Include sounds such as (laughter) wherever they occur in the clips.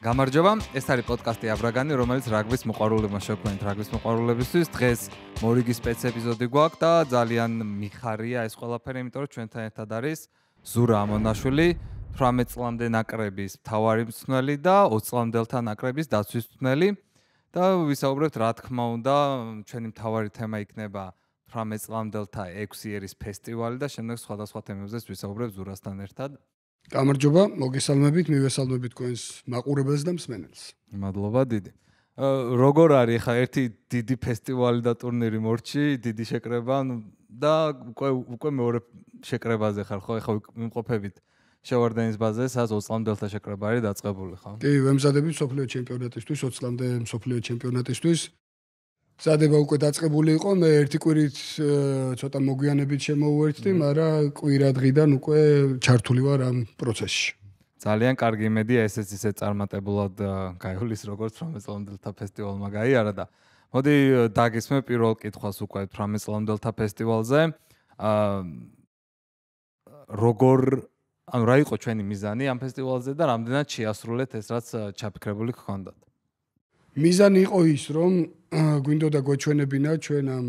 გამარჯობა, ეს არის პოდკასტი აბრაგანი, რომელიც რაგბის მოყვარულებმა შექმნით რაგბის მოყვარულებისთვის. დღეს მორიგი სპეცი ეპიზოდი გვაქვს და ძალიან მიხარია ეს ყველაფერი, იმიტომ რომ ჩვენთან ერთად არის ზურა ამონაშვილი, 18 წლამდე ნაკრების მთავარი მწვრთნელი და 20 წლამდელთა ნაკრების დაცვის მწვრთნელი. და ვისაუბრებთ, რა თქმა უნდა, ჩვენი მთავარი თემა იქნება 18 წლამდელთა 6 ერის ფესტივალი და შემდეგ სხვადასხვა თემებზეც ვისაუბრებთ ზურასთან ერთად. გამარჯობა, მოგესალმებით, მივესალმებით თქვენს მაყურებელს და მსმენელს. მადლობა დიდი. როგორ არის ხა ერთი დიდი ფესტივალი და ტურნირი მორჩი, დიდი შეკრება და უკვე უკვე მეორე შეკრებაზე ხარ ხო? ეხა მიმყოფებით შევარდენის ბაზაზე, სადაც 20 წლამდელთა შეკრება არის დაწყებული ხო? კი, ვემზადებით სოფლიო ჩემპიონატისთვის, 20 წლამდე სოფლიო ჩემპიონატისთვის. სადება უკვე დაწყებული იყო, მე ერთი კვირით ცოტა მოგვიანებით შემოვერთდი, მაგრამ კვირა დღიდან უკვე ჩართული ვარ ამ პროცესში. ძალიან კარგი იმედია ესეც ისე წარმატებულად გაიulis როგორც 18 წლამდელთა ფესტივალმა გაიარა და მოდი დაგისმე პირველ კითხვას უკვე 18 წლამდელთა ფესტივალზე. აა როგორ ანუ რა იყო ჩვენი მიზანი ამ ფესტივალზე და რამდენად შეასრულეთ ეს რაც ჩაფიქრებული გქონდათ? მიზანი იყო ის, რომ გვინდოდა გვეჩვენებინა ჩვენ ამ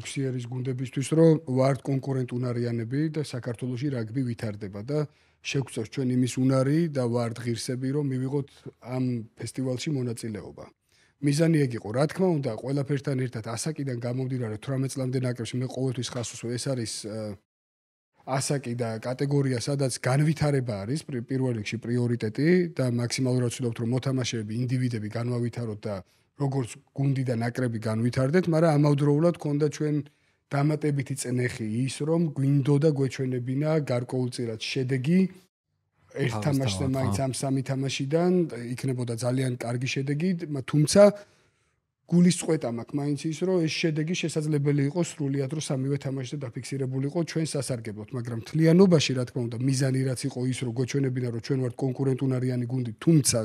ექსიერის გუნდებისთვის, რომ ვართ კონკურენტ უნარიანები და საქართველოსი რაგბი ვითარდება და შეგვწევს ჩვენ იმის უნარი და ვართ ღირსები, რომ მივიღოთ ამ ფესტივალში მონაწილეობა. მიზანი ეგ იყო, რა თქმა უნდა, ყველაფერთან ერთად ასაკიდან გამომდინარე 18 წლამდე ნაკრებში მე ყოველთვის ხას უსვე, ეს არის ასაკი და კატეგორია, სადაც განვითარება არის პირველ რიგში პრიორიტეტი და მაქსიმალურად ვცდილობთ რომ მოთამაშეები, ინდივიდები განვავითაროთ და როგორც გუნდი და ნაკრები განვითარდეთ, მაგრამ ამავდროულად ქონდა ჩვენ დამატებითი წნეხი ის, რომ გვინდოდა გვეჩვენებინა გარკვეულწილად შედეგი. ერთ თამაშზე მაინც ამ სამი თამაშიდან იქნებოდა ძალიან კარგი შედეგი, თუმცა გულის წვეტა მაქვს მაინც ის რომ ეს შედეგი შესაძლებელი იყოს სრულიად რომ სამივე თამაშზე დაფიქსირებულიყო ჩვენ სასარგებლოდ მაგრამ თლიანობაში რა თქმა უნდა მიზანი რაც იყო ის რომ გოჩვენებინა რომ ჩვენ ვართ კონკურენტუნარიანი გუნდი თუმცა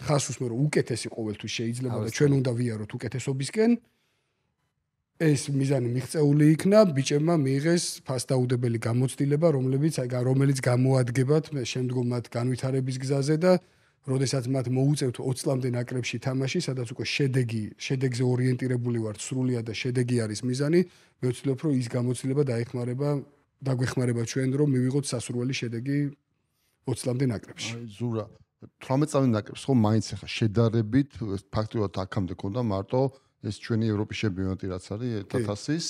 ხას უსმე რომ უკეთესი ყოველთვის შეიძლება და ჩვენ უნდა ვიაროთ უკეთესობისკენ. ეს მიზანი მიღწეული იქნა ბიჭებმა მიიღეს ფასდაუდებელი გამოცდილება რომლებიც რომელიც გამოადგებათ შემდგომ მათ განვითარების გზაზე და როდესაც მათ მოუწევთ 20 წლამდე ნაკრებში თამაში, სადაც უკვე შედეგი, შედეგზე ორიენტირებული ვართ სრულიად და შედეგი არის მიზანი, მე ვცდილობ რომ ის გამოცდილება დაეხმარება, დაგვეხმარება ჩვენ რომ მივიღოთ სასურველი შედეგი 20 წლამდე ნაკრებში. აი ზურა 18 წლამდე ნაკრებს ხო მაინც ახლა შედარებით ფაქტობრივად აქამდე ქონდა მარტო ეს ჩვენი ევროპის ჩემპიონატი რაც არის თათასის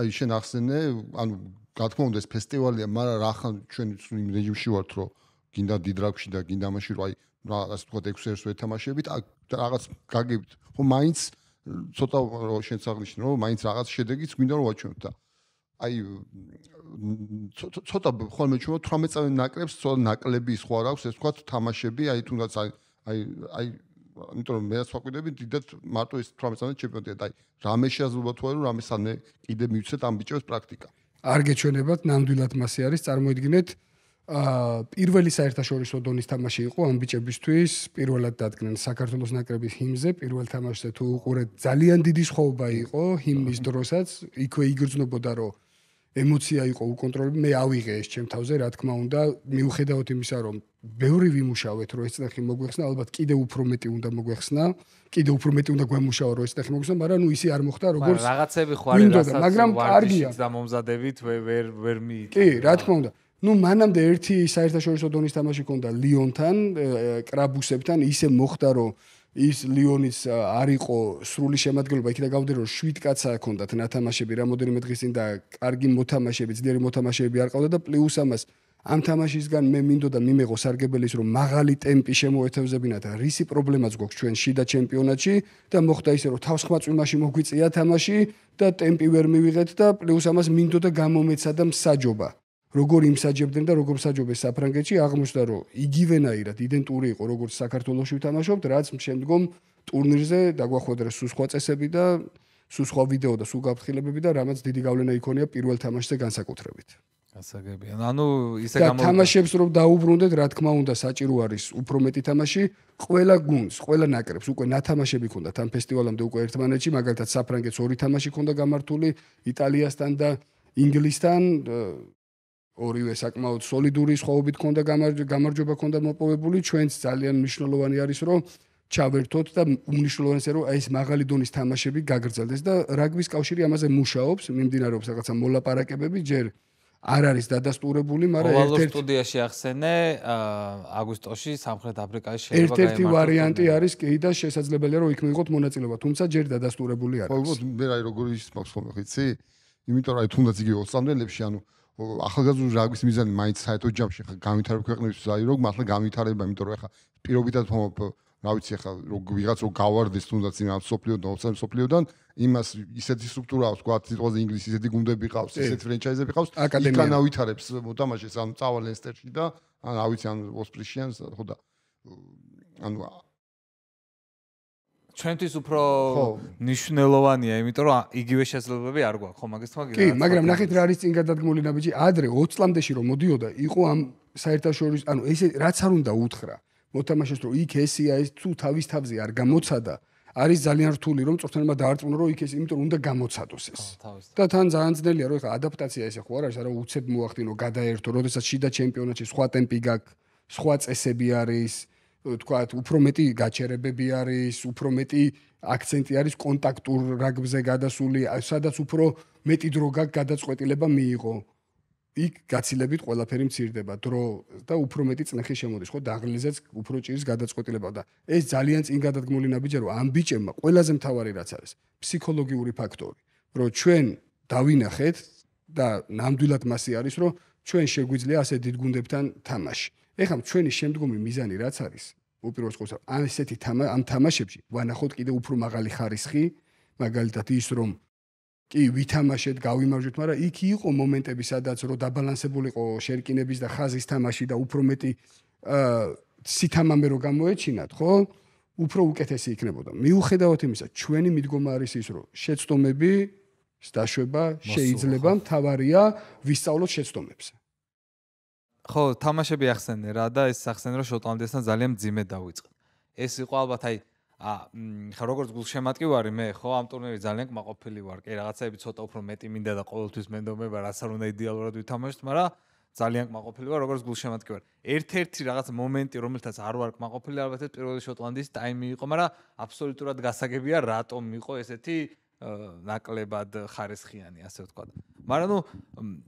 აი შენ ახსენე ანუ გათქმა უნდა ეს ფესტივალია მაგრამ რა ხან ჩვენ იმ რეჟიმში ვართ რომ გინდა დიდრაგში და გინდა მაშინ რომ აი რაღაც თქვა 6 ერს ვეთამაშებით რაღაც გაგებით. ხო მაინც ცოტა რომ შენ აღნიშნე რომ მაინც რაღაც შედეგიც გინდა რომ ვაჩვენოთ და აი ცოტა ხოლმე ჩვენ 18 წელი ნაკრებს ცოტა ნაკლები სხვა აქვს ეს თქვა თამაშები აი თუნდაც აი აი აი იმიტომ რომ მეც ვაკვირდები დიდად მარტო ეს 18 წელი ჩემპიონატია და აი რამე შეაძლოა თუ არა რამე სანე კიდე მივცეთ ამ ბიჭებს პრაქტიკა არ გეჩვენებათ ნამდვილად მასე არის წარმოიდგინეთ აა პირველი საერთაშორისო დონის თამაში იყო ამ ბიჭებისთვის. პირველად დადგნენ საქართველოს ნაკრების ჰიმზე, პირველ თამაშზე თუ უყურეთ, ძალიან დიდი სხვაობა იყო ჰიმნის დროსაც. იქვე იგრძნობოდა, რომ ემოცია იყო უკონტროლო მე ავიღე ეს ჩემ თავზე რა თქმა უნდა მიუხედავად იმისა რომ ბევრი ვიმუშავეთ რომ ეს წნეხი მოგვეხსნა ალბათ კიდე უფრო მეტი უნდა მოგვეხსნა კიდე უფრო მეტი უნდა გვემუშაო რომ ეს წნეხი მოგვეხსნა მაგრამ ნუ ისე არ მოხდა როგორც რაღაცები ხوار რასაც მაგრამ კარგია. და მომზადებით ვერ ვერ მიიწე კი რა თქმა უნდა. ну მანამდე ერთი საერთაშორისო დონის თამაში ჰქონდა ლიონთან, კრაბუსებთან, ისე მოხდა რომ ის ლიონის არ იყო სრული შემადგენლობა იქიდან გავდე რომ 7 კაცა ქონდათ ნათამაშები რამოდენიმე დღის წინ და კარგი მოთამაშეები ძლიერი მოთამაშეები არ ყავდა და პლუს ამას ამ თამაშისგან მე მინდოდა მიმეღო სარგებელის რომ მაღალი ტემპი შემოეთევზებინათ რისი პრობლემაც გვაქვს ჩვენ შიდა ჩემპიონატში და მოხდა ისე რომ თავს ხმაწვიმაში მოგვიწია თამაში და ტემპი ვერ მივიღეთ და პლუს ამას მინდოდა გამომეცა და მსაჯობა როგორ იმსაჯებდნენ და როგორ მსაჯობენ საფრანგეთში აღმოჩნდა რომ იგივენაირად იდენტური იყო როგორც საქართველოსში ვთამაშობთ რაც შემდგომ ტურნირზე დაგვახვედრა სულ სხვა წესები და სულ სხვა ვიდეო და სულ გაფრთხილებები და რამაც დიდი გავლენა იქონია პირველ თამაშზე განსაკუთრებით. გასაგებია. ანუ ისე გამო თამაშებს რომ დაუბრუნდეთ რა თქმა უნდა საჭირო არის უფრო მეტი თამაში ყველა გუნდს ყველა ნაკრებს უკვე ნათამაშები ქონდათ ამ ფესტივალამდე უკვე ერთმანეთში მაგალითად საფრანგეთს ორი თამაში ქონდა გამართული იტალიასთან და ინგლისთან ორივე საკმაოდ სოლიდური სხვაობით ქონდა გამარჯობა ქონდა მოპოვებული ჩვენც ძალიან მნიშვნელოვანი არის რომ ჩავერთოთ და უნიშნულოვანესია რომ აი ეს მაღალი დონის თამაშები გაგრძელდეს და რაგბის კავშირი ამაზე მუშაობს მიმდინარეობს რაღაცა მოლაპარაკებები ჯერ არ არის დადასტურებული, მაგრამ ერთ-ერთ სტუდიაში ახსენე აგვისტოში სამხრეთ აფრიკაში შეიძლება გაიმართოს. ერთ-ერთი ვარიანტი არის კი და შესაძლებელია რომ იქ მიიღოთ მონაწილეობა, თუმცა ჯერ დადასტურებული არის. ხო, მე რა როგორი ის მაქვს ხოლმე ხიცი? იმიტომ რომ აი თუნდაც იგივე 20-ლებში, ანუ ახალგაზრდული რაგბის მიზანი მაინც საერთოდ ჯამში ხა გავითარებ ქვეყნებისთვის აი რომ მართლა გავითარება, იმიტომ რომ ხა პირობითად რა ვიცი ახლა რო ვიღაც რო გავარდეს თუნდაც იმ სოფლიოდან, ოფსაიდ სოფლიოდან, იმას ისეთი სტრუქტურა აქვს, თქვა სიტყვაზე ინგლისის ისეთი გუნდები ყავს, ისეთი ფრენჩაიზები ყავს, იქან ავითარებს მოთამაშეს ან წავალ ლესტერში და ან რა ვიცი ან ოსპრიშიანს ხო და ანუ ჩვენთვის უფრო ნიშნულოვანია, იმიტომ რომ იგივე შესაძლებლობები არ გვაქვს, ხო, მაგის თქმა კი, მაგრამ ნახეთ რა არის წინ გადადგმული ნაბიჯი, ადრე 20 წლამდეში რომ მოდიოდა, იყო ამ საერთაშორისო, ანუ ესე რაც არ უნდა უთხრა, მოთამაშეს რომ იქ ესია ეს თუ თავის თავზე არ გამოცადა არის ძალიან რთული რომ წორთნელმა დაარწმუნა რომ იქ ეს იმიტომ რომ უნდა გამოცადოს ეს. და თან ძალიან ძნელია რომ ეხლა ადაპტაცია ესე ხო არ არის არა უცებ მოახდინო გადაერთო როდესაც შიდა ჩემპიონატში სხვა ტემპი გაქვს სხვა წესები არის თქვათ უფრო მეტი გაჩერებები არის უფრო მეტი აქცენტი არის კონტაქტურ რაგბზე გადასული სადაც უფრო მეტი დრო გადაწყვეტილება მიიღო. იქ გაცილებით ყველაფერი მცირდება დრო და უფრო მეტი წნეხი შემოდის ხო? დაღლილზეც უფრო ჭირის გადაწყვეტილება და ეს ძალიან წინ გადადგმული ნაბიჯია რომ ამ ბიჭებმა ყველაზე მთავარი რაც არის ფსიქოლოგიური ფაქტორი რომ ჩვენ დავინახეთ და ნამდვილად მასი არის რომ ჩვენ შეგვიძლია ასე დიდ გუნდებთან თამაში ეხლა ჩვენი შემდგომი მიზანი რაც არის უპირველეს ყოვლისა ამ ესეთი ამ თამაშებში ვანახოთ კიდე უფრო მაღალი ხარისხი მაგალითად ის რომ კი ვითამაშეთ, გავიმარჯვეთ, მაგრამ იქ იყო მომენტები, სადაც რო დაბალანსებულიყო შერკინების და ხაზის თამაში და უფრო მეტი აა სითამამე რო გამოეჩინათ, ხო? უფრო უკეთესი იქნებოდა. მიუხედავად იმისა, ჩვენი მიდგომა არის ის, რომ შეცდომები დაშვება შეიძლება, თავარია ვისწავლოთ შეცდომებს. ხო, თამაშები ახსენე რა და ეს ახსენე რომ შოტლანდიასთან ძალიან ძიმე დავიწყე. ეს იყო ალბათ აი ა ხა როგორც გულშემატკივარი მე ხო ამ ტურნირი ძალიან კმაყოფილი ვარ. კი რაღაცაები ცოტა უფრო მეტი მინდა და ყოველთვის მენდომება რაც არ უნდა იდეალურად ვითამაშოთ, მაგრამ ძალიან კმაყოფილი ვარ როგორც გულშემატკივარი. ერთ-ერთი რაღაც მომენტი რომელთაც არ ვარ კმაყოფილი ალბათ ეს პირველი შოტლანდიის ტაიმი იყო, მაგრამ აბსოლუტურად გასაგებია რატომ იყო ესეთი ნაკლებად ხარისხიანი ასე ვთქვა. მაგრამ ნუ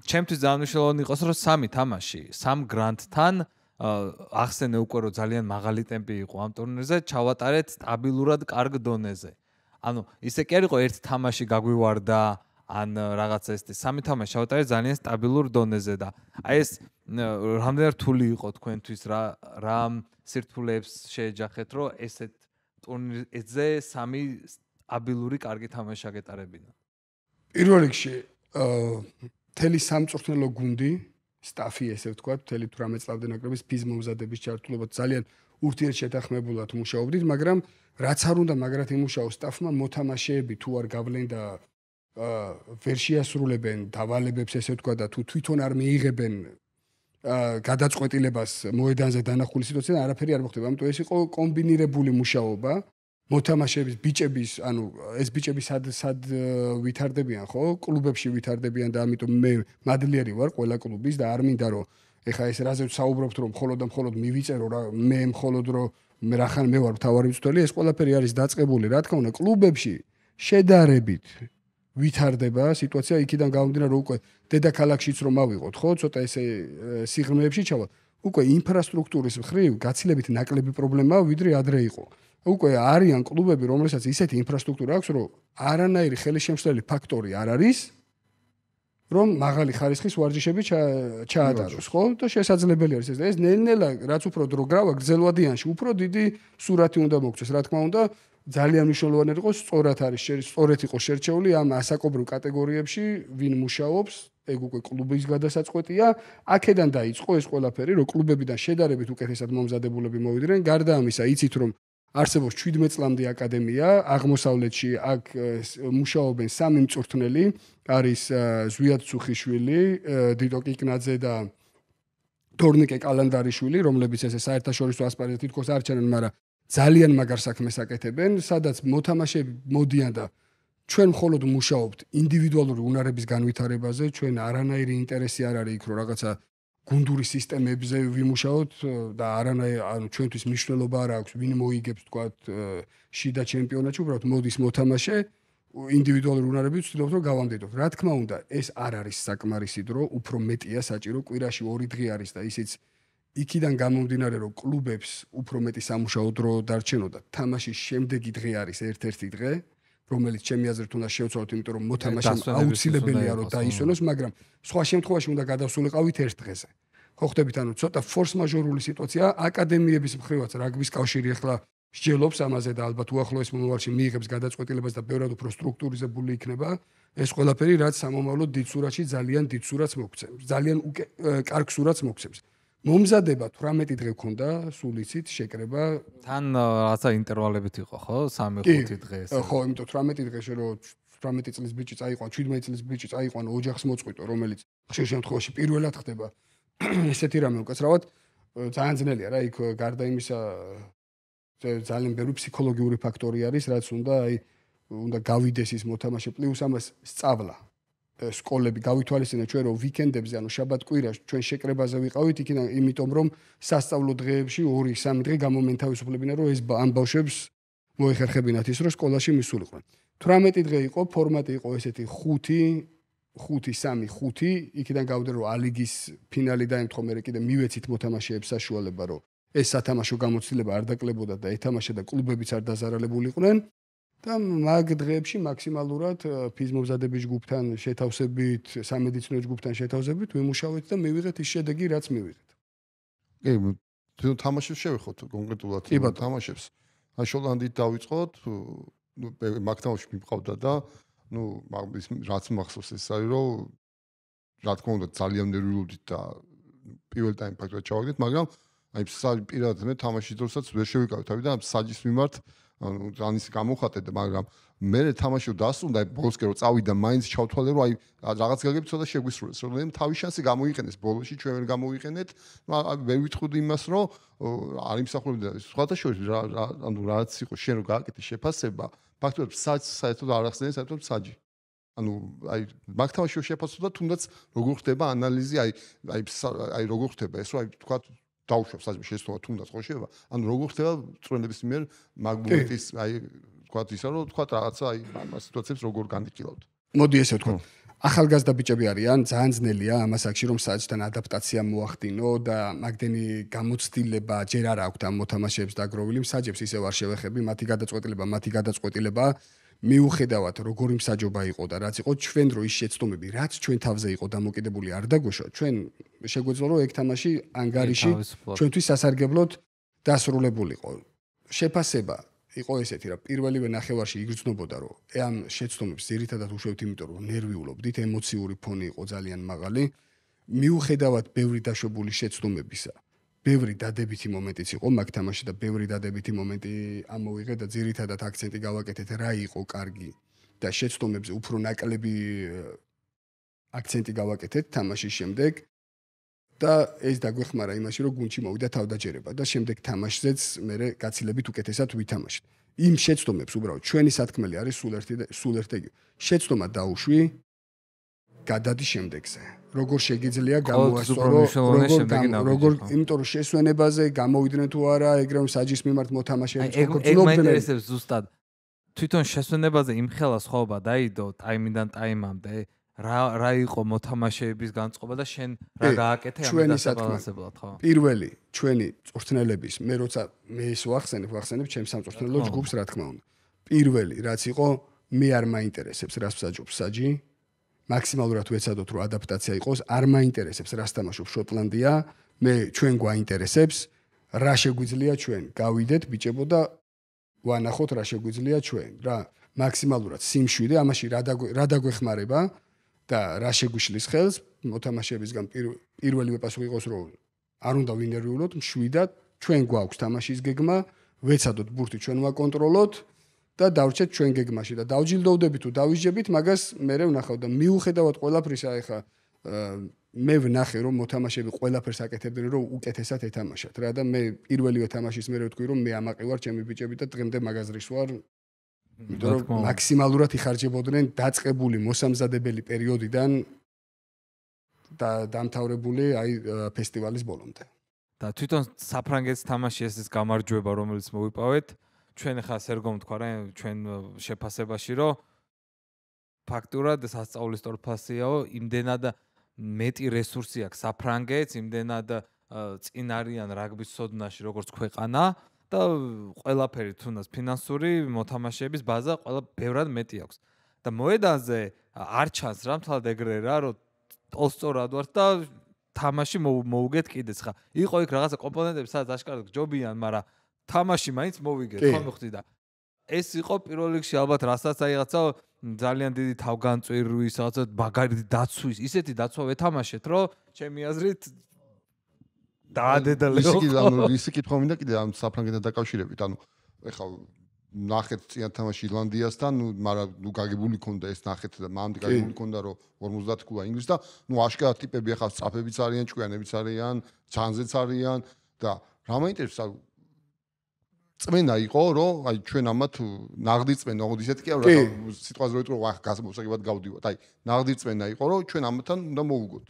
ჩემთვის ძალიან მნიშვნელოვანი იყოს რომ სამი თამაში, სამ გრანდთან ახსენე უკვე რომ ძალიან მაღალი ტემპი იყო ამ ტურნირზე, ჩავატარეთ სტაბილურად კარგ დონეზე. ანუ ისე კი არ იყო ერთ თამაში გაგვივარდა ან რაღაცა ეს სამი თამაში ჩავატარეთ ძალიან სტაბილურ დონეზე და აი ეს რამდენად რთული იყო თქვენთვის რა რა სირთულეებს შეეჯახეთ რომ ესეთ ტურნირზე სამი სტაბილური კარგი თამაში აგეტარებინა. პირველ რიგში აა თელი სამწვრთნელო გუნდი სტაფი ესე ვთქვათ, მთელი 18 წლამდე ნაკრების ფიზმომზადების ჩართულობა ძალიან ურთიერთშეთანხმებულად მუშაობდით, მაგრამ რაც არ უნდა მაგრად იმუშაოს სტაფმა მოთამაშეები თუ არ გავლენ და აა ვერ შეასრულებენ დავალებებს ესე ვთქვათ და თუ თვითონ არ მიიღებენ აა გადაწყვეტილებას მოედანზე დანახული სიტუაცია არაფერი არ მოხდება. ამიტომ ეს იყო კომბინირებული მუშაობა. მოთამაშეების ბიჭების, ანუ ეს ბიჭები სად სად ვითარდებიან, ხო? კლუბებში ვითარდებიან და ამიტომ მე მადლიერი ვარ ყველა კლუბის და არ მინდა რომ ეხა ეს რაზე ვსაუბრობთ რომ მხოლოდ და მხოლოდ მივიწერო რა მე მხოლოდ რომ მე რახან მე ვარ მთავარი მწვრთნელი, ეს ყველაფერი არის დაწყებული, რა თქმა უნდა, კლუბებში შედარებით ვითარდება სიტუაცია იქიდან გამომდინარე რომ უკვე დედაქალაქშიც რომ ავიღოთ, ხო? ცოტა ესე სიღრმეებში ჩავალ. უკვე ინფრასტრუქტურის მხრივ გაცილებით ნაკლები პრობლემაა, ვიდრე ადრე იყო. უკვე არიან კლუბები, რომელსაც ისეთი ინფრასტრუქტურა აქვს, რომ არანაირი ხელშემშლელი ფაქტორი არ არის, რომ მაღალი ხარისხის ვარჯიშები ჩაატაროს, ხო? და შესაძლებელი არის ეს. ეს ნელ-ნელა რაც უფრო დრო გრავა გრძელვადიანში, უფრო დიდი სურათი უნდა მოგცეს, რა თქმა უნდა, ძალიან მნიშვნელოვანი იყოს სწორად არის, სწორად იყოს შერჩეული ამ ასაკობრივ კატეგორიებში, ვინ მუშაობს, ეგ უკვე კლუბის გადასაწყვეტია. აქედან დაიწყო ეს ყველაფერი, რომ კლუბებიდან შედარებით უკეთესად მომზადებულები მოვიდნენ. გარდა ამისა, იცით რომ არსებობს 17 წლამდე აკადემია აღმოსავლეთში აქ მუშაობენ სამი მწვრთნელი არის ზვიად ცუხიშვილი დიდო კიკნაძე და თორნიკე კალანდარიშვილი რომლებიც ესე საერთაშორისო ასპარეზზე თითქოს არ ჩანენ მაგრამ ძალიან მაგარ საქმეს აკეთებენ სადაც მოთამაშეები მოდიან და ჩვენ მხოლოდ მუშაობთ ინდივიდუალური უნარების განვითარებაზე, ჩვენ არანაირი ინტერესი არ არის იქ რომ რაღაცა გუნდური სისტემებზე ვიმუშაოთ და არანაირი ანუ ჩვენთვის მნიშვნელობა არ აქვს ვინ მოიგებს თქვა შიდა ჩემპიონატში, უბრალოდ მოდის მოთამაშე ინდივიდუალური უნარები ვცდილობთ რომ გავამდიდოთ. რა თქმა უნდა, ეს არ არის საკმარისი დრო, უფრო მეტია საჭირო, კვირაში 2 დღე არის და ისიც იქიდან გამომდინარე რომ კლუბებს უფრო მეტი სამუშაო დრო დარჩენოდა. თამაშის შემდეგი დღე არის ერთ-ერთი დღე, რომელიც ჩემი აზრით უნდა შევცვალოთ, იმიტომ რომ მოთამაშე აუცილებელია რომ დაისვენოს, მაგრამ სხვა შემთხვევაში უნდა გადავსულიყავით ერთ დღეზე. ხო ხდებით, ანუ ცოტა ფორს მაჟორული სიტუაცია აკადემიების მხრივაც რაგბის კავშირი ახლა სჯელობს ამაზე და ალბათ უახლოეს მომავალში მიიღებს გადაწყვეტილებას და ბევრად უფრო სტრუქტურიზებული იქნება ეს ყველაფერი რაც სამომავლო დიდ სურათში ძალიან დიდ სურათს მოგცემს ძალიან კარგ სურათს მოგცემს მომზადება 18 დღე ქონდა სულ იცით შეკრება. თან რაცა ინტერვალებით იყო ხო? 3-5 დღე ეს. ხო იმიტომ 18 დღეში რომ 18 წლის ბიჭი წაიყვან 17 წლის ბიჭი წაიყვან ოჯახს მოწყვიტო რომელიც ხშირ შემთხვევაში პირველად ხდება. (clears throat) ესეთი რამე უკაცრავად ძალიან ძნელია რა იქ გარდა იმისა ძალიან ბევრი ფსიქოლოგიური ფაქტორი არის რაც უნდა აი უნდა გავიდეს ის მოთამაშე. პლუს ამას სწავლა სკოლები გავითვალისწინეთ ჩვენ რომ ვიკენდებზე ანუ შაბათ-კვირას ჩვენ შეკრებაზე ვიყავით იქიდან იმიტომ რომ სასწავლო დღეებში 2-3 დღე გამომენთავისუფლებინა რომ ეს ამ ბავშვებს მოეხერხებინათ ის რომ სკოლაში მისულიყვნენ 18 დღე იყო ფორმატი იყო ესეთი 5 5-3-5 იქიდან გავდე რომ ალიგის ფინალი დაემთხო მე კიდე მივეცით მოთამაშეებს საშუალება რომ ეს სათამაშო გამოცდილება არ დაკლებოდა და ეთამაშა და კლუბებიც არ დაზარალებულიყვნენ და მაგ დღეებში მაქსიმალურად ფიზმობზადების ჯგუფთან შეთავსებით, სამედიცინო ჯგუფთან შეთავსებით, ვიმუშავეთ და მივიღეთ ის შედეგი, რაც მივიღეთ. კი, თუ თამაშებს შევეხოთ კონკრეტულად თამაშებს. ან შოლანდით დავიწყოთ, ნუ მაგთამაში მიყავდა და ნუ ის რაც მახსოვს ეს არის რომ რა თქმა უნდა ძალიან ნერვიულდით და პირველ ტაიმ ფაქტობრივად ჩავაგდით, მაგრამ აი პირადად მე თამაშის დროსაც ვერ შევიკავე თავი და საჯის მიმართ ძალიან გამოხატეთ მაგრამ მე თამაში დასუნდა ბოლოსკე რომ წავიდა მაინც ჩავთვალე რომ აი რაღაც გაგები ცოტა შეგვისრულეს რომ თავის შანსი გამოიყენეს. ბოლოში ჩვენ ვერ გამოიყენეთ. ვერ ვიტყუდი იმას რომ არ იმსახურებდა სხვათა შორის ანუ რაც იყო შენ რომ გააკეთე შეფასება ფაქტობრივად საჯ საერთოდ არ ახსენე საერთოდ საჯი. ანუ აი მაგთავში შეფასება თუნდაც როგორ ხდება ანალიზი აი აი აი როგორ ხდება ეს რომ აი თქვა დაუშვებს საჭმე შეცდომა თუნდაც ხო შეიძლება ანუ როგორ ხდება წვრენების მიერ მაგმენტის აი თქვა ისა რომ თქვა რაღაცა აი ამ სიტუაციებს როგორ განიკილავთ მოდი ესე ვთქვა. ახალგაზრდა ბიჭები არიან ძალიან ძნელია ამას აქში რომ საჭთან ადაპტაცია მოახდინო და მაგდენი გამოცდილება ჯერ არ აქვთ ამ მოთამაშეებს დაგროვილი. საჭებს ისევ არ შევეხები მათი გადაწყვეტილება მათი გადაწყვეტილება მიუხედავად როგორი მსაჯობა იყო და რაც იყო ჩვენ რო ის შეცდომები რაც ჩვენ თავზე იყო დამოკიდებული არ დაგვეშო ჩვენ შეგვეძლო რომ ეგ თამაში ანგარიში ჩვენთვის სასარგებლოდ დასრულებულიყო. შეფასება იყო ესეთი რა პირველივე ნახევარში იგრძნობოდა რომ ამ შეცდომებს ძირითადად უშვებთ იმიტომ რომ ნერვიულობდით ემოციური ფონი იყო ძალიან მაღალი. მიუხედავად ბევრი დაშვებული შეცდომებისა ბევრი დადებითი მომენტიც იყო მაგ თამაში და ბევრი დადებითი მომენტი ამოვიღე და ძირითადად აქცენტი გავაკეთეთ რა იყო კარგი და შეცდომებზე უფრო ნაკლები აქცენტი გავაკეთეთ თამაშის შემდეგ და ეს დაგვეხმარა იმაში რომ გუნჩი მოვიდა თავდაჯერება და შემდეგ თამაშზეც მე გაცილებით უკეთესად ვითამაშეთ. იმ შეცდომებს უბრალოდ ჩვენი სათქმელი არის სულ ერთი და სულ ერთი შეცდომა დაუშვი გადადი შემდეგზე როგორ შეგიძლია გამოასწორო როგორ როგორ იმიტომ რომ შესვენებაზე გამოვიდნენ თუ არა ეგრევე საჯის მიმართ მოთამაშეებს როგორ ეგ მაინტერესებს ზუსტად. თვითონ შესვენებაზე იმხელა სხვაობა დაიდო ტაიმიდან ტაიმამდე რა რა იყო მოთამაშეების განწყობა და შენ რა გააკეთე ამ დასაბალანსებლად ხო? პირველი ჩვენი წვრთნელების მე როცა მე ეს ვახსენებ ვახსენებ ჩემს სამწვრთნელო ჯგუფს რა თქმა უნდა. პირველი რაც იყო მე არ მაინტერესებს რას ვსაჯობს საჯი მაქსიმალურად ვეცადოთ რომ ადაპტაცია იყოს. არ მაინტერესებს რას თამაშობს შოტლანდია. მე ჩვენ გვაინტერესებს რა შეგვიძლია ჩვენ გავიდეთ ბიჭებო და ვანახოთ რა შეგვიძლია ჩვენ. რა მაქსიმალურად სიმშვიდე ამაში რა რა დაგვეხმარება და რა შეგვიშლის ხელს მოთამაშეებისგან პირველივე პასუხი იყოს რომ არ უნდა ვინერვიულოთ მშვიდად ჩვენ გვაქვს თამაშის გეგმა ვეცადოთ ბურთი ჩვენ ვაკონტროლოთ და დავრჩეთ ჩვენ გეგმაში და დავჯილდოვდებით თუ დავისჯებით მაგას მე ვნახავ და მიუხედავად ყველაფრისა ეხა მე ვნახე რომ მოთამაშეები ყველაფერს აკეთებდნენ რომ უკეთესად ეთამაშათ რა და მე პირველივე თამაშის მერე ვთქვი რომ მე ამაყი ვარ ჩემი ბიჭები და დღემდე მაგაზრის ვარ იმიტომ რომ მაქსიმალურად იხარჯებოდნენ დაწყებული მოსამზადებელი პერიოდიდან და დამთავრებული აი ფესტივალის ბოლომდე. და თვითონ საფრანგეთის თამაში ეს ის გამარჯვება რომელიც მოვიპოვეთ ჩვენ ხა სერგომ თქვა რა ჩვენ შეფასებაში რომ ფაქტურად სასწაულის ტორფასიაო იმდენად მეტი რესურსი აქვს საფრანგეთს იმდენად წინ არიან რაგბის სოდნაში როგორც ქვეყანა და ყველაფერი თუნდაც ფინანსური მოთამაშეების ბაზა ყველა ბევრად მეტი აქვს. და მოედანზე არ ჩანს რა მთლად ეგრე რა რომ ტოლსტორად ვარ და თამაში მოუგეთ კიდეც ხა. იყო იქ რაღაცა კომპონენტები სადაც აშკარად ჯობიან მაგრამ თამაში მაინც მოვიგეთ ხომ ხვდი და ეს იყო პირველ რიგში ალბათ რასაც აი რაღაცა ძალიან დიდი თავგანწვირვის რაღაცა ბაგარი დაცვის ისეთი დაცვა ვეთამაშეთ რომ ჩემი აზრით დაადედალე ისე კიდე ანუ ისე კითხვა მინდა კიდე ამ საფრანგეთთან დაკავშირებით ანუ ეხლა ნახეთ წინა თამაში ირლანდიასთან, ნუ მაგრამ ნუ გაგებული ქონდა ეს ნახეთ და მამდი გაგებული ქონდა რომ 50 ქულა ინგლისს და ნუ აშკარად ტიპები ახლა წაფებიც არიან, ჭკვიანებიც არიან, ჩანზეც არიან და რა მაინტერესებს წმენა იყო რომ აი ჩვენ ამათ ნაღდი წმენა ოღონდ ისეთი კი არა რა სიტყვაზე რო იტყვი ვახ გასმოსაგებად გავდივართ. აი ნაღდი წმენა იყო რომ ჩვენ ამათთან უნდა მოვუგოთ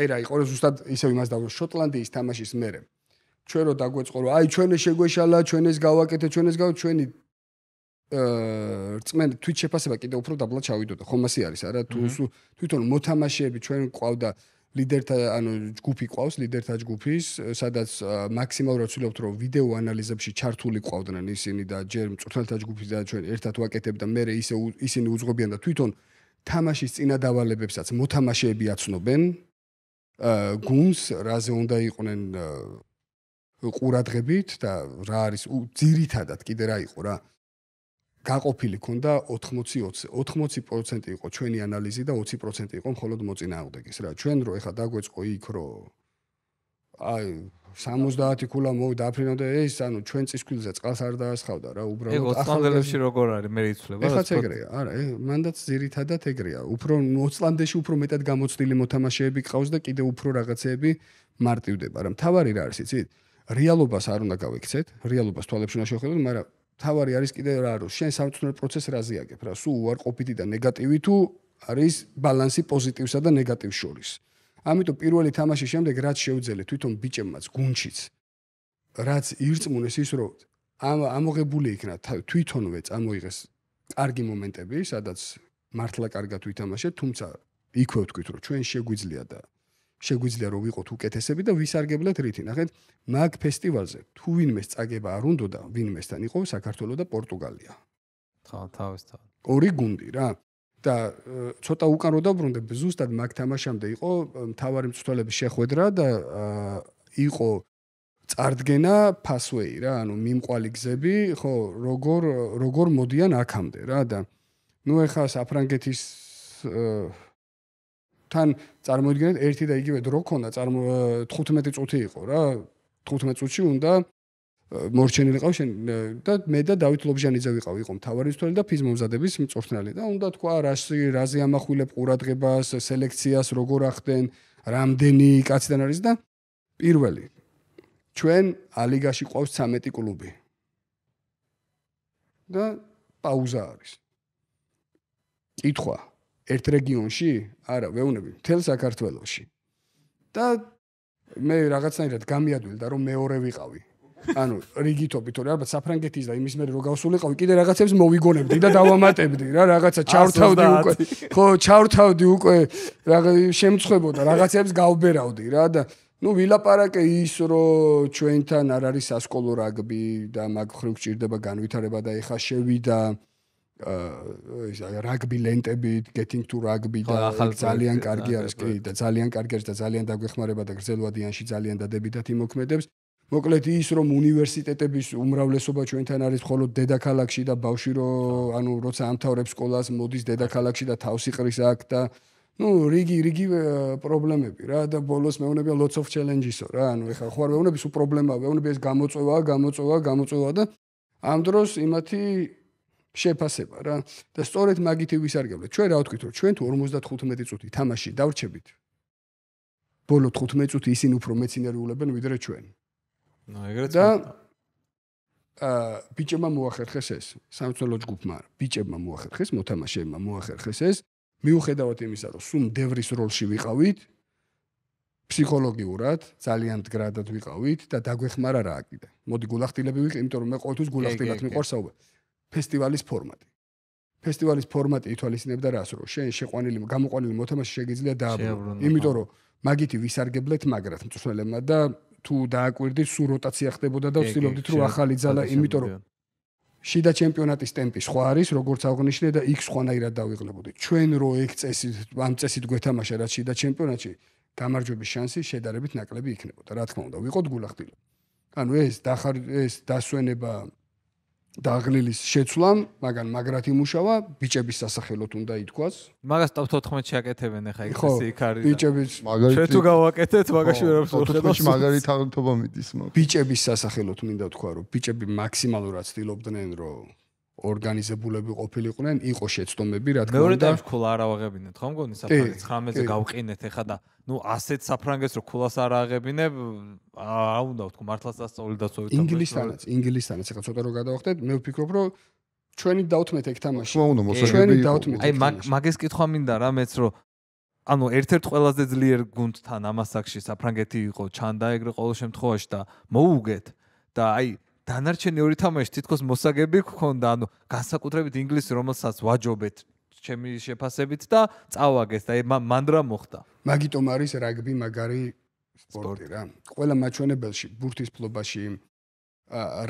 აი რა იყო რომ ზუსტად ისევ იმას დავრო შოტლანდიის თამაშის მერე. ჩვენ რო დაგვეწყო რომ აი ჩვენ შეგვეშალა ჩვენ ეს გავაკეთე ჩვენ ეს გავ ჩვენი რწმენ თვით შეფასება კიდე უფრო დაბლა ჩავიდოდა. ხომ ასე არის არა? თუ თვითონ მოთამაშეები ჩვენ ყავდა ლიდერთა ანუ ჯგუფი ყავს ლიდერთა ჯგუფის სადაც მაქსიმალურად ვცდილობთ რომ ვიდეო ანალიზებში ჩართული ყავდნენ ისინი და ჯერ მწვრთნელთა ჯგუფი და ჩვენ ერთად ვაკეთებ და მე ისე ისინი უძღვებიან და თვითონ თამაშის წინადავალებებსაც მოთამაშეები აცნობენ. გუნს რაზე უნდა იყვნენ ყურადღებით და რა არის ძირითადად კიდე რა იყო რა გაყოფილი ქონდა 80-20. 80% იყო ჩვენი ანალიზი და 20% იყო მხოლოდ მოწინააღმდეგის რა. ჩვენ რო ეხა დაგვეწყო იქ რო აი 70 ქულა მოვდაფრინო და ეს ანუ ჩვენ წისქვილზე წყალს არ დაასხავდა რა უბრალოდ ახალგელებში როგორ არის მე იცვლება ეხაც ეგრეა არა მანდაც ძირითადად ეგრეა უფრო ოცლანდეში უფრო მეტად გამოცდილი მოთამაშეები ყავს და კიდე უფრო რაღაცეები მარტივდება რა მთავარი რა არის იცით რეალობას არ უნდა გავიქცეთ რეალობას თვალებში უნდა შევხედოთ მაგრამ თავარი არის კიდე რა რომ შენ სამწუხარო პროცესს რაზე აგებ რა? სულ უარყოფითი და ნეგატივი თუ არის ბალანსი პოზიტივსა და ნეგატივს შორის? ამიტომ პირველი თამაშის შემდეგ რაც შეუძელე თვითონ ბიჭებმაც გუნჩიც რაც ირწმუნეს ის რომ ამ ამოღებული იქნა თვითონვე წამოიღეს კარგი მომენტები სადაც მართლა კარგად ვითამაშე თუმცა იქვე ვთქვით რომ ჩვენ შეგვიძლია და შეგვიძლია რომ ვიყოთ უკეთესები და ვისარგებლოთ რითი. ნახეთ, მაგ ფესტივალზე თუ ვინმეს წაგება არ უნდა და ვინმესთან იყო საქართველოს და პორტუგალია. ხო, თავისთავად. ორი გუნდი რა. და ცოტა უკან რო დაბრუნდებ, ზუსტად მაგ თამაშამდე იყო მთავარი მწვრთნელების შეხვედრა და იყო წარდგენა ფასვეი რა, ანუ მიმყვალი გზები, ხო, როგორ როგორ მოდიან აქამდე რა და ნუ ეხა საფრანგეთის თან წარმოიდგინეთ ერთი და იგივე დრო ქონდა 15 წუთი იყო რა. 15 წუთში უნდა მორჩენილიყავ შენ და მე და დავით ლობჟანიძე ვიყავ იყო მთავარი მწვრთნელი და ფიზმომზადების მწვრთნელი და უნდა თქვა რაში რაზე ამახვილებ ყურადღებას სელექციას როგორ ახდენ რამდენი კაციდან არის და პირველი. ჩვენ ალიგაში ყავს 13 კლუბი. და პაუზა არის. კითხვა ერთ რეგიონში? არა, ვეუნები, მთელ საქართველოში. და მე რაღაცნაირად გამიადვილ და რომ მეორე ვიყავი. ანუ რიგითობით, თორე ალბათ საფრანგეთის და იმის მერე რო გავსულიყავი, კიდე რაღაცებს მოვიგონებდი და დავამატებდი რა, რაღაცა ჩავრთავდი უკვე. ხო, ჩავრთავდი უკვე, რაღა შემწხვებოდა, რაღაცებს გავბერავდი რა და ну ვილაპარაკე ის რომ ჩვენთან არ არის სასკოლო რაგბი და მაგ ხრივ გჭირდება განვითარება და ეხა შევიდა ეს რაგბი ლენტები, getting to rugby და ძალიან კარგი არის კი და ძალიან კარგი არის და ძალიან დაგვეხმარება და გრძელვადიანში ძალიან დადებითად იმოქმედებს. მოკლედ ის რომ უნივერსიტეტების უმრავლესობა ჩვენთან არის მხოლოდ დედაქალაქში და ბავში რო ანუ როცა ამთავრებს სკოლას მოდის დედაქალაქში და თავს იყრის აქ და ну რიგი რიგი პრობლემები რა და ბოლოს მეუბნებია lots of challenges-ო რა ანუ ეხლა ხო არ მეუბნები სულ პრობლემაა მეუბნები ეს გამოწვევა გამოწვევა გამოწვევა და ამ დროს იმათი შეფასება რა და სწორედ მაგითი ვისარგებლეთ ჩვენ რა ვთქვით რომ ჩვენ თუ 55 წუთი თამაში დავრჩებით? ბოლო 15 წუთი ისინი უფრო მეცინერიულებენ ვიდრე ჩვენ. ნუ ეგრეც და აა ბიჭებმა მოახერხეს ეს სამწოლო ჯგუფმა ბიჭებმა მოახერხეს მოთამაშეებმა მოახერხეს ეს. მიუხედავად იმისა რომ სულ დევრის როლში ვიყავით ფსიქოლოგიურად ძალიან მდგრადად ვიყავით და დაგვეხმარა რა კიდე მოდი გულახდილები ვიყი იმიტომ რომ მე ყოველთვის გულახდილად მიყვარს საუბარი ფესტივალის ფორმატი. ფესტივალის ფორმატი ითვალისწინებდა რას რომ შენ შეყვანილი გამოყვანილი მოთამაშე შეგიძლია დააბრუნო. იმიტომ რომ მაგითი ვისარგებლეთ მაგრად მწვრთნელებმა და თუ დააკვირდით სულ როტაცია ხდებოდა და ვცდილობდით რომ ახალი ძალა იმიტომ რომ შიდა ჩემპიონატის ტემპი სხვა არის როგორც აღნიშნე და იქ სხვანაირად დავიღლებოდით ჩვენ რო ეგ წესი ამ წესით გვეთამაშა რა შიდა ჩემპიონატში გამარჯვების შანსი შედარებით ნაკლები იქნებოდა. რა თქმა უნდა ვიყოთ გულახდილო. ანუ ეს დახარ ეს დასვენება დაღლილის შეცვლამ, მაგრამ მაგრად იმუშავა, ბიჭების სასახელოდ უნდა ითქვას. მაგას ტოპ 14-ში აკეთებენ ახლა ეს იქ არის. ბიჭების მაგალითად ჩვენ თუ გავაკეთეთ, მაგაში ვერ ვხედავთ. მაგალითად თაღლითობა მიდის მაგ. ბიჭების სასახელოდ მინდა თქვა, რომ ბიჭები მაქსიმალურად ცდილობდნენ, რომ ორგანიზებულები ყოფილიყვნენ, იყო შეცდომები, რა თქმა უნდა. მეორე ტაიმს ქულა არ ავაღებინეთ, ხო მგონი საფრანგეთს 19-ზე გავყინეთ ეხა და ნუ ასეთ საფრანგეთს რო ქულას არ აღებინებ, აა უნდა ვთქვა მართლაც დასწავლი და სწორედ ინგლისთანაც, ინგლისთანაც ეხა ცოტა რო გადავახდეთ, მე ვფიქრობ, რომ ჩვენი დავთმეთ ეგ თამაში. უნდა მოსაგები იყო. აი მაგ მაგეს კითხვა მინდა რა მეც რო ანუ ერთ-ერთ ყველაზე ძლიერ გუნდთან ამასაკში საფრანგეთი იყო, ჩანდა ეგრე ყოველ შემთხვევაში და მოუგეთ და აი დანარჩენი ორი თამაში თითქოს მოსაგები გქონდა, ანუ განსაკუთრებით ინგლისი, რომელსაც ვაჯობეთ ჩემი შეფასებით და წავაგეს და მან რა მოხდა. მაგიტომ არის რაგბი მაგარი სპორტი რა. ყველა მაჩვენებელში, ბურთის ფლობაში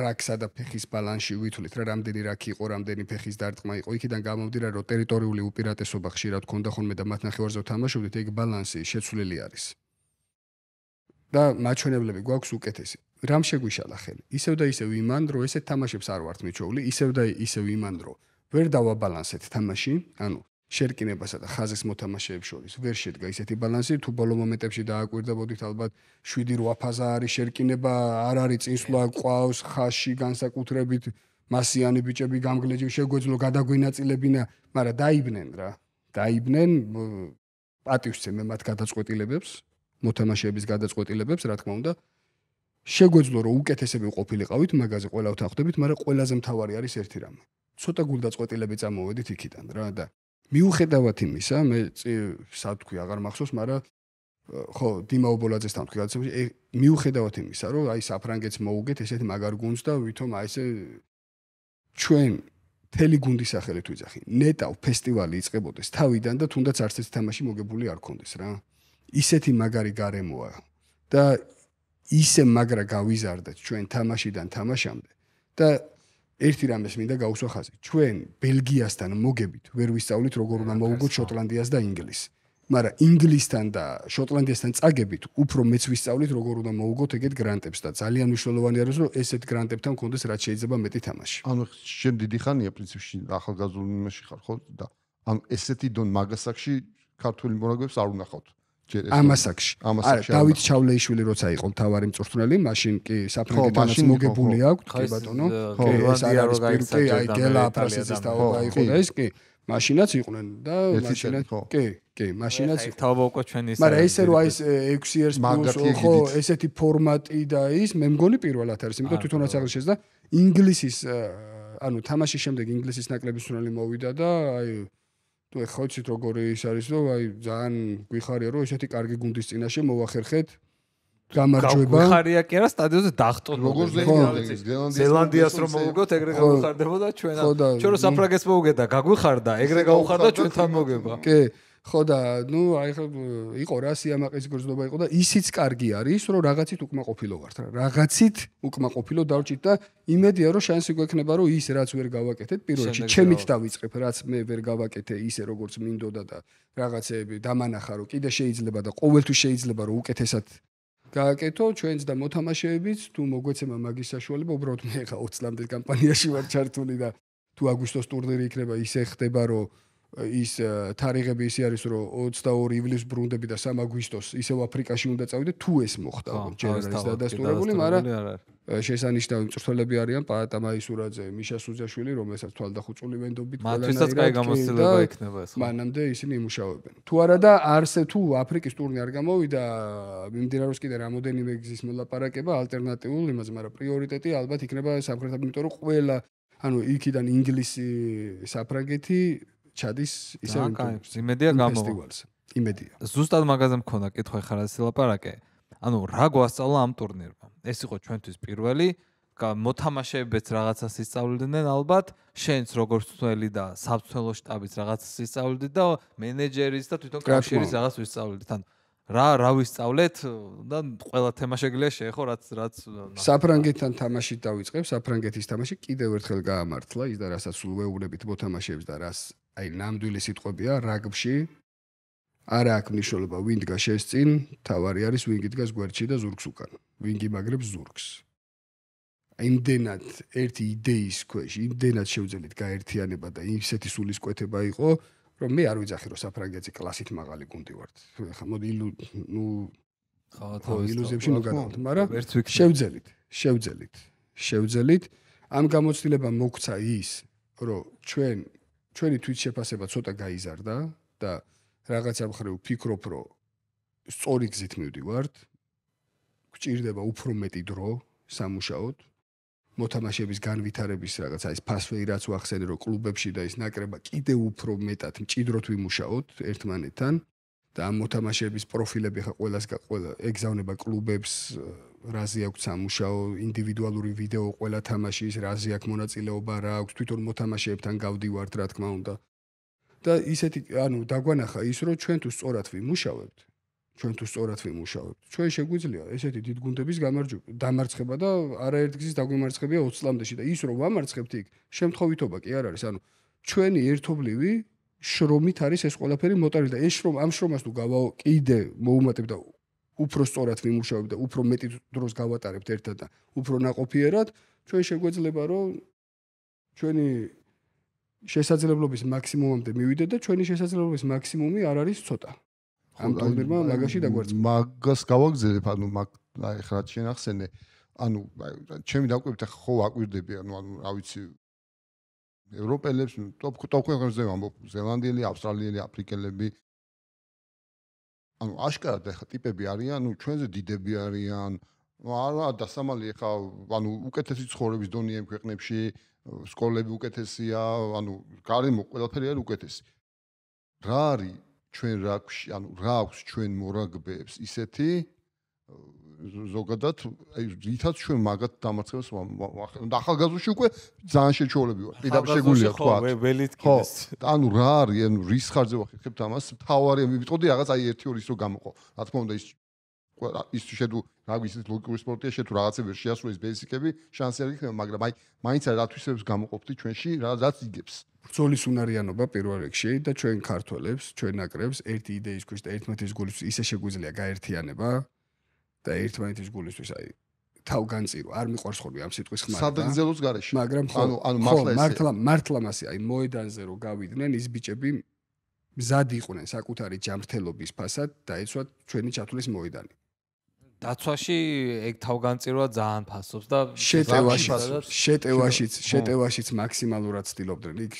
რაკსა და ფეხის ბალანსში ვითვლით რა, რამდენი რაკი იყო, რამდენი ფეხის დარტყმა იყო. იქიდან გამომდინარე, რომ ტერიტორიული უპირატესობა ხშირად ქონდა ხოლმე და მათ ნახევარზე თამაშობდით, ეგ ბალანსი შეცვლილი არის. და მაჩვენებლები გვაქვს უკეთესი. რამ შეგვიშალა ხელი? ისევ და ისევ იმან, რომ ესეთ თამაშებს არ ვართ მიჩოვლი, ისევ და ისევ იმან, რომ ვერ დავაბალანსეთ თამაში, ანუ შერკინებასა და ხაზის მოთამაშეებს შორის ვერ შედგა ისეთი ბალანსი, თუ ბოლო მომენტებში დააკვირდებოდით ალბათ 7-8 ფაზა არის შერკინება, არ არის წინსვლა, ყავს ხაში განსაკუთრებით მასიანი ბიჭები გამგლეჯი შეგვეძლო გადაგვინაწილებინა, მაგრამ დაიბნენ რა. დაიბნენ პატივს მე მათ გადაწყვეტილებებს, მოთამაშეების გადაწყვეტილებებს, რა თქმა უნდა. შეგვეძლო რომ უკეთესები ყოფილიყავით მაგაზე ყველა ვთანხმდებით, მაგრამ ყველაზე მთავარი არის ერთი რამ. ცოტა გულდაწყვეტილები წამოვედით იქიდან რა და მიუხედავად იმისა, მე სათქვი აღარ მახსოვს, მაგრამ ხო, დიმა ობოლაძესთან თქვი გადაცემაში, მიუხედავად იმისა, რომ აი საფრანგეთს მოუგეთ ესეთი მაგარ გუნდს და ვითომ აი ესე ჩვენ თელი გუნდის სახელით ვიძახი. ნეტავ ფესტივალი იწყებოდეს თავიდან და თუნდაც არც ერთი თამაში მოგებული არ ქონდეს რა. ისეთი მაგარი გარემოა და ისე მაგრა გავიზარდეთ ჩვენ თამაშიდან თამაშამდე და ერთი რამეს მინდა გაუსვა ხაზი. ჩვენ ბელგიასთან მოგებით ვერ ვისწავლით როგორ უნდა მოუგოთ შოტლანდიას და ინგლისს. მაგრამ ინგლისთან და შოტლანდიასთან წაგებით უფრო მეც ვისწავლით როგორ უნდა მოუგოთ ეგეთ გრანტებს და ძალიან მნიშვნელოვანი არის რომ ესეთ გრანტებთან კონდეს რაც შეიძლება მეტი თამაში. ანუ შენ დიდი ხანია პრინციპში ახალგაზრდობაში ხარ ხო და ან ესეთი დონ მაგასაკში ქართული მონაგებს არ უნახავთ. ამასაკში. არა, დავით ჩავლეიშვილი როცა იყო მთავარი მწვრთნელი, მაშინ კი საფრანგეთანაც მოგებული აქვს, კი ბატონო. ხო, ეს არის პირკი, აი გელა აფრასიძის თაობა იყო და ეს კი მაშინაც იყვნენ და მაშინაც კი, კი, მაშინაც იყო. თაობა უკვე ჩვენი ის. მაგრამ ესე რომ აი ეს 6 years plus ხო, ესეთი ფორმატი და ის მე მგონი პირველად არის, იმიტომ თვითონაც აღნიშნეს და ინგლისის ანუ თამაშის შემდეგ ინგლისის ნაკრების სრული მოვიდა და აი თუ ეხლა ვიცით როგორი ის არის რომ აი ძალიან გვიხარია რომ ესეთი კარგი გუნდის წინაშე მოახერხეთ გამარჯვება. გვიხარია კი არა სტადიონზე დახტონ როგორ ზელანდიას რომ მოუგოთ ეგრე გავხარდებოდა ჩვენ ჩვენ რომ საფრანგეთს მოუგეთ და გაგვიხარდა ეგრე გავხარდა ჩვენთან მოგება. კი ხო და ნუ აი ხო იყო რა სიამაყის გრძნობა იყო და ისიც კარგი არის რომ რაღაცით უკმაყოფილო ვართ რა. რაღაცით უკმაყოფილო დავჭით და იმედია რომ შანსი გვექნება რომ ის რაც ვერ გავაკეთეთ პირველ რიგში ჩემით დავიწყებ რაც მე ვერ გავაკეთე ისე როგორც მინდოდა და რაღაცეები დამანახა რომ კიდე შეიძლება და ყოველთვის შეიძლება რომ უკეთესად გააკეთო ჩვენც და მოთამაშეებიც თუ მოგვეცემა მაგის საშუალება უბრალოდ მე ხა 20 ლამდე კამპანიაში ვარ ჩართული და თუ აგვისტოს ტურნირი იქნება ისე ხდება რომ ის თარიღები ისე არის რომ 22 ივლისს ბრუნდები და 3 აგვისტოს ისევ აფრიკაში უნდა წავიდე თუ ეს მოხდა ჯერ არის დადასტურებული მაგრამ შესანიშნავი მწვრთნელები არიან პაატა მაისურაძე, მიშა სუძაშვილი, რომელსაც თვალდახუწული ვენდობით მათთვისაც კაი გამოცდილება იქნება ეს. მანამდე ისინი იმუშავებენ. თუ არა და არს თუ აფრიკის ტურნი არ გამოვიდა, მიმდინარეობს კიდე რამოდენიმე გზის მოლაპარაკება ალტერნატიულ იმაზე, მაგრამ პრიორიტეტი ალბათ იქნება სამხრეთ ამერიკა, იმიტომ რომ ყველა ანუ იქიდან ინგლისი, საფრანგეთი ჩადის ისე იმედია გამოვა. იმედია. ზუსტად მაგაზე მქონდა კითხვა ხარ ასე ლაპარაკე. ანუ რა გვასწავლა ამ ტურნირმა? ეს იყო ჩვენთვის პირველი მოთამაშეებიც რაღაცას ისწავლიდნენ ალბათ, შენც როგორც თველი და საბწელო შტაბიც რაღაცას ისწავლდით და მენეჯერის და თვითონ კავშირის რაღაც ვისწავლდით. ანუ რა რა ვისწავლეთ და ყველა თემა შეგიძლია შეეხო რაც რაც საფრანგეთთან თამაში დავიწყებ, საფრანგეთის თამაში კიდევ ერთხელ გაამართლა ის და რასაც სულ ვეუბნებით მოთამაშეებს და რას აი ნამდვილი სიტყვებია რაგბში არა აქვს მნიშვნელობა ვინ დგას შეს წინ, თავარი არის ვინ გიდგას გვერდში და ზურგს უკან. ვინ გიმაგრებს ზურგს. იმდენად ერთი იდეის ქვეშ, იმდენად შევძელით გაერთიანება და ისეთი სულისკვეთება იყო, რომ მე არ ვიცახი რომ საფრანგეთი კლასით მაღალი გუნდი ვართ. ხა მოდი ილუ ნუ ხო ილუზებში ნუ გადავთ, მაგრამ შევძელით, შევძელით, შევძელით ამ გამოცდილებამ მოგცა ის, რომ ჩვენ ჩვენი თვითშეფასება ცოტა გაიზარდა და რაღაცა მხრივ ვფიქრობ, რომ სწორი გზით მივდივართ. გჭირდება უფრო მეტი დრო სამუშაოდ. მოთამაშეების განვითარების რაღაცა ის ფასვეი რაც ვახსენე რომ კლუბებში და ის ნაკრება კიდევ უფრო მეტად მჭიდროდ ვიმუშაოთ ერთმანეთთან და ამ მოთამაშეების პროფილები ხა ყოველას ყველა ეგზავნება კლუბებს რაზე აქვს სამუშაო ინდივიდუალური ვიდეო ყველა თამაშის რაზე აქვს მონაწილეობა რა აქვს თვითონ მოთამაშეებთან გავდივართ რა თქმა უნდა. და ისეთი ანუ დაგვანახა ის რომ ჩვენ თუ სწორად ვიმუშავებთ ჩვენ თუ სწორად ვიმუშავებთ ჩვენ შეგვიძლია ესეთი დიდ გუნდების გამარჯვება დამარცხება და არაერთგზის დაგვიმარცხებია 20 წლამდეში და ის რომ ვამარცხებთ იქ შემთხვევითობა კი არ არის. ანუ ჩვენი ერთობლივი შრომით არის ეს ყველაფერი მოტარილი და ეს შრომ ამ შრომას თუ გავაო კიდე მოუმატებ და უფრო სწორად ვიმუშავებთ და უფრო მეტი დროს გავატარებთ ერთად და უფრო ناყოფიერად, ჩვენ შეგვეძლება რომ ჩვენი შესაძლებლობის მაქსიმუმამდე მივიდეთ და ჩვენი შესაძლებლობის მაქსიმუმი არ არის ცოტა. ამ ტურნირმა მაგაში დაგვარცხა. მაგას გავაგზავნებ, ანუ მაგ აი ხა შენ ახსენე, ანუ აი ჩემი დაკვირვით ხო აკვირდები, ანუ ანუ რა ვიცი ევროპელებს, ტოპ ტოპ ქვეყნებზე ამბობ, ზელანდიელი, ავსტრალიელი, აფრიკელები, ანუ აშკარად ახლა ტიპები არიან, ანუ ჩვენზე დიდები არიან. ну არა დასამალი ხა ანუ უკეთესი ცხოვრების დონე ამ ქვეყნებში სკოლები უკეთესია, ანუ გარემო ყველაფერი არის უკეთესი. რა არის ჩვენ რაკში, ანუ რა აქვს ჩვენ მორაგბეებს ისეთი ზოგადად, აი ვითაც ჩვენ მაგათ დამარცხებას და ახალგაზრდობაში უკვე ძალიან შეჩოვლები ვარ. პირდაპირ შეგვიძლია თქვა. ხო, ველით კიდეს. ანუ რა არის, ანუ რის ხარჯზე ვახერხებთ ამას? თავარი ვიტყოდი რაღაც აი ერთი ორი ის რო გამოყო. რა თქმა უნდა ის ის შედუ რა ვიცი ლოგიკური სპორტია შე თუ რაღაცები შეასრულეს ბეისიკები შანსი არ იქნება მაგრამ აი მაინც რა თვისებს გამოყოფთი ჩვენში რა რაც იგებს ბრძოლის უნარიანობა პირველ რიგში და ჩვენ ქართველებს ჩვენ აკრებს ერთი იდეის ქვეშ და ერთმანეთის გულისთვის ისე შეგვიძლია გაერთიანება და ერთმანეთის გულისთვის აი თავგანწირო არ მიყვარს ხოლმე ამ სიტყვის ხმა სადღეგრძელოს გარეშე. მაგრამ ანუ ანუ მართლა ესე მართლა მართლა მასე აი მოედანზე რო გავიდნენ ის ბიჭები მზად იყვნენ საკუთარი ჯამრთელობის ფასად და ეცვათ ჩვენი ჩათulis მოედანი დაცვაში ეგ თავგანწირვა ძალიან ფასობს და შეტევაშიც შეტევაშიც შეტევაშიც მაქსიმალურად ცდილობდნენ. იქ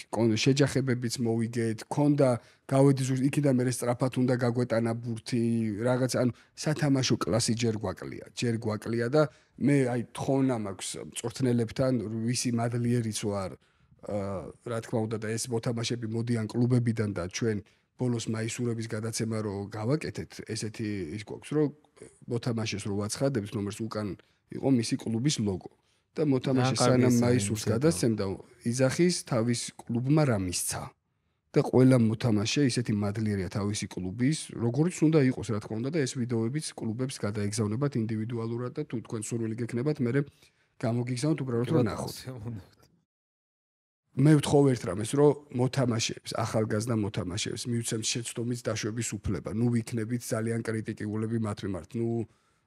შეჯახებებიც მოვიგეთ ქონდა გავედი ზუსტ იქიდან მე სწრაფად უნდა გაგვეტანა ბურთი რაღაც ანუ სათამაშო კლასი ჯერ გვაკლია ჯერ გვაკლია და მე აი თხონა მაქვს მწვრთნელებთან ვისი მადლიერიც ვარ რა თქმა უნდა და ეს მოთამაშეები მოდიან კლუბებიდან და ჩვენ ბოლოს მაისურების გადაცემა რო გავაკეთეთ ესეთი ის გვაქვს რომ მოთამაშეს რო ვაცხადებს ნომერს უკან იყო მისი კლუბის ლოგო. და მოთამაშე სანამ მაისურს გადაცემდა იზახის თავის კლუბმა რა მისცა. და ყველა მოთამაშე ისეთი მადლიერია თავისი კლუბის როგორც უნდა იყოს რა თქმა უნდა და ეს ვიდეოებიც კლუბებს გადაეგზავნებათ ინდივიდუალურად და თუ თქვენ სურვილი გექნებათ მე გამოგიგზავნოთ უბრალოდ რომ ნახოთ მე ვთხოვ ერთ რამეს, რომ მოთამაშეებს, ახალგაზრდა მოთამაშეებს მიუცემთ შეცდომის დაშვების უფლება. ნუ ვიქნებით ძალიან კრიტიკულები მათ მიმართ. ნუ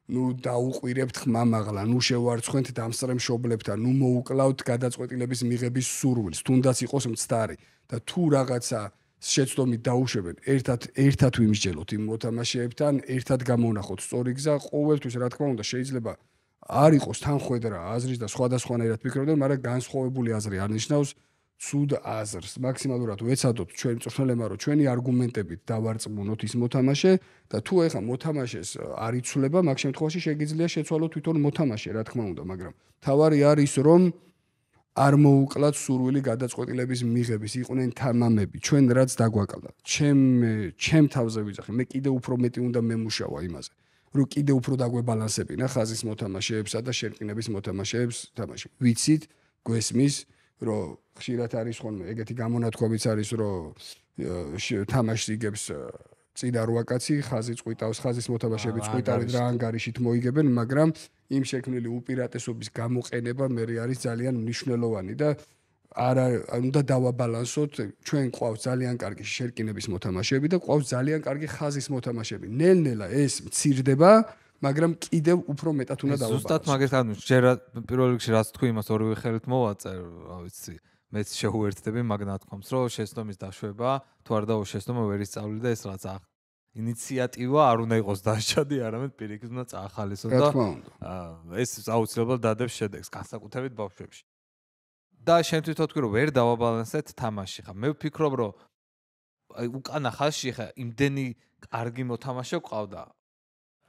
ნუ დაუყვირებთ ხმამაღლა, ნუ შევარცხენთ დამსწრემ შობლებთან, ნუ მოუკლავთ გადაწყვეტილების მიღების სურვილს, თუნდაც იყოს მცდარი და თუ რაღაცა შეცდომით დაუშვებენ, ერთად ერთად ვიმსჯელოთ იმ მოთამაშეებთან, ერთად გამონახოთ სწორი გზა, ყოველთვის რა თქმა უნდა შეიძლება არ იყოს თანხვედრა აზრის და სხვადასხვანაირად ფიქრობდნენ, მაგრამ განსხვავებული აზრი არნიშნავს ცუდ აზრს. მაქსიმალურად ვეცადოთ ჩვენ მწვრთნელებმა, რომ ჩვენი არგუმენტებით დავარწმუნოთ ის მოთამაშე და თუ ეხა მოთამაშეს არ იცვლება, მაგ შემთხვევაში შეგიძლია შეცვალოთ თვითონ მოთამაშე, რა თქმა უნდა, მაგრამ თავარი არის, რომ არ მოუკლათ სურვილი გადაწყვეტილების მიღების, იყვნენ თამამები, ჩვენ რაც დაგვაკლა. ჩემ ჩემ თავზე ვიძახი, მე კიდე უფრო მეტი უნდა მემუშავა იმაზე. რომ კიდე უფრო დაგვებალანსებინა ხაზის მოთამაშეებსა და შერკინების მოთამაშეებს თამაში. ვიცით, გვესმის, რომ ხშირად არის ხოლმე ეგეთი გამონათქვამიც არის, რომ თამაშს იგებს წინა რვა კაცი, ხაზი წვიტავს, ხაზის მოთამაშეები წვიტავენ რა ანგარიშით მოიგებენ, მაგრამ იმ შექმნილი უპირატესობის გამოყენება მე არის ძალიან მნიშვნელოვანი და არა უნდა დავაბალანსოთ ჩვენ ყავს ძალიან კარგი შერკინების მოთამაშეები და ყავს ძალიან კარგი ხაზის მოთამაშეები. ნელ-ნელა ეს მცირდება, მაგრამ კიდევ უფრო მეტად უნდა დავაბალანსოთ. ზუსტად მაგერთან ჯერ პირველ რიგში რაც თქვი იმას ორივე ხელით მოვაწერ, რა ვიცი. მეც შეუერთდები მაგ ნათქვამს, რომ შეცდომის დაშვება, თუ არ დაო შეცდომა ვერ ისწავლი და ეს რაც ახ ინიციატივა არ უნდა იყოს დაშადი, არამედ პირიქით უნდა წაახალისო და ეს აუცილებლად დადებს შედეგს, განსაკუთრებით ბავშვებში. და შენ თვითონ თქვი რომ ვერ დავაბალანსეთ თამაში ხა მე ვფიქრობ რომ აი უკანა ხალხში ხა იმდენი კარგი მოთამაშე ყავდა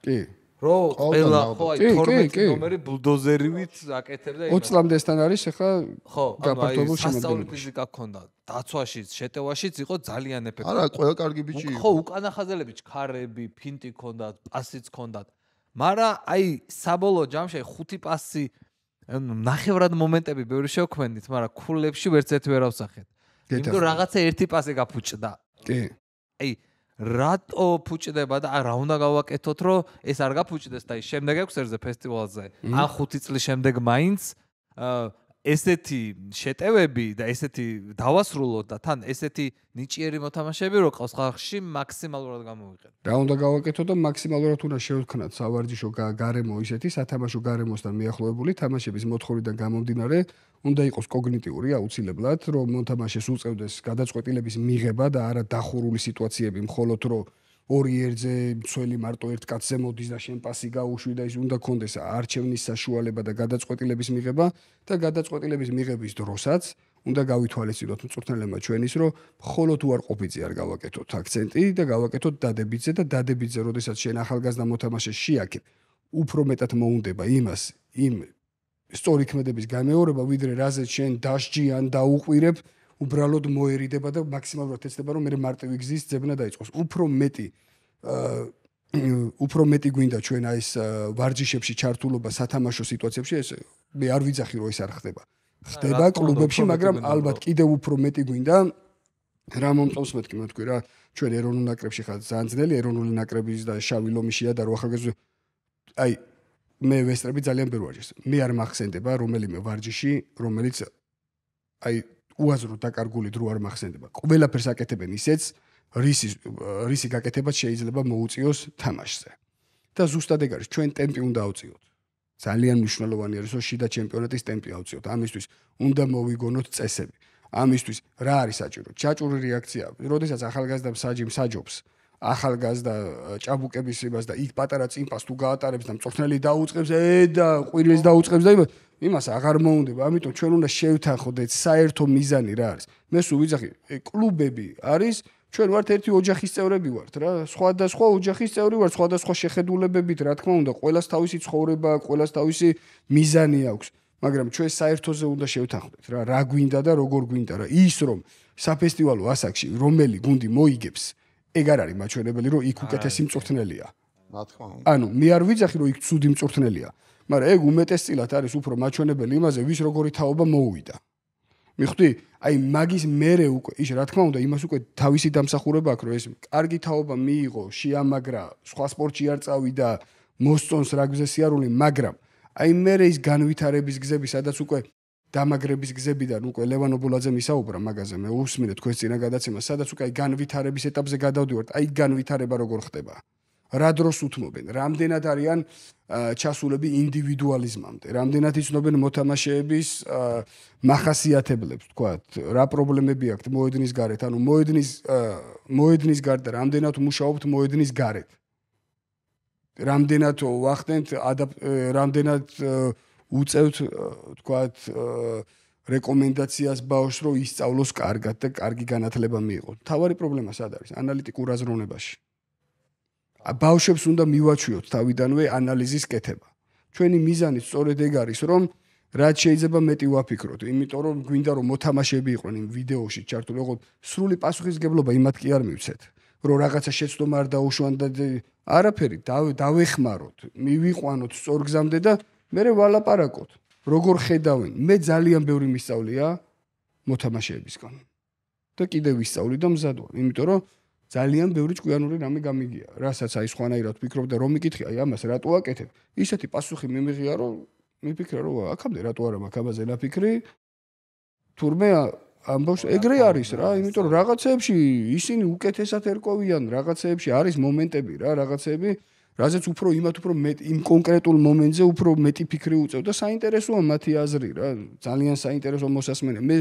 კი რო ყველა ხო აი 12 ნომერი ბულდოზერივით აკეთებდა იმას. 20 წლამდესთან არის ხა ხო გაფართოებულ შემოგვიდგენში ფიზიკა ქონდა დაცვაში შეტევაშიც იყო ძალიან ეფექტური არა ყველა კარგი ბიჭი იყო. ხო უკანა ხაზელები ჩქარები ფინტი ქონდა პასიც ქონდა მაგრამ აი საბოლოო ჯამში ხუთი პასი ნახევრად მომენტები ბევრი შევქმენით, მაგრამ ქულებში ვერც ერთ ვერ ავსახეთ. იმიტომ რაღაცა ერთი პასე გაფუჭდა. კი. აი რატო ფუჭდება და რა უნდა გავაკეთოთ, რომ ეს არ გაფუჭდეს და ის შემდეგ ექვს ერზე ფესტივალზე. ან 5 წლის შემდეგ მაინც აა ესეთი შეტევები და ესეთი დავასრულოთ და თან ესეთი ნიჭიერი მოთამაშეები რო ყავს ხალხში მაქსიმალურად გამოვიყენოთ. რა უნდა გავაკეთო და მაქსიმალურად უნდა შევქმნათ სავარჯიშო გარემო ისეთი სათამაშო გარემოსთან მიახლოებული თამაშების მოთხოვნიდან გამომდინარე უნდა იყოს კოგნიტიური აუცილებლად რომ მოთამაშეს უწევდეს გადაწყვეტილების მიღება და არა დახურული სიტუაციები მხოლოდ რომ ორი ერთზე მცველი მარტო ერთ კაცზე მოდის და შენ პასი გაუშვი და ის უნდა კონდეს არჩევნის საშუალება და გადაწყვეტილების მიღება და გადაწყვეტილების მიღების დროსაც უნდა გავითვალისწინოთ მწვრთნელებმა ჩვენის რომ მხოლოდ უარყოფითზე არ გავაკეთოთ აქცენტი და გავაკეთოთ დადებითზე და დადებითზე როდესაც შენ ახალგაზრდა მოთამაშეს შეაქებ. უფრო მეტად მოუნდება იმას იმ სწორი ქმედების გამეორება ვიდრე რაზეც შენ დასჯიან და უყვირებ უბრალოდ მოერიდება და მაქსიმალურად ეცდება რომ მე მარტივი გზის ძებნა დაიწყოს. უფრო მეტი უფრო მეტი გვინდა ჩვენ აი ეს ვარჯიშებში ჩართულობა სათამაშო სიტუაციებში ეს მე არ ვიძახი რომ ეს არ ხდება. ხდება კლუბებში, მაგრამ ალბათ კიდევ უფრო მეტი გვინდა რა მომწონს მეთქი მე თქვი რა ჩვენ ეროვნულ ნაკრებში ხარ ძალიან ძნელი ეროვნული ნაკრების და შავი ლომიშია და რო ახალგაზრდა აი მე ვესტრები ძალიან ბევრი ვარჯიშს. მე არ მახსენდება რომელიმე ვარჯიში, რომელიც აი უაზრო დაკარგული დრო არ მახსენდება. ყველაფერს აკეთებენ ისეც, რისი რისი გაკეთებაც შეიძლება მოუწიოს თამაშზე. და ზუსტად ეგ არის, ჩვენ ტემპი უნდა ავწიოთ. ძალიან მნიშვნელოვანი არის, რომ შიდა ჩემპიონატის ტემპი ავწიოთ. ამისთვის უნდა მოვიგონოთ წესები. ამისთვის რა არის საჭირო? ჩაჭური რეაქცია. როდესაც ახალგაზრდა საჯიმ საჯობს, ახალგაზრდა ჭაბუკების იმას და იქ პატარა წიმპას თუ გაატარებს და მწვრთნელი დაუწყებს, ე და ყვირილს დაუწყებს და იმას იმას აღარ მოუნდება, ამიტომ ჩვენ უნდა შევთანხოთ ეს საერთო მიზანი რა არის. მე სულ ვიძახი, კლუბები არის, ჩვენ ვართ ერთი ოჯახის წევრები ვართ რა, სხვადასხვა ოჯახის წევრი ვართ, სხვადასხვა შეხედულებებით, რა თქმა უნდა, ყოველას თავისი ცხოვრება, ყოველას თავისი მიზანი აქვს, მაგრამ ჩვენ საერთოზე უნდა შევთანხმდეთ რა, რა გვინდა და როგორ გვინდა რა. ის რომ საფესტივალო ასაკში რომელი გუნდი მოიგებს, ეგ არ არის მაჩვენებელი, რომ იქ უკეთესი მწვრთნელია. რა თქმა უნდა. ანუ მე არ ვიძახი, რომ იქ ცუდი მწვრთნელია. მაგრამ ეგ უმეტესწილად არის უფრო მაჩვენებელი იმაზე, ვის როგორი თაობა მოუვიდა. მიხვდი? აი მაგის მერე უკვე, ის რა თქმა უნდა, იმას უკვე თავისი დამსახურება აქვს, რომ ეს კარგი თაობა მიიღო, შეამაგრა, სხვა სპორტში არ წავიდა, მოსწონს რაგზე სიარული, მაგრამ აი მერე ის განვითარების გზები, სადაც უკვე დამაგრების გზებიდან უკვე ლევან ობულაძე მისაუბრა მაგაზე, მე უსმინე თქვენს წინა გადაცემას, სადაც უკვე აი განვითარების ეტაპზე გადავდივართ, აი განვითარება როგორ ხდება. რა დროს უთმობენ, რამდენად არიან ჩასულები ინდივიდუალიზმამდე, რამდენად იცნობენ მოთამაშეების מחასიათებლებს, თქვათ, რა პრობლემები აქვთ მოედნის გარეთ, ანუ მოედნის მოედნის გარდა რამდენად მუშაობთ მოედნის გარეთ. რამდენად ვახდენთ რამდენად უწევთ თქვათ რეკომენდაციას ბავშვს რომ ისწავლოს კარგად და კარგი განათლება მიიღოს. თავარი პრობლემა სად არის? ანალიტიკურ აზროვნებაში. ბავშვებს უნდა მივაჩვიოთ თავიდანვე ანალიზის კეთება. ჩვენი მიზანი სწორედ ეგ არის, რომ რაც შეიძლება მეტი ვაფიქროთ, იმიტომ რომ გვინდა რომ მოთამაშეები იყვნენ იმ ვიდეოში ჩართული, ოღონდ სრული პასუხისგებლობა იმათ კი არ მივცეთ, რომ რაღაცა შეცდომა არ დაუშვან და არაფერი დავეხმაროთ, მივიყვანოთ სწორ გზამდე და მე ვალაპარაკოთ. როგორ ხედავენ? მე ძალიან ბევრი მისწავლია მოთამაშეებისგან. და კიდევ ვისწავლი და მზად ვარ, იმიტომ რომ ძალიან ბევრი ჭკვიანური რამე გამიგია. რასაც აი სხვანაირად ვფიქრობ და რომ მიკითხე, აი ამას რატო აკეთებ? ისეთი პასუხი მიმიღია, რომ მიფიქრე, რომ აქამდე რატო არა მაქვს აბაზე ნაფიქრი? თურმე ამბობს ეგრე არის რა, იმიტომ რომ რაღაცეებში ისინი უკეთესად ერკვევიან, რაღაცეებში არის მომენტები რა, რაღაცეები რაზეც უფრო იმათ უფრო მეტ იმ კონკრეტულ მომენტზე უფრო მეტი ფიქრი უწევ და საინტერესოა მათი აზრი რა ძალიან საინტერესო მოსასმენია მე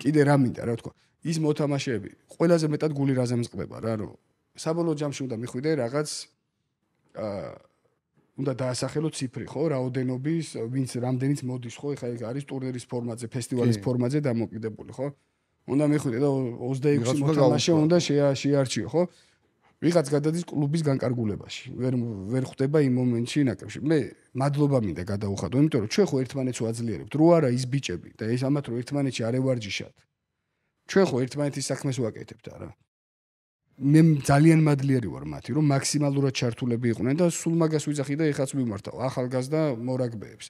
კიდე რა მინდა რა თქვა ის მოთამაშეები ყველაზე მეტად გული რაზე მწყდება რა რომ საბოლოო ჯამში უნდა მიხვიდე რაღაც აა უნდა დაასახელო ციფრი ხო რაოდენობის ვინც რამდენიც მოდის ხო ეხა ეგ არის ტურნირის ფორმატზე ფესტივალის ფორმატზე დამოკიდებული ხო უნდა მიხვიდე და 26 მოთამაშე უნდა შეარჩიო ხო ვიღაც გადადის კლუბის განკარგულებაში. ვერ ვერ ხვდება იმ მომენტში ნაკრებში. მე მადლობა მინდა გადაუხადო, იმიტომ რომ ჩვენ ხო ერთმანეთს ვაძლიერებთ. რო არა ის ბიჭები და ეს ამათ რო ერთმანეთში არ ევარჯიშათ. ჩვენ ხო ერთმანეთის საქმეს ვაკეთებთ არა. მე ძალიან მადლიერი ვარ მათი, რომ მაქსიმალურად ჩართულები იყვნენ და სულ მაგას ვიძახი და ეხაც მიმართავ ახალგაზრდა მორაგბეებს.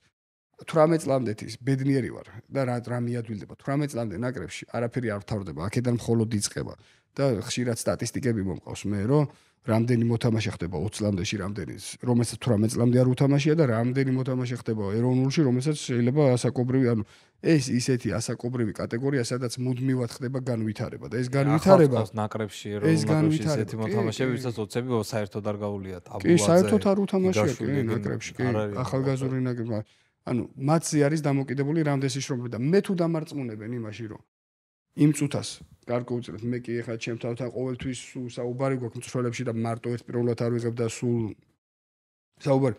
18 წლამდეთის ბედნიერი ვარ და რა რა მიადვილდება 18 წლამდე ნაკრებში არაფერი არ ვთავრდება აქედან მხოლოდ იწყება და ხშირად სტატისტიკები მომყავს მე რომ რამდენი მოთამაშე ხდება? 20 წლამდეში რამდენი? რომელსაც 18 წლამდე არ უთამაშია და რამდენი მოთამაშე ხდება? ეროვნულში რომელსაც შეიძლება ასაკობრივი ანუ ეს ისეთი ასაკობრივი კატეგორია სადაც მუდმივად ხდება განვითარება და ეს განვითარება ნაკრებში ეროვნულში ისეთი მოთამაშეები ვისაც 20-ები საერთოდ არ გაუვლიათ აბუაძე კი საერთოდ არ უთამაშია კი ნაკრებში კი ახალგაზრდული ნაკრები ანუ მათზე არის დამოკიდებული რამდენი შრომები და მე თუ დამარწმუნებენ იმაში რომ იმ წუთას. გარკვეულწილად მე კი ახლა ჩემ თავთან ყოველთვის საუბარი გვაქვს მწვრთნელებში და მარტო ერთ პირველად არ ვიღებ და სულ. საუბარი.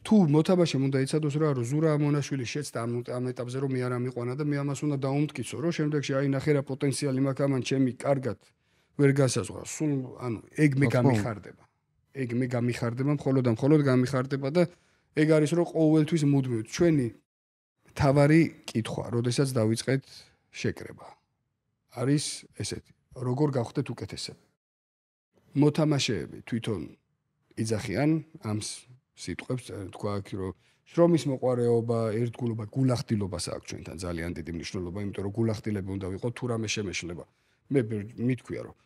თუ მოთამაშემ უნდა იცადოს რა რომ ზურა ამონაშვილი შეცდა ამ ამ ეტაპზე რომ მე არ ამიყვანა და მე ამას უნდა დაუმტკიცო რომ შემდეგში აი ნახე რა პოტენციალი მაქვს ამან ჩემი კარგად ვერ გასაზღვრა. სულ ანუ ეგ მე გამიხარდება. ეგ მე გამიხარდება მხოლოდ და მხოლოდ გამიხარდება და ეგ არის რომ ყოველთვის მუდმივ. ჩვენი თავარი კითხვა როდესაც დავიწყეთ შეკრება არის ესეთი როგორ გავხდეთ უკეთესები მოთამაშეები თვითონ იძახიან ამ სიტყვებს თქვა აქ რომ შრომის მოყარეობა ერთგულობა გულახდილობას აქვს ჩვენთან ძალიან დიდი მნიშვნელობა იმიტომ რომ გულახდილები უნდა ვიყო თუ რამე შემეშლება. მე მithქვია რომ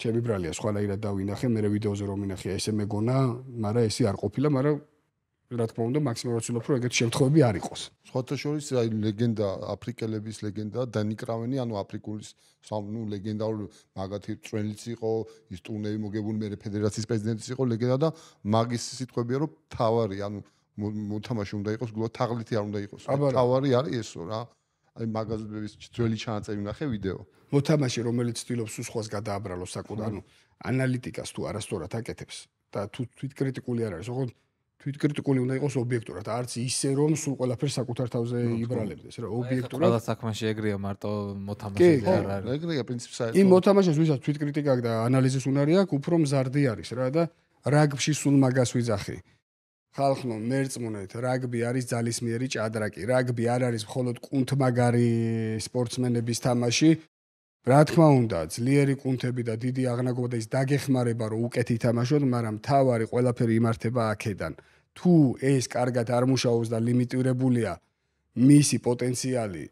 ჩემი ბრალია სხვანაირად დავინახე მე ვიდეოზე რომ მინახია ესე მეგონა მაგრამ ესე არ ყოფილა მაგრამ რა თქმა უნდა მაქსიმალურად ვცდილობ რომ ეგეთი შემთხვევები არ იყოს. სხვათა შორის აი ლეგენდა აფრიკელების ლეგენდა დანი კრავენი ანუ აფრიკულის სამნუ ლეგენდარული მაგათი წვრენიც იყო ის ტურნირი მოგებული მე ფედერაციის პრეზიდენტიც იყო ლეგენდა და მაგის სიტყვებია რომ თავარი ანუ მოთამაშე უნდა იყოს გულად თაღლითი არ უნდა იყოს. თავარი არის ესო რა. აი მაგაზების ძველი ჩანაწერი ნახე ვიდეო. მოთამაშე რომელიც ცდილობს უსხოს გადააბრალოს საკუთარ ანუ ანალიტიკას თუ არასწორად აკეთებს და თუ თვითკრიტიკული არ არის ოღონდ თვითკრიტიკული უნდა იყოს ობიექტურად, არც ისე რომ სულ ყველაფერს საკუთარ თავზე იბრალებდეს, რა, ობიექტურად. ყველა საქმეში ეგრეა, მარტო მოთამაშეზე არ არის. ეგრეა პრინციპი საერთოდ. იმ მოთამაშეს ვისაც თვითკრიტიკა და ანალიზის უნარი აქვს, უფრო მზარდი არის რა და რაგბში სულ მაგას ვიძახი. ხალხო, მერწმუნეთ, რაგბი არის ძალისმიერი ჭადრაკი. რაგბი არ არის მხოლოდ კუნთმაგარი სპორტსმენების თამაში, რა თქმა უნდა, ძლიერი კუნთები და დიდი აღნაგობა და ის დაგეხმარება, რომ უკეთ ითამაშოთ, მაგრამ თავარი ყველაფერი იმართება აქედან. თუ ეს კარგად არ მუშაობს და ლიმიტირებულია მისი პოტენციალი,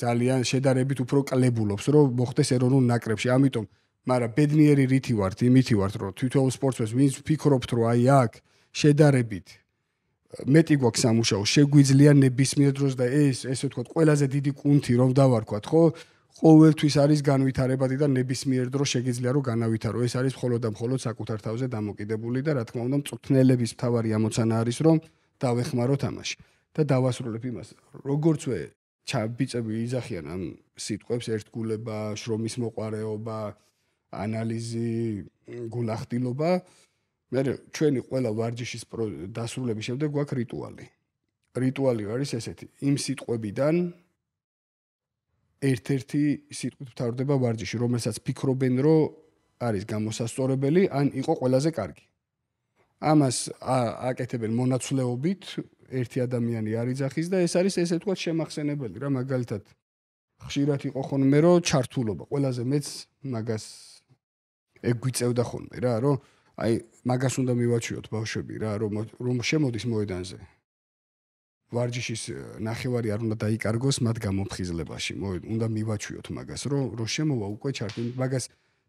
ძალიან შედარებით უფრო კლებულობს, რომ მოხდეს ეროვნულ ნაკრებში. ამიტომ, მაგრამ ბედნიერი რითი ვართ, იმითი ვართ, რომ თვითონ სპორტსმენს ვინც ფიქრობთ, რომ აი აქ შედარებით მეტი გვაქვს სამუშაო, შეგვიძლია ნებისმიერ დროს და ეს, ესე ვთქვათ, ყველაზე დიდი კუნთი რომ დავარქვათ, ხო? ყოველთვის არის განვითარებადი და ნებისმიერ დროს შეგიძლია რომ განავითარო. ეს არის მხოლოდ და მხოლოდ საკუთარ თავზე დამოკიდებული და რა თქმა უნდა მწვრთნელების მთავარი ამოცანა არის რომ დავეხმარო თამაში და დავასრულებ იმას. როგორც ვე ჩაბიწები იძახიან ამ სიტყვებს ერთგულება, შრომის მოყარეობა, ანალიზი, გულახდილობა მე ჩვენი ყველა ვარჯიშის დასრულების შემდეგ გვაქვს რიტუალი. რიტუალი არის ესეთი: იმ სიტყვებიდან ერთ-ერთი სიტყვით მთავრდება ვარჯიში, რომელსაც ფიქრობენ, რომ არის გამოსასწორებელი, ან იყო ყველაზე კარგი. ამას აკეთებენ მონაცვლეობით, ერთი ადამიანი არიძახის და ეს არის ესე თქვა შემახსენებელი რა, მაგალითად ხშირად იყო ხოლმე რომ ჩართულობა, ყველაზე მეც მაგას ეგ გვიწევდა ხოლმე რა, რომ აი მაგას უნდა მივაჩვიოთ ბავშვები რა, რომ რომ შემოდის მოედანზე. ვარჯიშის ნახევარი არ უნდა დაიკარგოს მათ გამოფხიზლებაში. უნდა მივაჩვიოთ მაგას, რომ რომ შემოვა უკვე ჩართული მაგას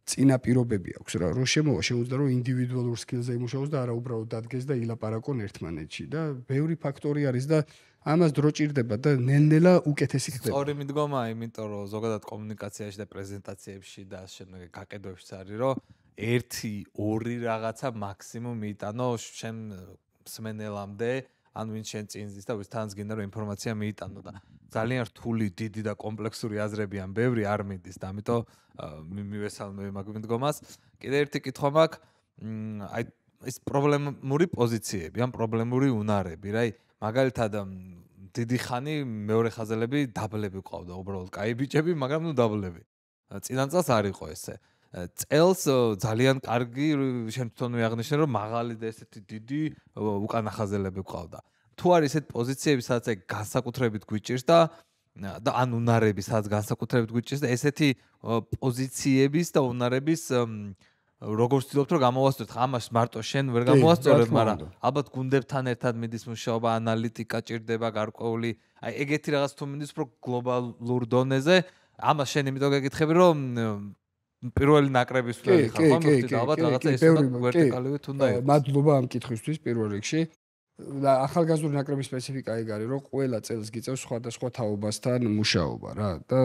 წინა პირობები აქვს რა, რომ შემოვა შეუძლია რომ ინდივიდუალურ სკილზე იმუშაოს და არა უბრალოდ დადგეს და ილაპარაკონ ერთმანეთში და ბევრი ფაქტორი არის და ამას დრო ჭირდება და ნელ-ნელა უკეთესი ხდება. სწორი მიდგომა, იმიტომ რომ ზოგადად კომუნიკაციაში და პრეზენტაციებში და შემდეგ გაყიდვებში არის რომ 1 2 რაღაცა მაქსიმუმ მიიტანო შენ სმენელამდე ან ვინ შენ წინზის და ვის თანს გინდა რომ ინფორმაცია მიიტანო და ძალიან რთული დიდი და კომპლექსური აზრები ან ბევრი არ მიდის და ამიტომ მივესალმები მაგ მიდგომას. კიდე ერთი კითხვა მაქვს. აი ეს პრობლემური პოზიციები ან პრობლემური უნარები რა აი მაგალითად დიდი ხანი მეორე ხაზელები დაბლები ყავდა უბრალოდ კაი ბიჭები მაგრამ ნუ დაბლები წინან წელს არ იყო ესე წელს ძალიან კარგი შენ თვითონვე აღნიშნე რომ მაღალი და ესეთი დიდი უკანა ხაზელები ყავდა. თუ არის ესეთ პოზიციები სადაც აი განსაკუთრებით გვიჭირს და და ან უნარები სადაც განსაკუთრებით გვიჭირს და ესეთი პოზიციების და უნარების როგორ ვცდილობთ რომ გამოვასწოროთ ხა ამას მარტო შენ ვერ გამოვასწორებ მაგრამ ალბათ გუნდებთან ერთად მიდის მუშაობა ანალიტიკა ჭირდება გარკვეული. აი ეგეთი რაღაც თუ მიდის უფრო გლობალურ დონეზე. ამას შენ იმიტომ გეკითხები რომ პირველი ნაკრების ველი ხარ ხო მოხდი და ალბათ რაღაცა ეს უნდა ვერტიკალივით უნდა იყოს მადლობა ამ კითხვისთვის პირველ რიგში და ახალგაზრდული ნაკრების სპეციფიკა ეგ არის რომ ყველა წელს გიწევს სხვადასხვა თაობასთან მუშაობა რა და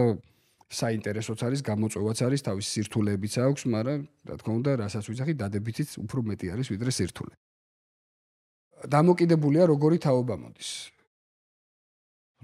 საინტერესოც არის, გამოწვევაც არის, თავის სირთულეებიც აქვს, მაგრამ რა თქმა უნდა, რასაც ვიძახი, დადებითიც უფრო მეტი არის ვიდრე სირთულე. დამოკიდებულია როგორი თაობა მოდის.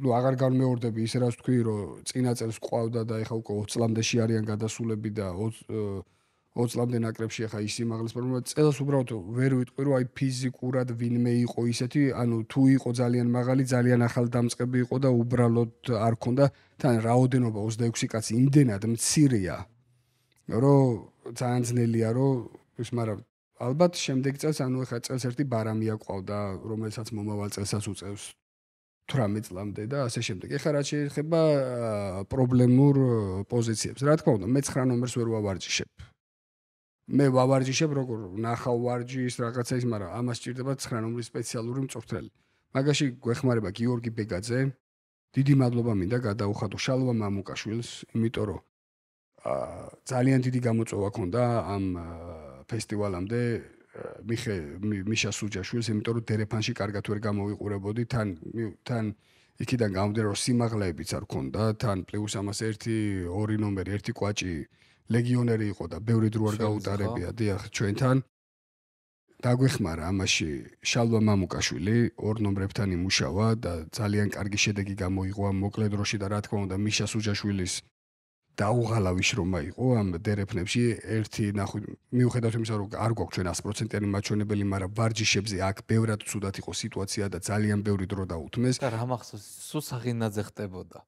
Ну აღარ განმეორდები ისე რაც თქვი რომ წინა წელს ყავდა და ეხა უკვე 20 წლამდეში არიან გადასულები და 20 წლამდე ნაკრებში ახლა ის იმაღლეს პრობლემა წელს უბრალოდ ვერ ვიტყვი რომ აი ფიზიკურად ვინმე იყო ისეთი ანუ თუ იყო ძალიან მაღალი ძალიან ახალ დამწყები იყო და უბრალოდ არ ქონდა. თან რაოდენობა 26 კაცი იმდენად მცირეა რომ ძალიან ძნელია რომ ის მაგრამ ალბათ შემდეგ წელს ანუ ახლა წელს ერთი ბარამია ყავდა რომელსაც მომავალ წელსაც უწევს 18 წლამდე და ასე შემდეგ. ეხლა რაც შეეხება პრობლემურ პოზიციებს, რა თქმა უნდა, მე 9 ნომერს ვერ ვავარჯიშებ. მე ვავარჯიშებ როგორ ნახავ ვარჯიშს რაღაცა ის მაგრამ ამას ჭირდება 9 ნომრის სპეციალური მწვრთნელი მაგაში გვეხმარება გიორგი ბეგაძე დიდი მადლობა მინდა გადაუხადო შალვა მამუკაშვილს იმიტომ რომ აა ძალიან დიდი გამოწვევა ქონდა ამ ფესტივალამდე მიხე მიშა სუჯაშვილს იმიტომ რომ დერეფანში კარგად ვერ გამოვიყურებოდი თან თან იქიდან გამომდინარე რომ სიმაღლეებიც არ ქონდა თან პლუს ამას ერთი ორი ნომერი ერთი კვაჭი ლეგიონერი იყო და ბევრი დრო არ გაუტარებია დიახ ჩვენთან. დაგვეხმარა ამაში შალვა მამუკაშვილი ორ ნომრებთან იმუშავა და ძალიან კარგი შედეგი გამოიღო ამ მოკლე დროში და რა თქმა უნდა მიშა სუჯაშვილის დაუღალავი შრომა იყო ამ დერეფნებში ერთი ნახო მიუხედავად იმისა რომ არ გვაქვს ჩვენ 100%-იანი მაჩვენებელი მაგრამ ვარჯიშებზე აქ ბევრად ცუდად იყო სიტუაცია და ძალიან ბევრი დრო დაუთმეს და რა მახსოვს სულ საღინაძე ხდებოდა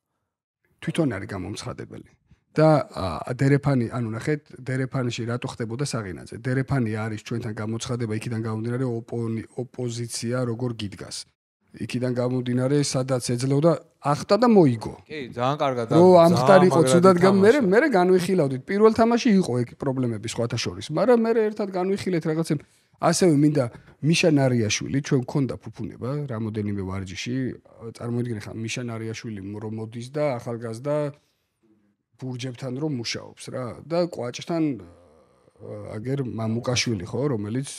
თვითონ არის გამომცხადებელი და დერეფანი, ანუ ნახეთ, დერეფანში რატო ხდებოდა საღინაძე? დერეფანი არის ჩვენთან გამოცხადება იქიდან გამომდინარე ოპოზიცია როგორ გიდგას. იქიდან გამომდინარე, სადაც ეძლეოდა ახტა და მოიგო. კი, ძალიან კარგად. რო ამხტარ იყო ცუდად გამ მე მე განვიხილავდით. პირველ თამაში იყო ეგ პრობლემები სხვათა შორის, მაგრამ მე ერთად განვიხილეთ რაღაცებს. ასევე მინდა მიშანარიაშვილი, ჩვენ გქონდა ფუფუნება რამოდენიმე ვარჯიში. წარმოიდგინე ხა მიშანარიაშვილი რომ მოდის და ახალგაზრდა ბურჯებთან რომ მუშაობს რა და ყვაჭთან აგერ მამუკაშვილი ხო რომელიც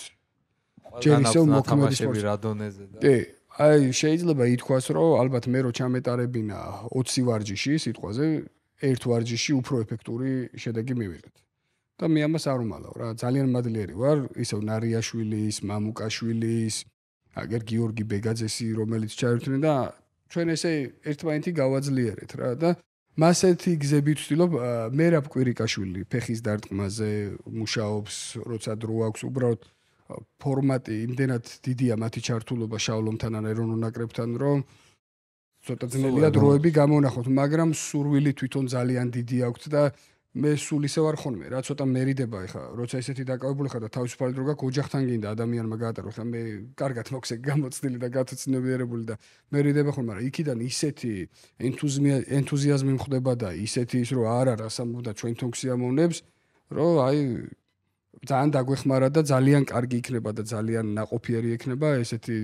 ჯერ ისე მოქმედი სპორტი რა დონეზე და კი აი შეიძლება ითქვას რომ ალბათ მე რო ჩამეტარებინა 20 ვარჯიში სიტყვაზე ერთ ვარჯიში უფრო ეფექტური შედეგი მივიღეთ. და მე ამას არ უმალავ რა. ძალიან მადლიერი ვარ. ისევ ნარიაშვილის მამუკაშვილის აგერ გიორგი ბეგაძესი რომელიც ჩაერთვნენ და ჩვენ ესე ერთმანეთი გავაძლიერეთ რა. და მასეთი გზები ვცდილობ მერაბ კვირიკაშვილი ფეხის დარტყმაზე მუშაობს როცა დრო აქვს უბრალოდ ფორმატი იმდენად დიდია მათი ჩართულობა შავლომთან ან ეროვნულ ნაკრებთან, რომ ცოტა ძნელია დროები გამონახოთ, მაგრამ სურვილი თვითონ ძალიან დიდი აქვს და მე სულ ისე ვარ ხოლმე რა ცოტა მერიდება ეხა როცა ესეთი დაკავებული ხარ და თავისუფალი დრო გაქვს ოჯახთან გინდა ადამიანმა გაატარო ხა მე კარგად მოხსე გამოცდილი და გათოცნებიერებული და მერიდება ხოლმე მაგრამ იქიდან ისეთი ენთუზიაზმი მხდება და ისეთი ის რომ არ არა სამბუდა ჩვენ თონ ქსიამოვნებს რომ აი ძალიან დაგვეხმარა და ძალიან კარგი იქნება და ძალიან ناقოფიერი იქნება ესეთი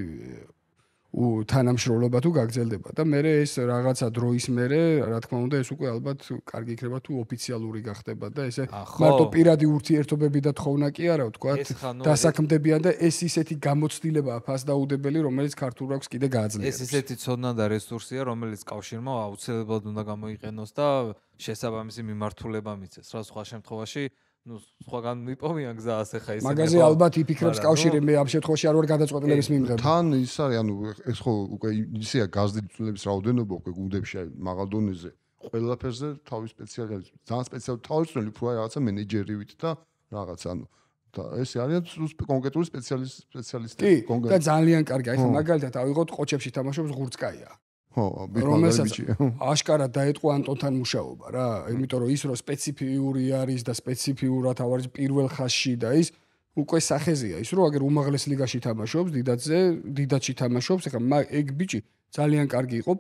თანამშრომლობა თუ გაგრძელდება. და მე ეს რაღაცა დროის მერე რა თქმა უნდა ეს უკვე ალბათ კარგი იქნება თუ ოფიციალური გახდება და ესე მარტო პირადი ურთიერთობები და თხოვნა კი არა ვთქვა დასაქმდებიან და ეს ისეთი გამოცდილებაა ფასდაუდებელი რომელიც ქართულ აქვს კიდე გააძლიეროს ეს ისეთი ცოდნა და რესურსია რომელიც კავშირმა აუცილებლად უნდა გამოიყენოს და შესაბამისი მიმართულება მიცეს. რა სხვა შემთხვევაში ну სხვაგან მიპოვიან გზა ასე ხა ისე მაგაზე ალბათ იფიქრებს კავშირი მე ამ შემთხვევაში არ ვარ გადაწყვეტილების მიმღები. თან ის არის ანუ ეს ხო უკვე ისეა გაზრდილი წვლილების რაოდენობა უკვე გუნდებში მაღალ დონეზე ყველაფერზე თავის სპეციალისტი ძალიან სპეციალური თავის წვლილი უფრო რაღაცა მენეჯერივით და რაღაც ანუ და ეს არიან კონკრეტული სპეციალისტი სპეციალისტი კონკრეტული და ძალიან კარგი აი ხო. მაგალითად ავიღოთ ყოჩებში თამაშობს ღურწკაია ხო, რომელსაც (laughs) აშკარად დაეთყო ანტონთან მუშაობა რა, იმიტომ რომ ის რო სპეციფიური არის და სპეციფიურად ავარჯ პირველ ხაზში და ის უკვე სახეზია ის რომ აგერ უმაღლეს ლიგაში თამაშობს, დიდაძე, დიდაჩი თამაშობს, ეხლა ეგ ბიჭი ძალიან კარგი იყო.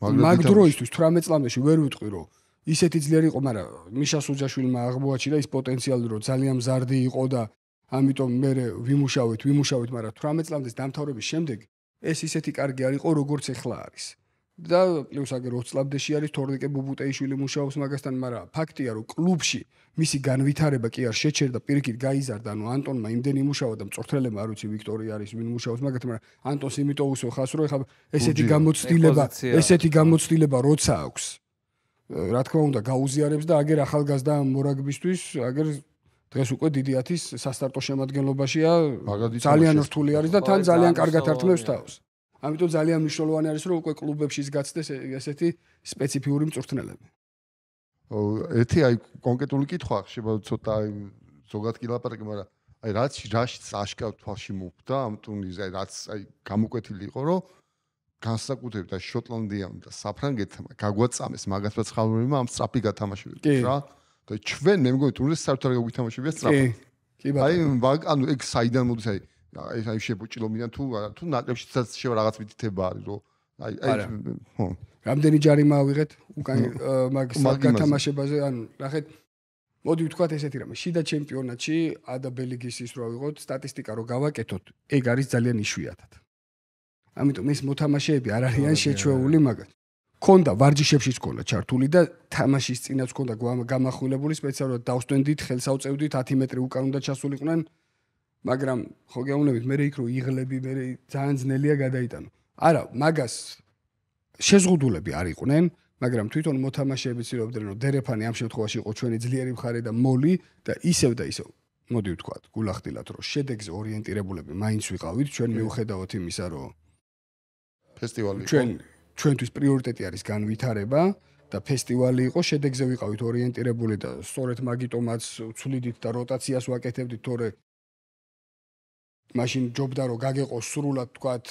მაგ დროისთვის 18 წლამდეში ვერ ვიტყვი რომ ისეთი ძლიერი იყო, მაგრამ მიშა სუჯაშვილმა აღმოაჩინა ის პოტენციალი რომ ძალიან მზარდი იყო და ამიტომ მე ვიმუშავეთ, ვიმუშავეთ, მაგრამ 18 წლამდე დამთავრების შემდეგ ეს ისეთი კარგი არ იყო როგორც ეხლა არის. და პლუს აგერ 20 წლამდეში არის თორნიკე ბუბუტეიშვილი მუშაობს მაგასთან, მაგრამ ფაქტია რომ კლუბში მისი განვითარება კი არ შეჩერდა, პირიქით გაიზარდა, ანუ ანტონმა იმდენი მუშაობა და მწვრთნელებმა არ ვიცი ვიქტორი არის ვინ მუშაობს მაგათ, მაგრამ ანტონს იმიტომ უსო ხას რომ ეხა ესეთი გამოცდილება, ესეთი გამოცდილება როცა აქვს. რა თქმა უნდა, გაუზიარებს და აგერ ახალგაზრდა მორაგბისთვის, აგერ დღეს უკვე დიდი ათის სასტარტო შემადგენლობაშია, ძალიან რთული არის და თან ძალიან კარგად ართმევს თავს. ამიტომ ძალიან მნიშვნელოვანი არის რომ უკვე კლუბებში გაცდეს ესეთი სპეციფიური მწვრთნელები. ო ეთი აი კონკრეტული კითხვა ხება ცოტა აი ზოგად კი ლაპარაკი მაგრამ აი რაც რაშიც აშკავ თვალში მოვხდა ამ ტურნირზე აი რაც აი გამოკვეთილი იყო რომ განსაკუთრებით და შოტლანდიამ და საფრანგეთმა გაგვაწამეს მაგათაც ხალხურმა ამ სტრაფი გათამაშები რა. და ჩვენ მე მგონი ტურნირზე საერთოდ არ გაგვითამაშებია სტრაფი კი ბატონო. აი ანუ ეგ საიდან მოდის აი აი აი შეფუჭილობიდან თუ თუ ნაკრებშიც შევა რაღაც მითითება არის რომ აი აი ხო რამდენი ჯარი მავიღეთ უკან (laughs) მაგ გათამაშებაზე ანუ ნახეთ მოდი ვთქვათ ესეთი რამე. შიდა ჩემპიონატში ადა ბელიგის ის რო ავიღოთ სტატისტიკა რო გავაკეთოთ ეგ არის ძალიან იშვიათად. ამიტომ ეს მოთამაშეები არ არიან შეჩვეული მაგათ ქონდა ვარჯიშებშიც ქონდა ჩართული და თამაშის წინაც ქონდა გამახვილებული სპეციალურად. დავსტვენდით ხელს ავწევდით 10 მეტრი უკან უნდა ჩასულიყვნენ მაგრამ ხო გეუბნებით მე იქ რო იღლები მე ძალიან ძნელია გადაიტანო. არა მაგას შეზღუდულები არ იყვნენ მაგრამ თვითონ მოთამაშეები ცდილობდნენ რომ დერეფანი ამ შემთხვევაში იყო ჩვენი ძლიერი მხარე და მოლი და ისევ და ისევ. მოდი ვთქვათ გულახდილად რომ შედეგზე ორიენტირებულები მაინც ვიყავით ჩვენ მიუხედავად იმისა რომ ფესტივალი ჩვენ ჩვენთვის პრიორიტეტი არის განვითარება და ფესტივალი იყო შედეგზე ვიყავით ორიენტირებული და სწორედ მაგიტომაც ვცვლიდით და როტაციას ვაკეთებდით თორე მაშინ ჯობდა რომ გაგეყოს სრულად თქვათ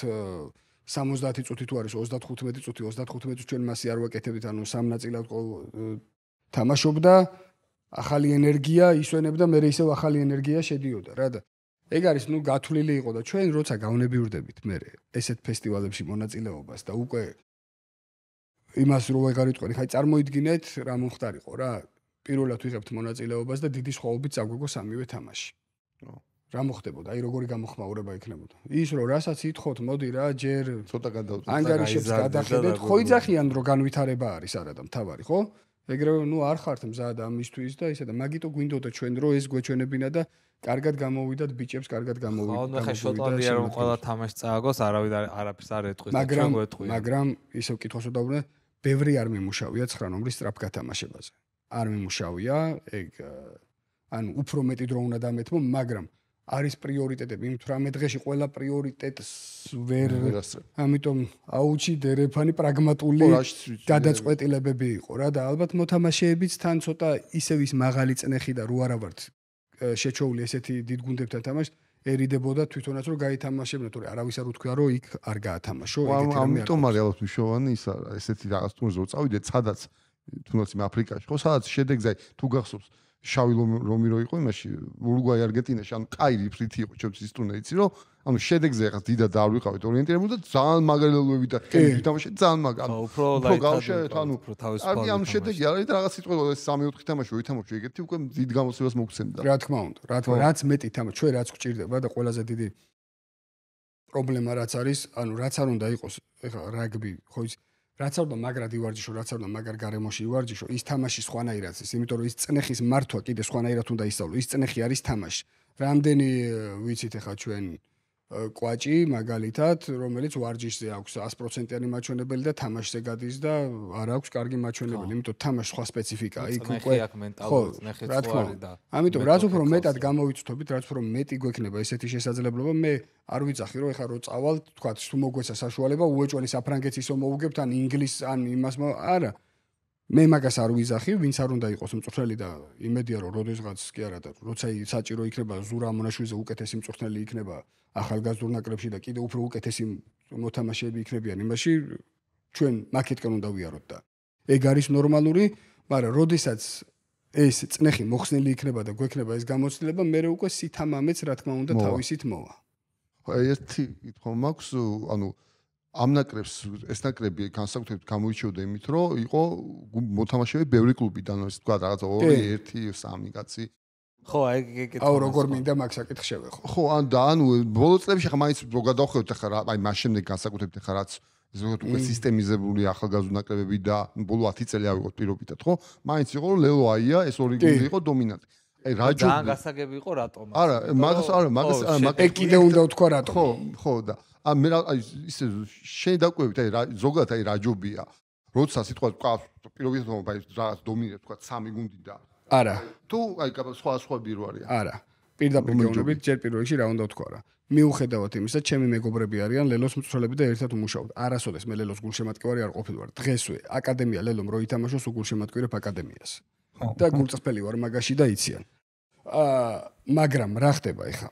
70 წუთი თუ არის 35 წუთი 35 წუთი ჩვენ მასი არ ვაკეთებდით ანუ სამ ნაწილად თამაშობდა ახალი ენერგია ისვენებდა მე ისევ ახალი ენერგია შედიოდა რა და ეგ არის ნუ გათვლილი იყო და ჩვენ როცა გავნებიურდებით მე ესეთ ფესტივალებში მონაწილეობას და უკვე იმას რო ვეღარ იტყვი ხაი წარმოიდგინეთ რა მომხდარიყო რა პირველად ვიღებთ მონაწილეობას და დიდი სხვაობით წაგვიგო სამივე თამაში რა მოხდებოდა? აი როგორი გამოხმაურება იქნებოდა? ის რომ რასაც ითხოვთ, მოდი რა, ჯერ ცოტა გადავწყვეტ. ანგარიშებს გადახედეთ, ხო იძახიან რომ განვითარება არის არა და მთავარი, ხო? ეგრევე ნუ არ ხართ მზად ამისთვის და ისე და მაგიტო გვინდოდა ჩვენ რომ ეს გვეჩვენებინა და კარგად გამოვიდათ ბიჭებს, კარგად გამოვიდათ. ხო, ნახე შოტლანდია რომ ყველა თამაში წააგოს, არავინ არაფერს არ ეტყვის და ჩვენ გვეტყვია. მაგრამ ისევ კითხოს უდავრე, ბევრი არ მიმუშავია 9 ნომრის სტრაფ გათამაშებაზე. არ მიმუშავია, ეგ ანუ უფრო მეტი დრო უნდა დამეთმო, მაგრამ არის პრიორიტეტები. იმ 18 დღეში ყველა პრიორიტეტს ვერ ამიტომ აუჩი დერეფანი პრაგმატული გადაწყვეტილებები იყო რა და ალბათ მოთამაშეებიც თან ცოტა ისევ ის მაღალი წნეხი და რო არა ვართ შეჩოული ესეთი დიდ გუნდებთან თამაში ერიდებოდა თვითონაც რომ გაითამაშებდნენ, თორე არავის არ უთქვია რომ იქ არ გაათამაშო, ამ ეგეთი რამე არ ამიტომ არის ალბათ მნიშვნელოვანი ის არა, ესეთი რაღაც თუნდაც რომ წავიდეთ, სადაც თუნდაც იმ აფრიკაში, ხო, სადაც შედეგზე თუ გახსოვს შავი ლომი რომი რო იყო იმაში ურუგვაი არგენტინაში ანუ კაირი ფრითი იყო ჩემთვის ის ტურნე იცი რომ ანუ შედეგზე ახლა დიდად არ ვიყავით ორიენტირებული და ძალიან მაგალელოები და თამაში ძალიან მაგ ანუ უფრო გავშერეთ ანუ უფრო თავისუფალი არ ანუ შედეგი არის და რაღაც სიტყვა ეს 3-4 თამაში ვითამაშო ეგეთი უკვე დიდ გამოცდილებას მოგცემდა. რა თქმა უნდა რა თქმა რაც მეტი თამაში ჩვენ რაც გვჭირდება და ყველაზე დიდი პრობლემა რაც არის ანუ რაც არ უნდა იყოს ეხლა რაგბი ხო ის რაც არ უნდა მაგრად ივარჯიშო, რაც არ უნდა მაგარ გარემოში ივარჯიშო, ის თამაში სხვანაირად ის, იმიტომ რომ ის წნეხის მართვა კიდე სხვანაირად უნდა ისწავლო. ის წნეხი არის თამაში. რამდენი ვიცით ახლა ჩვენ კვაჭი მაგალითად, რომელიც ვარჯიშზე აქვს 100%-იანი მაჩვენებელი და თამაშზე გადის და არ აქვს კარგი მაჩვენებელი, იმიტომ თამაშს სხვა სპეციფიკაა. იქ უკვე ხო, რა თქმა უნდა. ამიტომ რაც უფრო მეტად გამოვიცდობით, რაც უფრო მეტი გვექნება ესეთი შესაძლებლობა, მე არ ვიცახი რომ ეხლა რო წავალ, თქვა, თუ მოგვეცა საშუალება, უეჭველი საფრანგეთის ომოუგებთ ან ინგლისს ან იმას არა. მე მაგას არ ვიზახი, ვინც არ უნდა იყოს მწვრთნელი და იმედია რომ როდესღაც კი არა და როცა საჭირო იქნება ზურა მონაშვილზე უკეთესი მწვრთნელი იქნება ახალგაზრდულ ნაკრებში და კიდე უფრო უკეთესი მოთამაშეები იქნებიან იმაში ჩვენ მაკეტკენ უნდა ვიაროთ და ეგ არის ნორმალური, მაგრამ როდესაც ეს წნეხი მოხსნილი იქნება და გვექნება ეს გამოცდილება, მე უკვე სითამამეც რა თქმა უნდა თავისით მოვა. ერთი კითხვა მაქვს, ანუ ამ ნაკრებს ეს ნაკრები განსაკუთრებით გამოიჩეოდა იმით, რომ იყო მოთამაშეები ბევრი კლუბიდან, ეს თქვა რაღაცა 2, 1, 3 კაცი. ხო, აი ეგ ეგ აუ როგორ მინდა მაგ საკითხშევე ხო. ხო, ან და ანუ ბოლო წლებში ხა მაინც რო გადავხედოთ ახლა აი მას შემდეგ განსაკუთრებით ახლა რაც ზოგადად უკვე სისტემიზებული ახალგაზრდა ნაკრებები და ბოლო 10 წელი ავიღოთ პირობითად, ხო? მაინც იყო რომ ლელო აია ეს ორი გუნდი იყო დომინანტი. აი რაჯო ძალიან გასაგები იყო რატომ? არა, მაგას არა, მაგას არა, მაგ ეგ კიდე უნდა ვთქვა რატომ? ხო, ხო და ა მე აი ისე შენ დაკვევით აი ზოგადად აი რაჯობია როცა სიტყვა ყავს პირობითად რომ აი რაღაც დომინირებს თქვა სამი გუნდი და არა. თუ აი სხვა სხვა ბირო არის არა. პირდაპირ გეუბნებით ჯერ პირველ რიგში რა უნდა ვთქვა რა. მიუხედავად იმისა ჩემი მეგობრები არიან ლელოს მწვრთნელები და ერთად უმუშაობთ. არასოდეს მე ლელოს გულშემატკივარი არ ყოფილი ვარ დღესვე აკადემია ლელომ რო ითამაშოს უგულშემატკივრებ აკადემიას. და გულწრფელი ვარ მაგაში და იციან. აა მაგრამ რა ხდება ეხა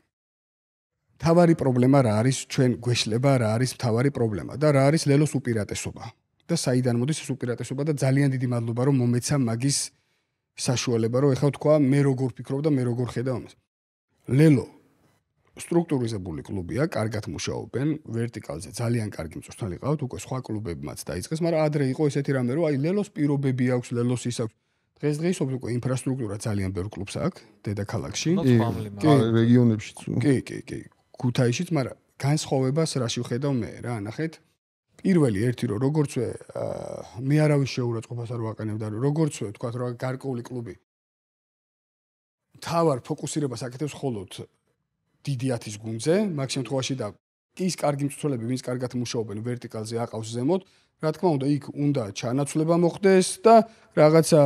თავარი პრობლემა რა არის ჩვენ გვეშლება რა არის თავარი პრობლემა და რა არის ლელოს უპირატესობა და საიდან მოდის ეს უპირატესობა და ძალიან დიდი მადლობა რომ მომეცა მაგის საშუალება რომ ეხლა თქვა მე როგორ ფიქრობ და მე როგორ ხედავ ამას ლელო სტრუქტურიზებული კლუბია, კარგად მუშაობენ, ვერტიკალზე ძალიან კარგი მწვრთნელი ყავთ, უკვე სხვა კლუბებმაც დაიწყეს, მაგრამ ადრე იყო ესეთი რამე, რომ აი ლელოს პირობები აქვს, ლელოს ის აქვს. დღესდღეობით უკვე ინფრასტრუქტურა ძალიან ბევრ კლუბს აქვს დედაქალაქში. კი, რეგიონებშიც. კი, კი, კი. ქუთაისშიც, მაგრამ განსხვავებას რაში ვხედავ მე რა, ნახეთ. პირველი ერთი რომ როგორცვე მე არავის შეურაცხყოფას არ ვაყენებ და როგორცვე თქვა რა გარკვეული კლუბი თავარ ფოკუსირებას აკეთებს ხოლოდ დიდი 10-ის გუნდზე, მაგ შემთხვევაში და ის კარგი მწვრთნელები, ვინც კარგად მუშაობენ ვერტიკალზე აყავს ზემოთ, რა თქმა უნდა, იქ უნდა ჩანაცვლება მოხდეს და რაღაცა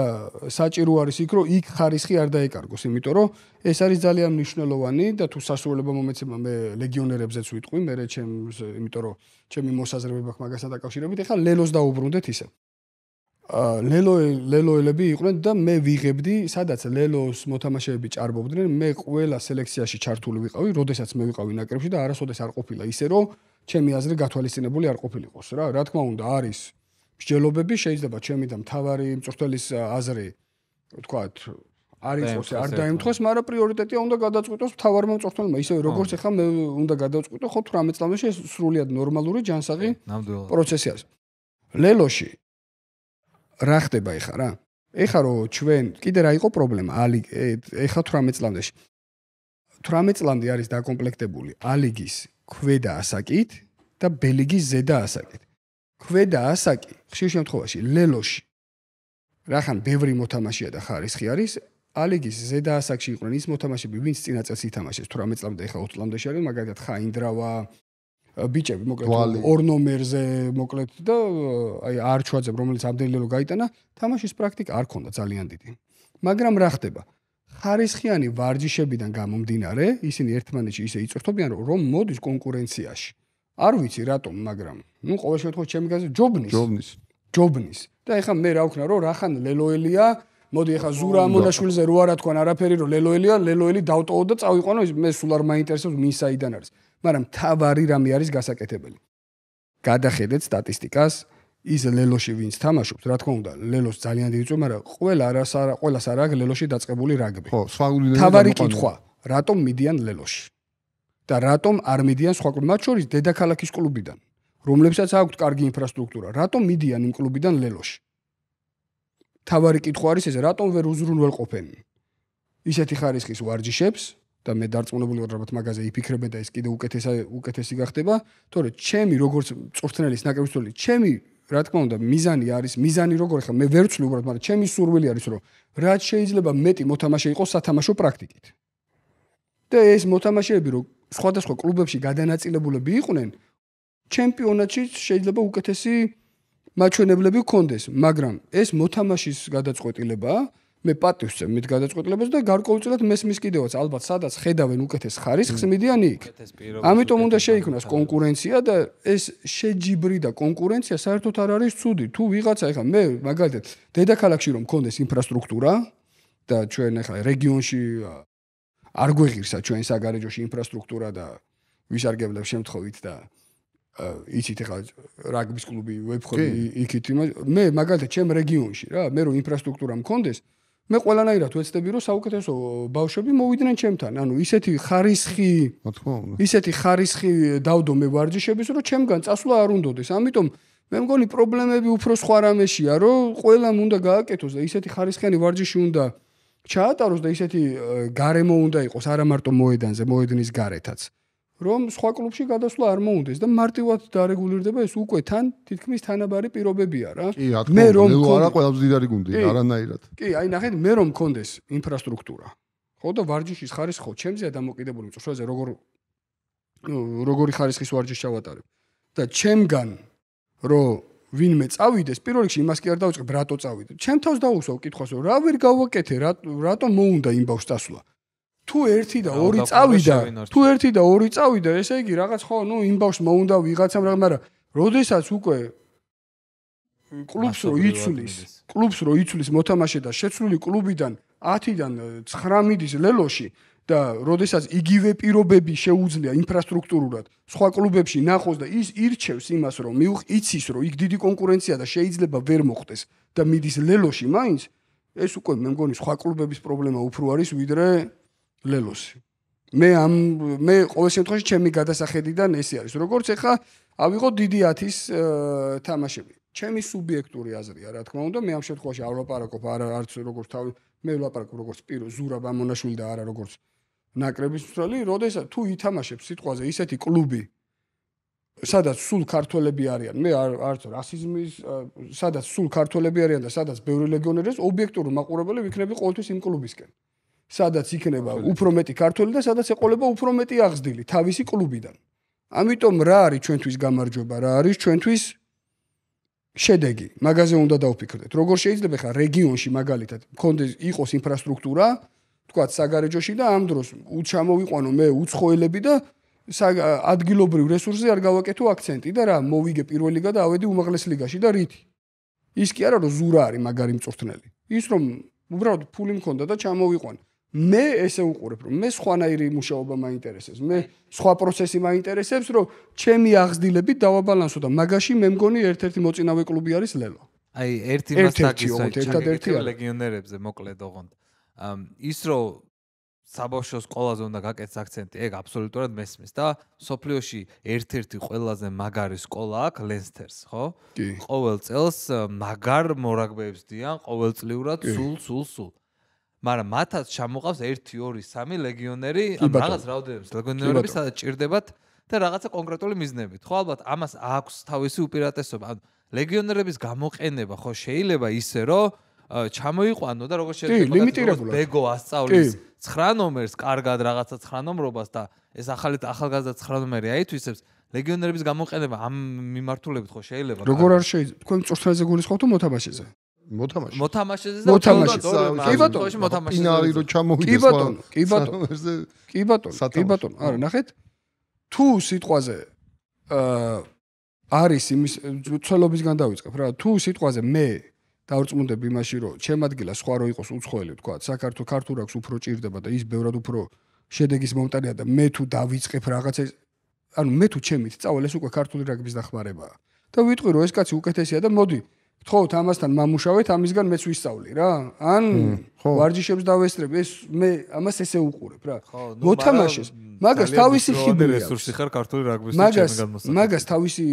საჭირო არის იქ, რომ იქ ხარისხი არ დაეკარგოს, იმიტომ რომ ეს არის ძალიან მნიშვნელოვანი და თუ სასურველება მომეცემა მე ლეგიონერებზეც ვიტყვი, მე რე ჩემს, იმიტომ რომ ჩემი მოსაზრებები აქვს მაგასთან დაკავშირებით, ეხლა ლელოს დაუბრუნდეთ ისე. ლელო ლელოელები იყვნენ და მე ვიღებდი, სადაც ლელოს მოთამაშეები ჭარბობდნენ, მე ყველა სელექციაში ჩართული ვიყავი, როდესაც მე ვიყავი ნაკრებში და არასოდეს არ ყოფილა. ისე, რომ ჩემი აზრი გათვალისწინებული არ ყოფილიყოს რა. რა თქმა უნდა, არის მსჯელობები, შეიძლება ჩემი და მთავარი მწვრთნელის აზრი, ვთქვათ, არის ის არ დაემთხოს, მაგრამ პრიორიტეტია უნდა გადაწყვიტოს მთავარმა მწვრთნელმა, ისე როგორც ახლა მე უნდა გადავწყვიტო, ხო 18 წლამდე სრულიად ნორმალური ჯანსაღი პროცესი არის. ლელოში რა ხდება ეხა რა? ეხა რო ჩვენ კიდე რა იყო პრობლემა? ალი ეხა 18 წლამდეში. 18 წლამდე არის დაკომპლექტებული ალიგის ქვედა ასაკით და ბელიგის ზედა ასაკით. ქვედა ასაკი ხშირ შემთხვევაში ლელოში რახან ბევრი მოთამაშეა და ხარისხი არის ალიგის ზედა ასაკში იყვნენ ის მოთამაშეები ვინც წინა წელს ითამაშეს 18 წლამდე ეხა 20 წლამდე შეიძლება მაგალითად ხაინდრავა ბიჭები მოკლედ ორ ნომერზე მოკლედ და აი არჩვაძემ რომელიც ამდენილო გაიტანა თამაშის პრაქტიკა არ ქონდა ძალიან დიდი. მაგრამ რა ხდება? ხარისხიანი ვარჯიშებიდან გამომდინარე ისინი ერთმანეთში ისე იწვრთობიან რომ მოდის კონკურენციაში. არ ვიცი რატომ მაგრამ ნუ ყოველ შემთხვევაში ჩემი გაზ ჯობნის. ჯობნის. ჯობნის. და ეხლა მე რა ვქნა რომ რახან ლელოელია მოდი ახლა ზურა ამონაშვილზე რო არა თქვან არაფერი რომ ლელოელია ლელოელი დავტოვო და წავიყვანო მე სულ არ მაინტერესებს მის საიდან არის. მაგრამ თავარი რამე არის გასაკეთებელი. გადახედეთ სტატისტიკას ის ლელოში ვინც თამაშობს რა თქმა უნდა ლელოს ძალიან დიდი წვე მაგრამ ყველა არას არა ყველას არა აქვს ლელოში დაწყებული რაგბი. ხო სხვა გულიდან თავარი კითხვა რატომ მიდიან ლელოში? და რატომ არ მიდიან სხვა კლუბ? მათ შორის დედაქალაქის კლუბიდან რომლებსაც აქვთ კარგი ინფრასტრუქტურა რატომ მიდიან იმ კლუბიდან ლელოში თავარი კითხვა არის ეს რატომ ვერ უზრუნველყოფენ ისეთი ხარისხის ვარჯიშებს და მე დარწმუნებული ვარ რომ მაგაზე იფიქრებენ და ეს კიდე უკეთესა უკეთესი გახდება. თორე ჩემი როგორც წვრთნელის ნაკრებისული ჩემი რა თქმა უნდა მიზანი არის მიზანი როგორ ხა მე ვერ ვცლი უბრალოდ მაგრამ ჩემი სურვილი არის რომ რაც შეიძლება მეტი მოთამაშე იყოს სათამაშო პრაქტიკით. და ეს მოთამაშეები რომ სხვადასხვა კლუბებში გადანაწილებულები იყვნენ ჩემპიონატში შეიძლება უკეთესი მაჩვენებლები გქონდეს მაგრამ ეს მოთამაშის გადაწყვეტილებაა მე პატივს წემით გადაწყვეტილებას და გარკვეულწილად მესმის კიდევაც ალბათ სადაც ხედავენ უკეთეს ხარისხს მიდიან იქ. ამიტომ უნდა შეიქმნას კონკურენცია და ეს შეჯიბრი და კონკურენცია საერთოდ არ არის ცუდი. თუ ვიღაცა ეხა მე მაგალითად დედაქალაქში რომ მქონდეს ინფრასტრუქტურა და ჩვენ ეხა რეგიონში არ გვეღირსა ჩვენ საგარეჯოში ინფრასტრუქტურა და ვისარგებლებ შემთხვევით და იცით ეხა რაგბის კლუბი ვებხები იქით მე მაგალითად ჩემ რეგიონში რა მე რომ ინფრასტრუქტურა მქონდეს მე ყველანაირად ვეცდები რომ საუკეთესო ბავშვები მოვიდნენ ჩემთან. ანუ ისეთი ხარისხი, რა თქმა უნდა. ისეთი ხარისხი დავდო მე ვარჯიშების, რომ ჩემგან წასვლა არ უნდადეს. ამიტომ მე მგონი პრობლემები უფრო სხვა რამეშია, რომ ყველამ უნდა გააკეთოს და ისეთი ხარისხიანი ვარჯიში უნდა ჩაატაროს და ისეთი გარემო უნდა იყოს, არა მარტო მოედანზე, მოედნის გარეთაც. რომ სხვა კლუბში გადასვლა არ მოუნდეს და მარტივად დარეგულირდება ეს უკვე თან თითქმის თანაბარი პირობებია რა. მე რომ არა ყველას დიდარი გუნდი არანაირად. კი, აი ნახეთ მე რომ მქონდეს ინფრასტრუქტურა. ხო და ვარჯიშის ხარისხი ხო ჩემზეა დამოკიდებული მწვრთნელზე როგორ როგორი ხარისხის ვარჯიში ჩავატარებ. და ჩემგან რომ ვინმე წავიდეს, პირველ რიგში იმას კი არ დავიწყებ, რატო წავიდე. ჩემ თავს დაუსვავ კითხვას, რომ რა ვერ გავაკეთე, რატო მოუნდა იმ ბავშვს წასვლა. თუ ერთი და ორი წავიდა, თუ ერთი და ორი წავიდა, ესე იგი რაღაც ხო, ნუ იმ ბავშვს მოუნდა ვიღაცამ რაღაც, მაგრამ როდესაც უკვე კლუბს რო იცვლის, კლუბს რო იცვლის მოთამაშე და შეცვლილი კლუბიდან 10-დან 9 მიდის ლელოში და როდესაც იგივე პირობები შეუძლია ინფრასტრუქტურულად სხვა კლუბებში ნახოს და ის ირჩევს იმას რომ იცის რომ იქ დიდი კონკურენცია და შეიძლება ვერ მოხდეს და მიდის ლელოში მაინც ეს უკვე მე მგონი სხვა კლუბების პრობლემა უფრო არის ვიდრე ლელოსი. მე ამ მე ყოველ შემთხვევაში ჩემი გადასახედიდან ესე არის. როგორც ახლა ავიღო დიდი 10-ის თამაშები. ჩემი სუბიექტური აზრია, რა თქმა უნდა, მე ამ შემთხვევაში არ ვლაპარაკობ არა არც როგორც თავი, მე ვლაპარაკობ როგორც პირო ზურა ბამონაშვილი და არა როგორც ნაკრების მსროლი, როდესაც თუ ითამაშებს სიტყვაზე ისეთი კლუბი, სადაც სულ ქართველები არიან, მე არ არც რასიზმის, სადაც სულ ქართველები არიან და სადაც ბევრი ლეგიონერია, ობიექტური მაყურებელი ვიქნები ყოველთვის იმ კლუბისკენ. სადაც იქნება უფრო მეტი ქართველი და სადაც ეყოლება უფრო მეტი აღზრდილი თავისი კლუბიდან. ამიტომ რა არის ჩვენთვის გამარჯობა, რა არის ჩვენთვის შედეგი? მაგაზე უნდა დავფიქრდეთ. როგორ შეიძლება ხა რეგიონში მაგალითად მქონდეს იყოს ინფრასტრუქტურა, თქვა საგარეჯოში და ამ დროს უჩამოვიყვანო მე უცხოელები და ადგილობრივ რესურსზე არ გავაკეთო აქცენტი და რა მოვიგე პირველ ლიგა და ავედი უმაღლეს ლიგაში და რითი? ის კი არა რომ ზურა არის მაგარი მწვრთნელი. ის რომ უბრალოდ ფული მქონდა და ჩამოვიყვანე. მე ესე უყურებ რომ მე სხვანაირი მუშაობა მაინტერესებს მე სხვა პროცესი მაინტერესებს რომ ჩემი აღზრდილებით დავაბალანსო და მაგაში მე მგონი ერთ-ერთი მოწინავე კლუბი არის ლელო. აი ერთი ერთადერთი ლეგიონერებზე მოკლედ ოღონდ. ის რომ საბავშვოს სკოლაზე უნდა გაკეთდეს აქცენტი ეგ აბსოლუტურად მესმის და სოფლიოში ერთ-ერთი ყველაზე მაგარი სკოლა აქვს ლენსტერს ხო? ყოველ წელს მაგარ მორაგბეებს დიან ყოველწლიურად სულ სულ სულ მაგრამ მათაც ჩამოყავს 1 2 3 ლეგიონერი ან რაღაც რაოდენობის ლეგიონერები სადაც ჭირდებათ და რაღაცა კონკრეტული მიზნებით. ხო ალბათ ამას აქვს თავისი უპირატესობა. ან ლეგიონერების გამოყენება ხო შეიძლება ისე რომ ჩამოიყვანო და როგორ შეიძლება ბეგო ასწავლის 9 ნომერს კარგად რაღაცა 9 ნომრობას და ეს ახალი ახალგაზრდა 9 ნომერი აითვისებს ლეგიონერების გამოყენება ამ მიმართულებით ხო შეიძლება როგორ არ შეიძლება თქვენ წორთაზე გულისხმობთ თუ მოთამაშეზე მოთამაშე. მოთამაშეზე და მოთამაშე. კი ბატონო, მოთამაშე. პინარი რო ჩამოვიდეს. კი ბატონო, კი ბატონო. კი ბატონო, კი ბატონო. არა, ნახეთ. თუ სიტყვაზე აა არის იმის ცოლობისგან დავიწყებ რა. თუ სიტყვაზე მე დავწმუნდები იმაში, რომ ჩემ ადგილას სხვა რო იყოს უცხოელი, თქვა, საქართველოს ქართულ აქვს უფრო ჭირდება და ის ბევრად უფრო შედეგის მომტანია და მე თუ დავიწყებ რაღაცა ანუ მე თუ ჩემით წავალ ეს უკვე ქართული რაგბის დახმარებაა. და ვიტყვი რომ ეს კაცი უკეთესია და მოდი თხოვთ ამასთან მამუშავეთ, ამისგან მეც ვისწავლი რა. ან ვარჯიშებს დავესწრებ, ეს მე ამას ესე უყურებ რა. მოთამაშეს. მაგას თავისი ხიბლი აქვს. რესურსი ხარ ქართული რაგბის ჩემი განმოსახედი. მაგას თავისი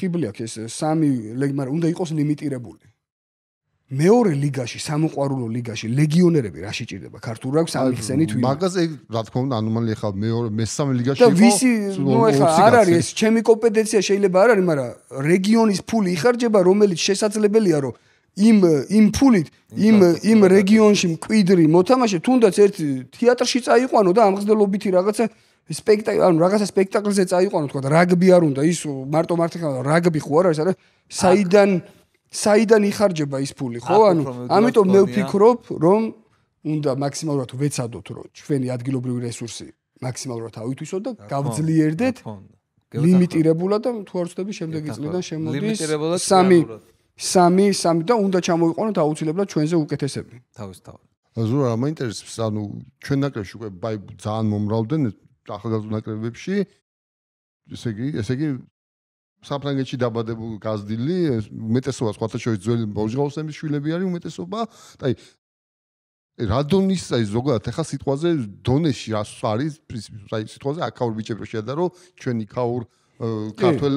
ხიბლი აქვს ეს სამი ლეგი, მაგრამ უნდა იყოს ლიმიტირებული. მეორე ლიგაში, სამოყვარულო ლიგაში ლეგიონერები რა შეჭirdება ქართულ რაგბს ამ ხსენით ვინ? მაგაზე რა თქმა უნდა ანომალია ხა მეორე მესამე ლიგაში იყო. და ვისი, ნუ ეხა არ არის ეს ჩემი კომპეტენცია შეიძლება არ არის, მაგრამ რეგიონის ფული იხარჯება, რომელიც შესაძლებელია რომ იმ იმ ფულით იმ იმ რეგიონში მკვიდრი მოთამაშე თუნდაც ერთ თეატრში წაიყვანო და ამღსდელობითი რაღაცა სპექტაკლი ანუ რაღაცა სპექტაკლზე წაიყვანო თქვა რაგბი არ უნდა ის მარტო მარტო რაგბი ხო არ არის არა საიდან საიდან იხარჯება ის ფული, ხო? ანუ ამიტომ მე ვფიქრობ, რომ უნდა მაქსიმალურად ვეცადოთ, რომ ჩვენი ადგილობრივი რესურსი მაქსიმალურად ავითვისოთ და გავძლიერდეთ ლიმიტირებულად და თუ არ ვწდები შემდეგი წლიდან შემოდის სამი სამი სამი და უნდა ჩამოვიყვანოთ აუცილებლად ჩვენზე უკეთესები. თავის თავად. ზურა, მაინტერესებს, ანუ ჩვენ ნაკრებში უკვე ბაი ძალიან მომრავლდნენ ახალგაზრდა ნაკრებებში. ესე იგი, ესე იგი საფრანგეთში დაბადებულ გაზდილი უმეტესობა სხვათა შორის ძველი ბოჟღაუსების შვილები არის უმეტესობა. და აი რადონის აი ზოგადად ახლა სიტყვაზე დონეში არის აი სიტყვაზე აკაურ ბიჭები შედა რომ ჩვენი კაურ ქართულ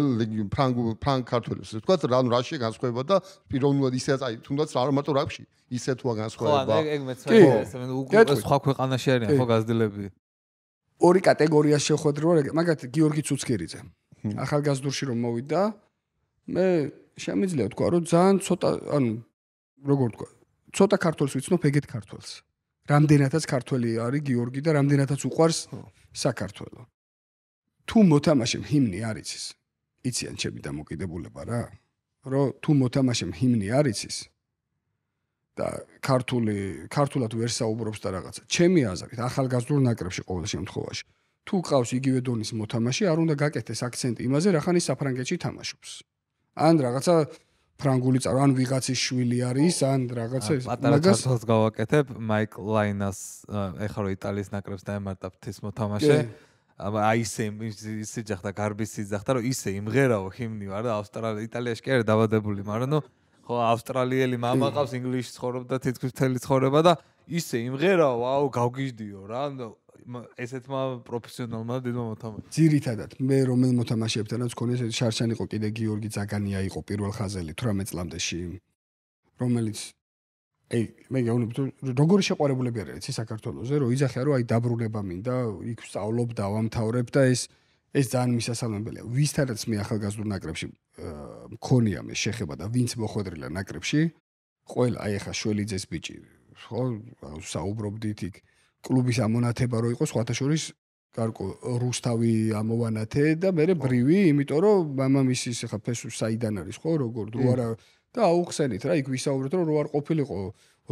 ფრანგ ფრანგ ქართულებს თქვა რა ნუ რა შე განსხვავება და პიროვნულად ისე აი თუნდაც არ მარტო რაფში ისე თუა განსხვავება. ხო ეგ მეც მე უკვე სხვა ქვეყანაში არიან ხო გაზდილები ორი კატეგორიას შეხვედრო მაგათ გიორგი ცუცკერიძე ახალგაზრდურში რომ მოვიდა მე შემიძლია თქვა რომ ძალიან ცოტა ანუ როგორ თქვა ცოტა ქართულს ვიცნობ ეგეთ ქართულს რამდენადაც ქართველი არის გიორგი და რამდენადაც უყვარს საქართველოს თუ მოთამაშემ ჰიმნი არის ის იციან ჩემი დამოკიდებულება რა რომ თუ მოთამაშემ ჰიმნი არის ის და ქართული ქართულად ვერ საუბრობს და რაღაცა ჩემი აზრით ახალგაზრდულ ნაკრებში ყოველ შემთხვევაში თუ ყავს იგივე დონის მოთამაშე, არ უნდა გაკეთდეს აქცენტი იმაზე, რა ხანი საფრანგეთში თამაშობს. ან რაღაცა ფრანგული წარო, ან ვიღაცის შვილი არის, ან რაღაცა ეს. მაგას თავს გავაკეთებ, მაიკ ლაინას, ეხლა რო იტალიის ნაკრებს დაემართა ფთის მოთამაშე. აბა აი ისე ისე ჯახდა გარბისი ჯახდა რომ ისე იმღერაო ჰიმნი ვარ და ავსტრალია იტალიაში კი არის დაბადებული მაგრამ ნუ ხო ავსტრალიელი мама ყავს ინგლისში ცხოვრობდა თითქმის მთელი ცხოვრება და ისე იმღერაო აუ გავგიჟდიო რა ესეთმა პროფესიონალმა დიდმა მოთამაშემ. ძირითადად მე რომელ მოთამაშეებთანაც მქონია ეს შარშან იყო კიდე გიორგი ზაგანია იყო პირველ ხაზელი 18 წლამდეში. რომელიც ე მე გეუბნები თუ როგორი შეყარებულები არის ეს საქართველოსზე რომ იძახია რომ აი დაბრუნება მინდა იქ ვსწავლობ და ვამთავრებ და ეს ეს ძალიან მისასალმებელია. ვისთანაც მე ახალგაზრდულ ნაკრებში მქონია მე შეხება და ვინც მოხვედრილა ნაკრებში ყველა აი ახლა შველიძეს ბიჭი. ხო საუბრობდით იქ კლუბის ამონათება რო იყოს სხვათა შორის გარკო რუსთავი ამოვანათე და მე ბრივი, იმიტომ რომ მამამისის ხა ფესუ საიდან არის ხო როგორ დრო არა და აუხსენით რა იქ ვისაუბრეთ რომ რო არ ყოფილიყო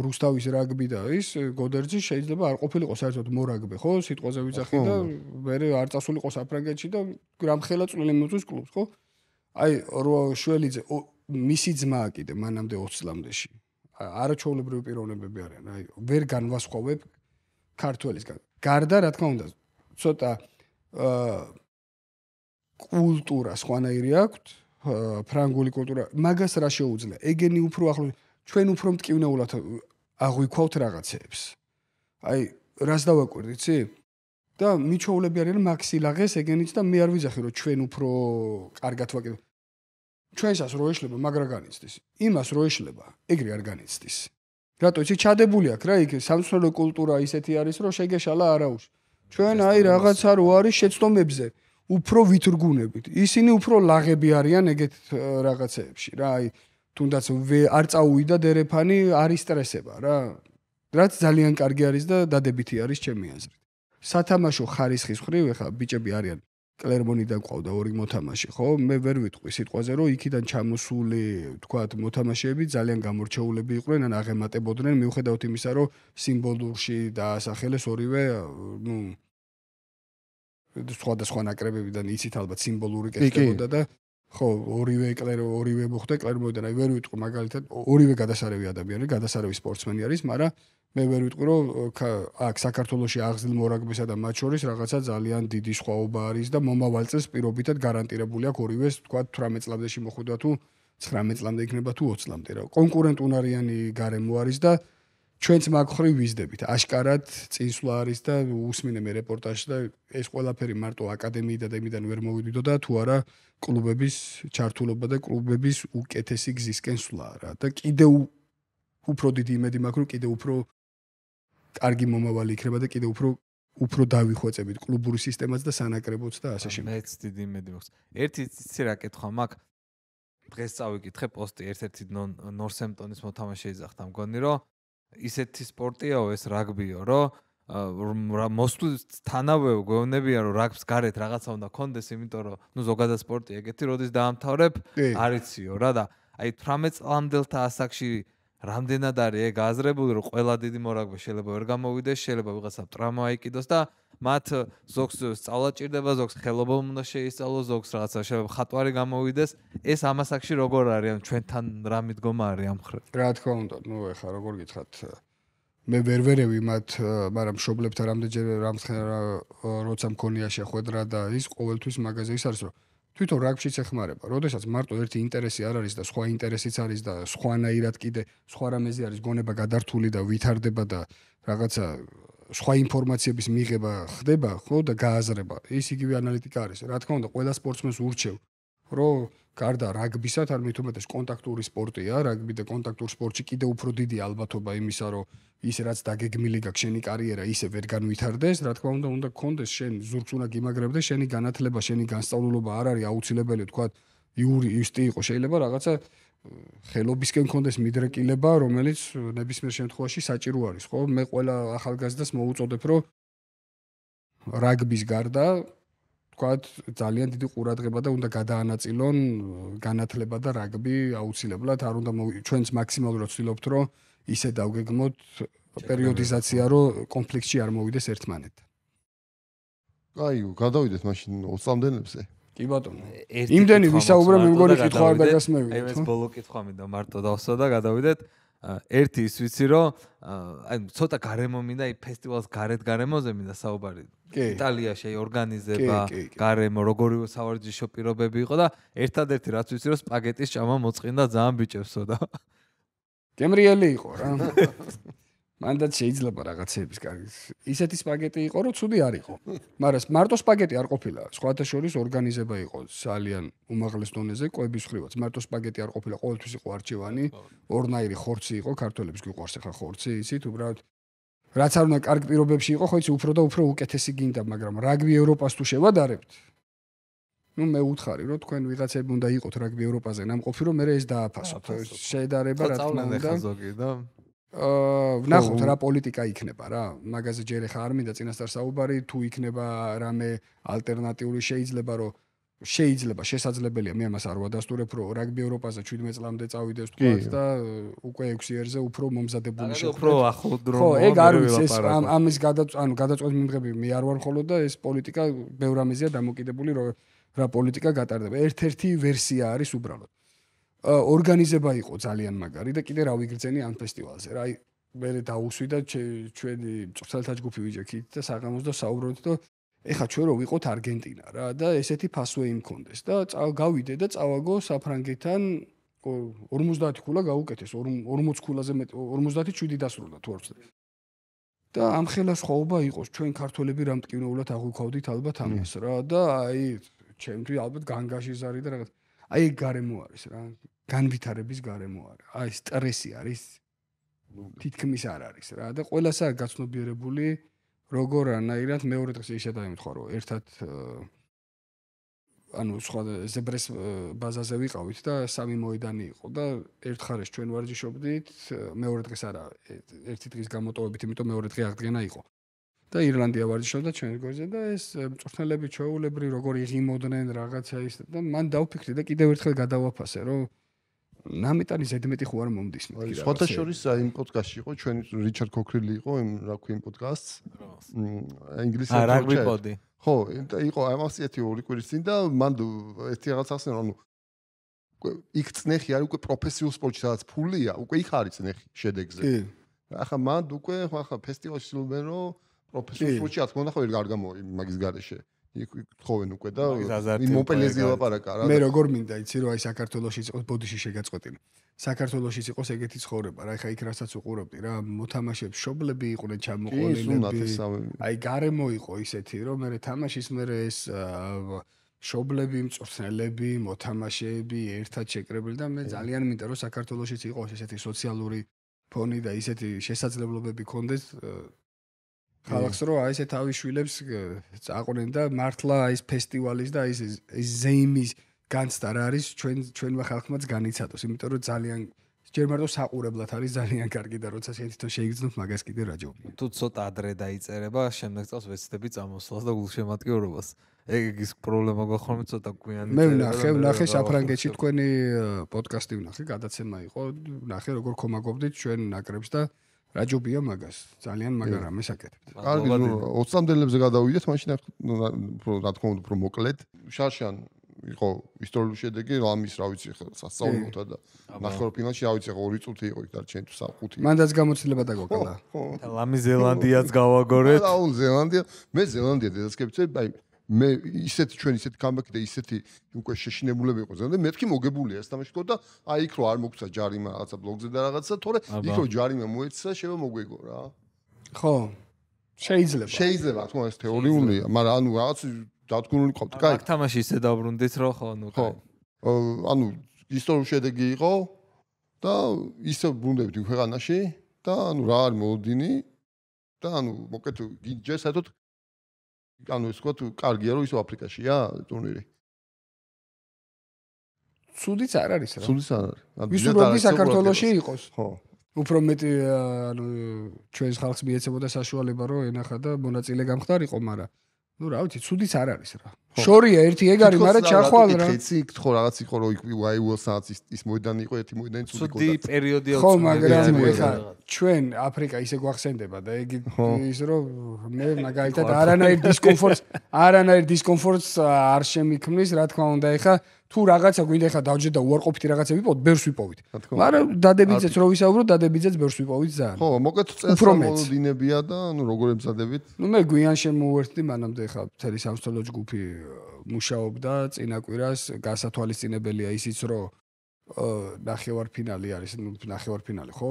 რუსთავის რაგბი და ის გოდერძი შეიძლება არ ყოფილიყო საერთოდ მორაგბე ხო სიტყვაზე ვიძახი და მე არ წასულიყო საფრანგეთში და გრამხელა წვლილი მოწვის კლუბს ხო. აი რო შველიძე მისი ძმა კიდე მანამდე 20 წლამდეში არაჩვეულებრივი პიროვნებები არიან აი ვერ განვასხვავებ ქართველისგან. გარდა რა თქმა უნდა, ცოტა აა კულტურა სხვანაირი აქვს, ფრანგული კულტურა, მაგას რა შეუძლია? ეგენი უფრო ახლო ჩვენ უფრო მტკივნეულად აღვიქვავთ რაღაცეებს. აი, რას დავაკვირდი, იცი? და მიჩოულები არიან მაქსილაღეს ეგენიც და მე არ ვიძახი რომ ჩვენ უფრო კარგად ვაკეთებ. ჩვენსას რო ეშლება, მაგრა განიცდის. იმას რო ეშლება, ეგრე არ განიცდის. რატო იცი ჩადებული აქვს რა იქ სამწუხარო კულტურა ისეთი არის რომ შეგეშალა არაუშ ჩვენ აი რაღაცა რო არის შეცდომებზე უფრო ვითრგუნებით ისინი უფრო ლაღები არიან ეგეთ რაღაცეებში რა აი თუნდაც არ წაუვიდა დერეფანი არის სტრესება რა. რაც ძალიან კარგი არის და დადებითი არის ჩემი აზრით. სათამაშო ხარისხის ხრივ ეხა ბიჭები არიან კლერმონიდან ყავდა ორი მოთამაშე, ხო? მე ვერ ვიტყვი სიტყვაზე, რომ იქიდან ჩამოსული, თქვათ, მოთამაშეები ძალიან გამორჩეულები იყვნენ, ან აღემატებოდნენ, მიუხედავად იმისა, რომ სიმბოლურში დაასახელეს ორივე, ну სხვადასხვა ნაკრებებიდან იცით ალბათ სიმბოლური კეთებოდა და ხო, ორივე ეკლერო, ორივე მოხდა ეკლერმოიდან, აი ვერ ვიტყვი მაგალითად, ორივე გადასარევი ადამიანი, გადასარევი სპორტსმენი არის, მაგრამ მე ვერ ვიტყვი, რომ აქ საქართველოსი აღზრდილ მორაგბისა და მათ შორის რაღაცა ძალიან დიდი სხვაობა არის და მომავალ წელს პირობითად გარანტირებული აქვს ორივე, თქვა 18 წლამდე მოხვდა თუ 19 წლამდე იქნება თუ 20 წლამდე რა. კონკურენტუნარიანი გარემო არის და ჩვენც მაგხრივ ვიზდებით. აშკარად წინსვლა არის და უსმინე მე რეპორტაჟს და ეს ყველაფერი მარტო აკადემიიდან და იმიდან ვერ მოვიდო და თუ არა კლუბების ჩართულობა და კლუბების უკეთესი გზისკენ სვლა რა და კიდე უფრო დიდი იმედი მაქვს რომ კიდე უფრო კარგი მომავალი იქნება და კიდე უფრო უფრო დავიხვეწებით კლუბური სისტემას და სანაკრებოც და ასე შემდეგ. მეც დიდი იმედი მაქვს. ერთი ციცი რა კითხვა მაქვს. დღეს წავიკითხე პოსტი ერთ-ერთი ნორსემპტონის მოთამაშე იძახდა მგონი რომ ისეთი სპორტიაო ეს რაგბიო, რომ მოსვლის თანავე გვეუბნებიან რომ რაგბს გარეთ რაღაცა უნდა კონდეს, იმიტომ რომ ნუ ზოგადად სპორტი ეგეთი როდის დაამთავრებ, არიციო რა და აი 18 წლამდელთა ასაკში რამდენად არის ეგ აზრებული რომ ყველა დიდი მორაგბე შეიძლება ვერ გამოვიდეს, შეიძლება ვიღაცა ტრამა აიკიდოს და მათ ზოგს სწავლა ჭირდება, ზოგს ხელობა უნდა შეისწავლოს, ზოგს რაღაცა შეიძლება ხატვარი გამოვიდეს. ეს ამასაკში როგორ არის? ან ჩვენთან რა მიდგომა არის ამ ხრე? რა თქმა უნდა, ნუ ეხა როგორ გითხრათ მე ვერ ვერევი მათ, მაგრამ მშობლებთან რამდენჯერ რამცხენ როცა მქონია შეხვედრა და ის ყოველთვის მაგაზე ის არის, რომ თვითონ რაგბშიც ეხმარება. როდესაც მარტო ერთი ინტერესი არ არის და სხვა ინტერესიც არის და სხვანაირად კიდე სხვა რამეზე არის გონება გადართული და ვითარდება და რაღაცა სხვა ინფორმაციების მიღება ხდება, ხო და გააზრება. ის იგივე ანალიტიკა არის. რა თქმა უნდა, ყველა სპორტსმენს ურჩევ, რომ გარდა რაგბისა, თარმით უმეტეს კონტაქტური სპორტია, რაგბი და კონტაქტურ სპორტში კიდე უფრო დიდი ალბათობა იმისა, რომ ის რაც დაგეგმილი გაქვს შენი კარიერა, ისე ვერ განვითარდეს. რა თქმა უნდა, უნდა გქონდეს შენ ზურგს უნდა გიმაგრებდეს, შენი განათლება, შენი განსწავლულობა არ არის აუცილებელი, თქვა იური იუსტი იყო, შეიძლება რაღაცა ხელობისკენ კონდეს მიდრეკილება, რომელიც ნებისმიერ შემთხვევაში საჭირო არის, ხო? მე ყველა ახალგაზრდას მოუწოდებ, რომ რაგბის გარდა თქვათ ძალიან დიდი ყურადღება და უნდა გადაანაწილონ განათლება და რაგბი აუცილებლად არ უნდა ჩვენც მაქსიმალურად ვცდილობთ, რომ ისე დავგეგმოთ პერიოდიზაცია, რომ კონფლიქტში არ მოვიდეს ერთმანეთთან. აი, გადავიდეთ მაშინ 20 წამდენებზე. კი ბატონო. იმდენი ვისაუბრე მე მგონი კითხვა არ დაგასმევი. აი ეს ბოლო კითხვა მინდა მარტო დავსვა და გადავიდეთ. ერთი ის ვიცი რომ აი ცოტა გარემო მინდა აი ფესტივალს გარეთ გარემოზე მინდა საუბარი. იტალიაში აი ორგანიზება, გარემო, როგორი სავარჯიშო პირობები იყო და ერთადერთი რაც ვიცი რომ სპაგეტის ჭამა მოწყინდა ძალიან ბიჭებსო და გემრიელი იყო რა. (laughs) მანდაც შეიძლება რაღაცების კარგი. ისეთი სპაგეტი იყო, რომ ცუდი არ იყო. მაგრამ მარტო სპაგეტი არ ყოფილა. სხვათა შორის ორგანიზება იყო ძალიან უმაღლეს დონეზე, ყვების ხრივაც. მარტო სპაგეტი არ ყოფილა, ყოველთვის იყო არჩევანი. ორნაირი ხორცი იყო, ქართველებს გიყვარს ახლა ხორცი, იცით, უბრალოდ რაც არ უნდა კარგ პირობებში იყო, ხო იცი, უფრო და უფრო უკეთესი გინდა, მაგრამ რაგბი ევროპას თუ შევადარებთ, ну მე უთხარი რომ თქვენ ვიღაცები უნდა იყოთ რაგბი ევროპაზე ნამყოფი რომ მე ეს დააფასოთ შედარება რა თქმა უნდა ზოგი და აა ნახოთ რა პოლიტიკა იქნება რა. მაგაზე ჯერ ხა არ მინდა წინასწარ საუბარი თუ იქნება რამე ალტერნატიული შეიძლება რომ შეიძლება შესაძლებელია მე ამას არ ვადასტურებ რომ რაგბი ევროპაზე 17 წლამდე წავიდეს თქვა და უკვე 6 ერზე უფრო მომზადებული შეხვდეთ უფრო ახლო დრო ხო ეგ არის ეს ამ ამის გადაწყვეტ ანუ გადაწყვეტ მიმღები მე არ ვარ ხოლო და ეს პოლიტიკა ბევრ ამეზეა დამოკიდებული რომ რა პოლიტიკა გატარდება. ერთ-ერთი ვერსია არის უბრალოდ ორგანიზება იყო ძალიან მაგარი და კიდე რა ვიგრძენი ამ ფესტივალზე. რა მე დაუსვი და ჩვენი წვრთნელთა ჯგუფი ვიჯექით და საღამოს და საუბრობთ და ეხა ჩვენ რო ვიყოთ არგენტინა რა და ესეთი ფასვეი მქონდეს და გავიდე და წავაგო საფრანგეთთან 50 ქულა გაუკეთეს 40 ქულაზე მეტ 57 დასრულდა თუ არ ვცდები. და ამ ხელა სხვაობა იყოს ჩვენ ქართველები რამ ტკივნეულად აღვიქავდით ალბათ ამას რა და აი ჩემთვის ალბათ განგაშის არის და რაღაც აი ეგ გარემო არის რა განვითარების გარემო არის. აი სტრესი არის. თითქმის არ არის რა და ყველასაა გაცნობიერებული როგორ ანაირად მეორე დღეს ისე დაიმთხო რომ ერთად ანუ სხვა ზებრეს ბაზაზე ვიყავით და სამი მოედანი იყო და ერთ ხარეს ჩვენ ვარჯიშობდით მეორე დღეს არა ერთი დღის გამოტოვებით იმიტომ მეორე დღე აღდგენა იყო და ირლანდია ვარჯიშობდა ჩვენ გოზე და ეს მწვრთნელები ჩაულებრი როგორ იღიმოდნენ რაღაცა ის და მან დავფიქრე და კიდევ ერთხელ გადავაფასე რომ ნამიტანი ზედმეტი ხო არ მომდის მე კიდე. სხვათა შორის აი იმ პოდკასტში იყო ჩვენი რიჩარდ კოქრილი იყო იმ რა ქვია იმ პოდკასტს. ინგლისურ პოდკასტი. რაგბი პოდი. ხო, იყო ამასეთი ორი კვირის წინ და მან ერთი რაღაც ახსენა, ანუ უკვე იქ წნეხი არის უკვე პროფესიულ სპორტში სადაც ფულია, უკვე იქ არის წნეხი შედეგზე. კი. ახლა მანდ უკვე ახლა ფესტივალში ცდილობენ რომ პროფესიულ კი. სპორტში რა თქმა უნდა ხო ვერ არ გამო მაგის გარეშე. იქ თხოვენ უკვე და მაგის აზარტი იმ უკვე მოპელეზე ეგ ლაპარაკა რა. მე როგორ მინდა იცი რომ აი საქართველოსში იყოს ბოდიში შეგაწყვეტინე. საქართველოსში იყოს ეგეთი ცხოვრება რა, ეხა იქ რასაც უყურებდი რა, მოთამაშეებს შობლები იყვნენ სამი. აი გარემო იყო ისეთი რომ მე თამაშის მე ეს შობლები, მწვრთნელები, მოთამაშეები ერთად შეკრებილი და მე ძალიან მინდა რომ საქართველოსიც იყოს ესეთი სოციალური ფონი და ისეთი შესაძლებლობები ქონდეს ხალხს რომ აი ესე თავის შვილებს წაყვნენ და მართლა აი ეს ფესტივალის და აი ეს ზეიმის განცდა რა არის ჩვენ ჩვენმა ხალხმაც განიცადოს იმიტომ რომ ძალიან ჯერ მარტო საყურებლად არის ძალიან კარგი და როცა შენ თვითონ შეიგრძნობ მაგას კიდე რა ჯობია თუ ცოტა ადრე დაიწერება, შემდეგ წელს ვეცდები წამოსვლას და გულშემატკივრობას. ეგ ის პრობლემა გახორმე ცოტა გვიანი. მე ვნახე, ვნახე რა საფრანგეთში თქვენი პოდკასტი ვნახე, გადაცემა იყო, ვნახე როგორ ხომაგობდით ჩვენ ნაკრებს და რა ჯობია მაგას. ძალიან მაგარ რამეს აკეთებთ. კარგი, ნუ 20-მდელებზე გადავიდეთ, მაშინ რა- უფრო რა თქმა უნდა, უფრო მოკლედ. შარშან იყო ისტორიული შედეგი, რამის, რა ვიცი, ხა სასწაულოთა და ნახევარფინალში, რა ვიცი, ხო 2 წუთი იყო იქ დარჩენილი თუ 5. მანდაც გამოცდილება დაგოკლა. ხო. ლამი ზელანდიაც გავაგორეთ. აუ ზელანდია, მე ზელანდია დედასკეპცე, აი მე ისეთი ჩვენ ისეთი კამბექი და ისეთი უკვე შეშინებულები იყო ზელანდია, მეთქი მოგებულია ეს თამაში თქო და აი იქ რო არ მოგცა ჯარიმა რაღაცა ბლოგზე და რაღაცა, თორე იქ რო ჯარიმა მოეცა, შევა მოგვეგო რა. ხო. შეიძლება. შეიძლება თქო ეს თეორიულია, მაგრამ ანუ რაღაც დათგუნული ყოფთ, კაი. მაგ თამაში ისე დაბრუნდით, რომ ხო, ნუ ხო. ანუ ისტორიული შედეგი იყო და ისე ბრუნდებით ქვეყანაში და ანუ რა არის მოლოდინი და ანუ მოკეთ გინჯე საერთოდ ანუ ის თქვა თუ კარგია რომ ისო აფრიკაშია ტურნირი. ცუდიც არ არის რა. სულის არ არის. არის საქართველოში საყურადღებას. იყოს. ხო. უფრო მეტი ანუ ჩვენს ხალხს მიეცებოდა საშუალება რომ ენახა და მონაწილე გამხდარიყო, მაგრამ ნუ რა ვიცი, ცუდიც არ არის რა. შორია ერთი ეგ არის, მაგრამ ჩახვალ რა. იცი იქ ხო რაღაც იყო რომ იქ აი უელსაც ის ის მოედანი იყო ერთი მოედანი ცუდი ცუდი კონტაქტი. პერიოდი ხო, მაგრამ ეხა რაღაც. ჩვენ აფრიკა ისე გვახსენდება და ეგ ის რომ მე მაგალითად არანაირ დისკომფორტს არანაირ დისკომფორტს არ შემიქმნის, რა თქმა უნდა, ეხა თუ რაღაცა გვინდა ეხა დავჯერ და უარყოფითი რაღაცა ვიპოვოთ, ბერს ვიპოვით. მაგრამ დადებიძეც რო ვისაუბროთ, დადებიძეც ბერს ვიპოვით ძალიან. ხო, მოკეთ წელს მეც. მოლოდინებია და ანუ როგორ ემზადებით? ნუ მე გვიან შემოვერთდი მანამდე ხა მთელი სამსწავლო ჯგუფი მუშაობდა წინა კვირას გასათვალისწინებელია ისიც რომ აა, ნახევარფინალი არის ნუ ნახევარფინალი ხო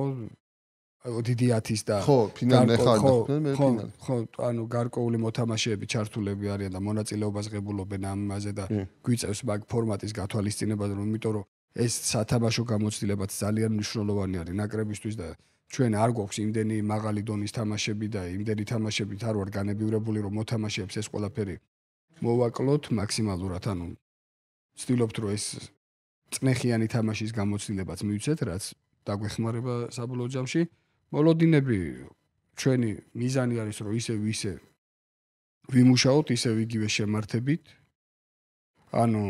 დიდი 10-ის და ხო, ფინალი ნახავ ხო, ხო, ფინალი. ხო ანუ გარკვეული მოთამაშეები ჩართულები არიან და მონაწილეობას ღებულობენ ამაზე და გვიწევს მაგ ფორმატის გათვალისწინება რომ იმიტომ რომ ეს სათამაშო გამოცდილებაც ძალიან მნიშვნელოვანი არის ნაკრებისთვის და ჩვენ არ გვაქვს იმდენი მაღალი დონის თამაშები და იმდენი თამაშებით არ ვარ განებივრებული რომ მოთამაშეებს ეს ყველაფერი მოვაკლოთ მაქსიმალურად ანუ ვცდილობთ რომ ეს წნეხიანი თამაშის გამოცდილებაც მივცეთ რაც დაგვეხმარება საბოლოო ჯამში. მოლოდინები ჩვენი მიზანი არის რომ ისე ვისე ვიმუშაოთ ისე იგივე შემართებით. ანუ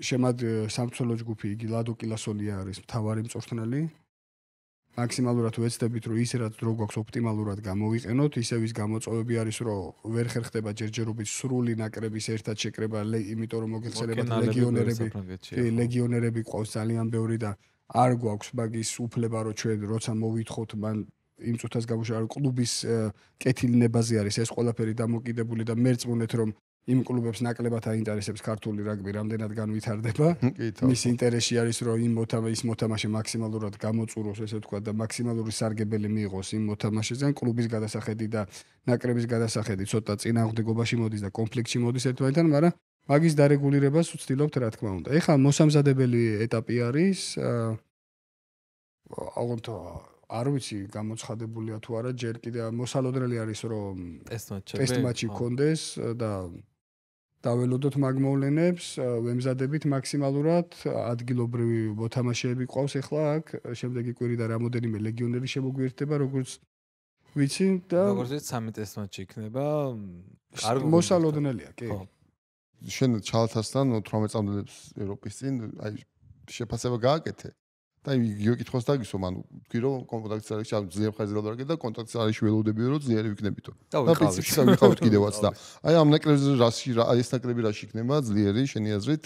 შემად სამწოლო ჯგუფი იგი ლადო კილასონია არის მთავარი მწვრთნელი მაქსიმალურად ვეცდებით რომ ისე რაც დრო გვაქვს ოპტიმალურად გამოვიყენოთ ისე ვის გამოწვევები არის რომ ვერ ხერხდება ჯერჯერობით სრული ნაკრების ერთად შეკრება იმიტომ რომ მოგეხსენებათ მოკენალები ლეგიონერები კი ლეგიონერები ყავს ძალიან ბევრი და არ გვაქვს მაგის უფლება რომ ჩვენ როცა მოვითხოვთ მან იმ წუთას გამუშა რომ კლუბის კეთილნებაზე არის ეს ყველაფერი დამოკიდებული და მერწმუნეთ რომ იმ კლუბებს ნაკლებად აინტერესებს ქართული რაგბი რამდენად განვითარდება (laughs) მის ინტერესში არის რომ იმ მოთამაშის მოთამაშე მაქსიმალურად გამოწუროს ესე ვთქვა და მაქსიმალური სარგებელი მიიღოს იმ მოთამაშეზე კლუბის გადასახედი და ნაკრების გადასახედი ცოტა წინააღმდეგობაში მოდის და კონფლიქტში მოდის ერთმანეთთან მაგრამ მაგის დარეგულირებას ვცდილობთ რა თქმა უნდა ეხლა მოსამზადებელი ეტაპი არის აა, აღონთ არ ვიცი გამოცხადებულია თუ არა ჯერ კიდე მოსალოდნელი არის რომ ტესტ მაჩები. ტესტ მაჩი ხო. გქონდეს და დაველოდოთ მაგ მოვლენებს, ვემზადებით მაქსიმალურად, ადგილობრივი მოთამაშეები ყავს ახლა აქ, შემდეგი კვირი და რამოდენიმე ლეგიონერი შემოგვიერთდება, როგორც ვიცი და როგორც ეს სამი ტესტ მაჩი იქნება. კარგი მოსალოდნელია, კი. შენ ჩალთასთან 18 წამდელებს ევროპის წინ აი შეფასება გააკეთე და იგივე კითხავს დაგისვა მანუ თქვი რომ კონტაქტს არის ამ ძლიერ ხაზზე დავდარგე და კონტაქტს არის ველოდებიო რომ ძლიერი ვიქნებითო. და პრინციპში ვიყავით კიდევაც და (laughs) აი ამ ნაკრებზე რაში რა- აი ეს ნაკრები რაში იქნება ძლიერი შენი აზრით?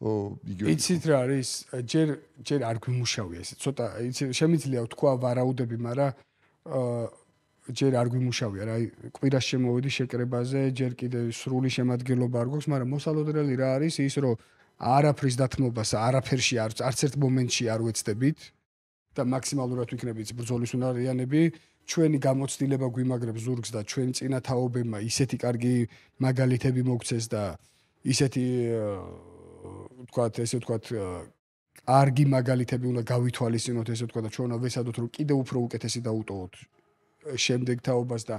ო იგივე იცით რა არის ჯერ ჯერ არ გვიმუშავია ესე ცოტა იცი შემიძლია თქვა ვარაუდები მაგრამ აა ჯერ არ გვიმუშავია რა. კვირას შემოვედი შეკრებაზე ჯერ კიდე სრული შემადგენლობა არ გვაქვს მაგრამ მოსალოდნელი რა არის ის რომ არაფრის დათმობას არაფერში არ არც ერთ მომენტში არ ვეცდებით და მაქსიმალურად ვიქნებით ბრძოლის უნარიანები ჩვენი გამოცდილება გვიმაგრებს ზურგს და ჩვენ წინათაობებმა ისეთი კარგი მაგალითები მოგცეს და ისეთი ვთქვათ, ესე ვთქვათ, კარგი მაგალითები უნდა გავითვალისწინოთ, ესე ვთქვათ და ჩვენ უნდა ვესადოთ, რომ კიდე უფრო უკეთესი დაუტოვოთ შემდეგ თაობას და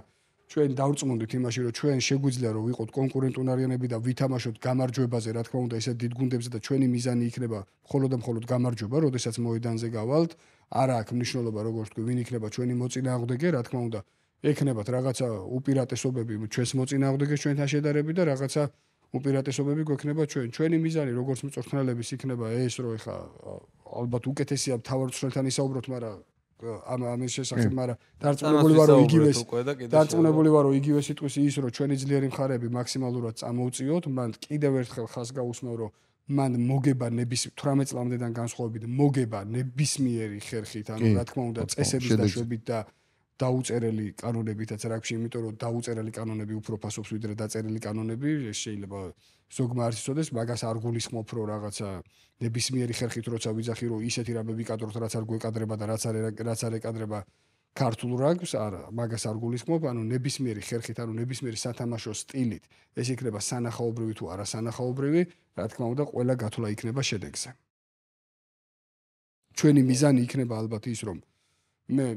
ჩვენ დავწმუნდით იმაში, რომ ჩვენ შეგვიძლია რომ ვიყოთ კონკურენტუნარიანები და ვითამაშოთ გამარჯვებაზე, რა თქმა უნდა, ესეთ დიდ გუნდებზე და ჩვენი მიზანი იქნება მხოლოდ და მხოლოდ გამარჯვება, როდესაც მოედანზე გავალთ. არა აქვს მნიშვნელობა, როგორც თქვი, ვინ იქნება ჩვენი მოწინააღმდეგე, რა თქმა უნდა, ექნებათ რაღაცა უპირატესობები ჩვენს მოწინააღმდეგეს ჩვენთან შედარებით და რაღაცა უპირატესობები გვექნება ჩვენ. ჩვენი მიზანი როგორც მწვრთნელების იქნება ეს, რომ ეხა ალბათ უკეთესია თავარცხრელთან ისაუბროთ, მაგრამ ამ ამის შესახებ, მაგრამ დარწმუნებული ვარ, რომ იგივე დარწმუნებული ვარ, რომ იგივე სიტყვის ის, რომ ჩვენი ძლიერი მხარეები მაქსიმალურად წამოუწიოთ, მან კიდევ ერთხელ ხას გაუსმევ, რომ მან მოგება ნების 18 წლამდედან განსხვავებით მოგება ნებისმიერი ხერხით, ანუ რა თქმა უნდა წესების დაშვებით და დაუწერელი კანონებითაც რაკში, იმიტომ რომ დაუწერელი კანონები უფრო ფასობს ვიდრე დაწერილი კანონები, შეიძლება ზოგმა არ იცოდეს, მაგას არ გულისხმობ, რომ რაღაცა ნებისმიერი ხერხით როცა ვიძახი, რომ ისეთი რამე ვიკადროთ, რაც არ გვეკადრება და რაც არ რაც არ ეკადრება ქართულ რაგს, არა, მაგას არ გულისხმობ, ანუ ნებისმიერი ხერხით, ანუ ნებისმიერი სათამაშო სტილით, ეს იქნება სანახაობრივი თუ არა სანახაობრივი, რა თქმა უნდა, ყველა გათვლა იქნება შედეგზე. ჩვენი მიზანი იქნება ალბათ ის, რომ მე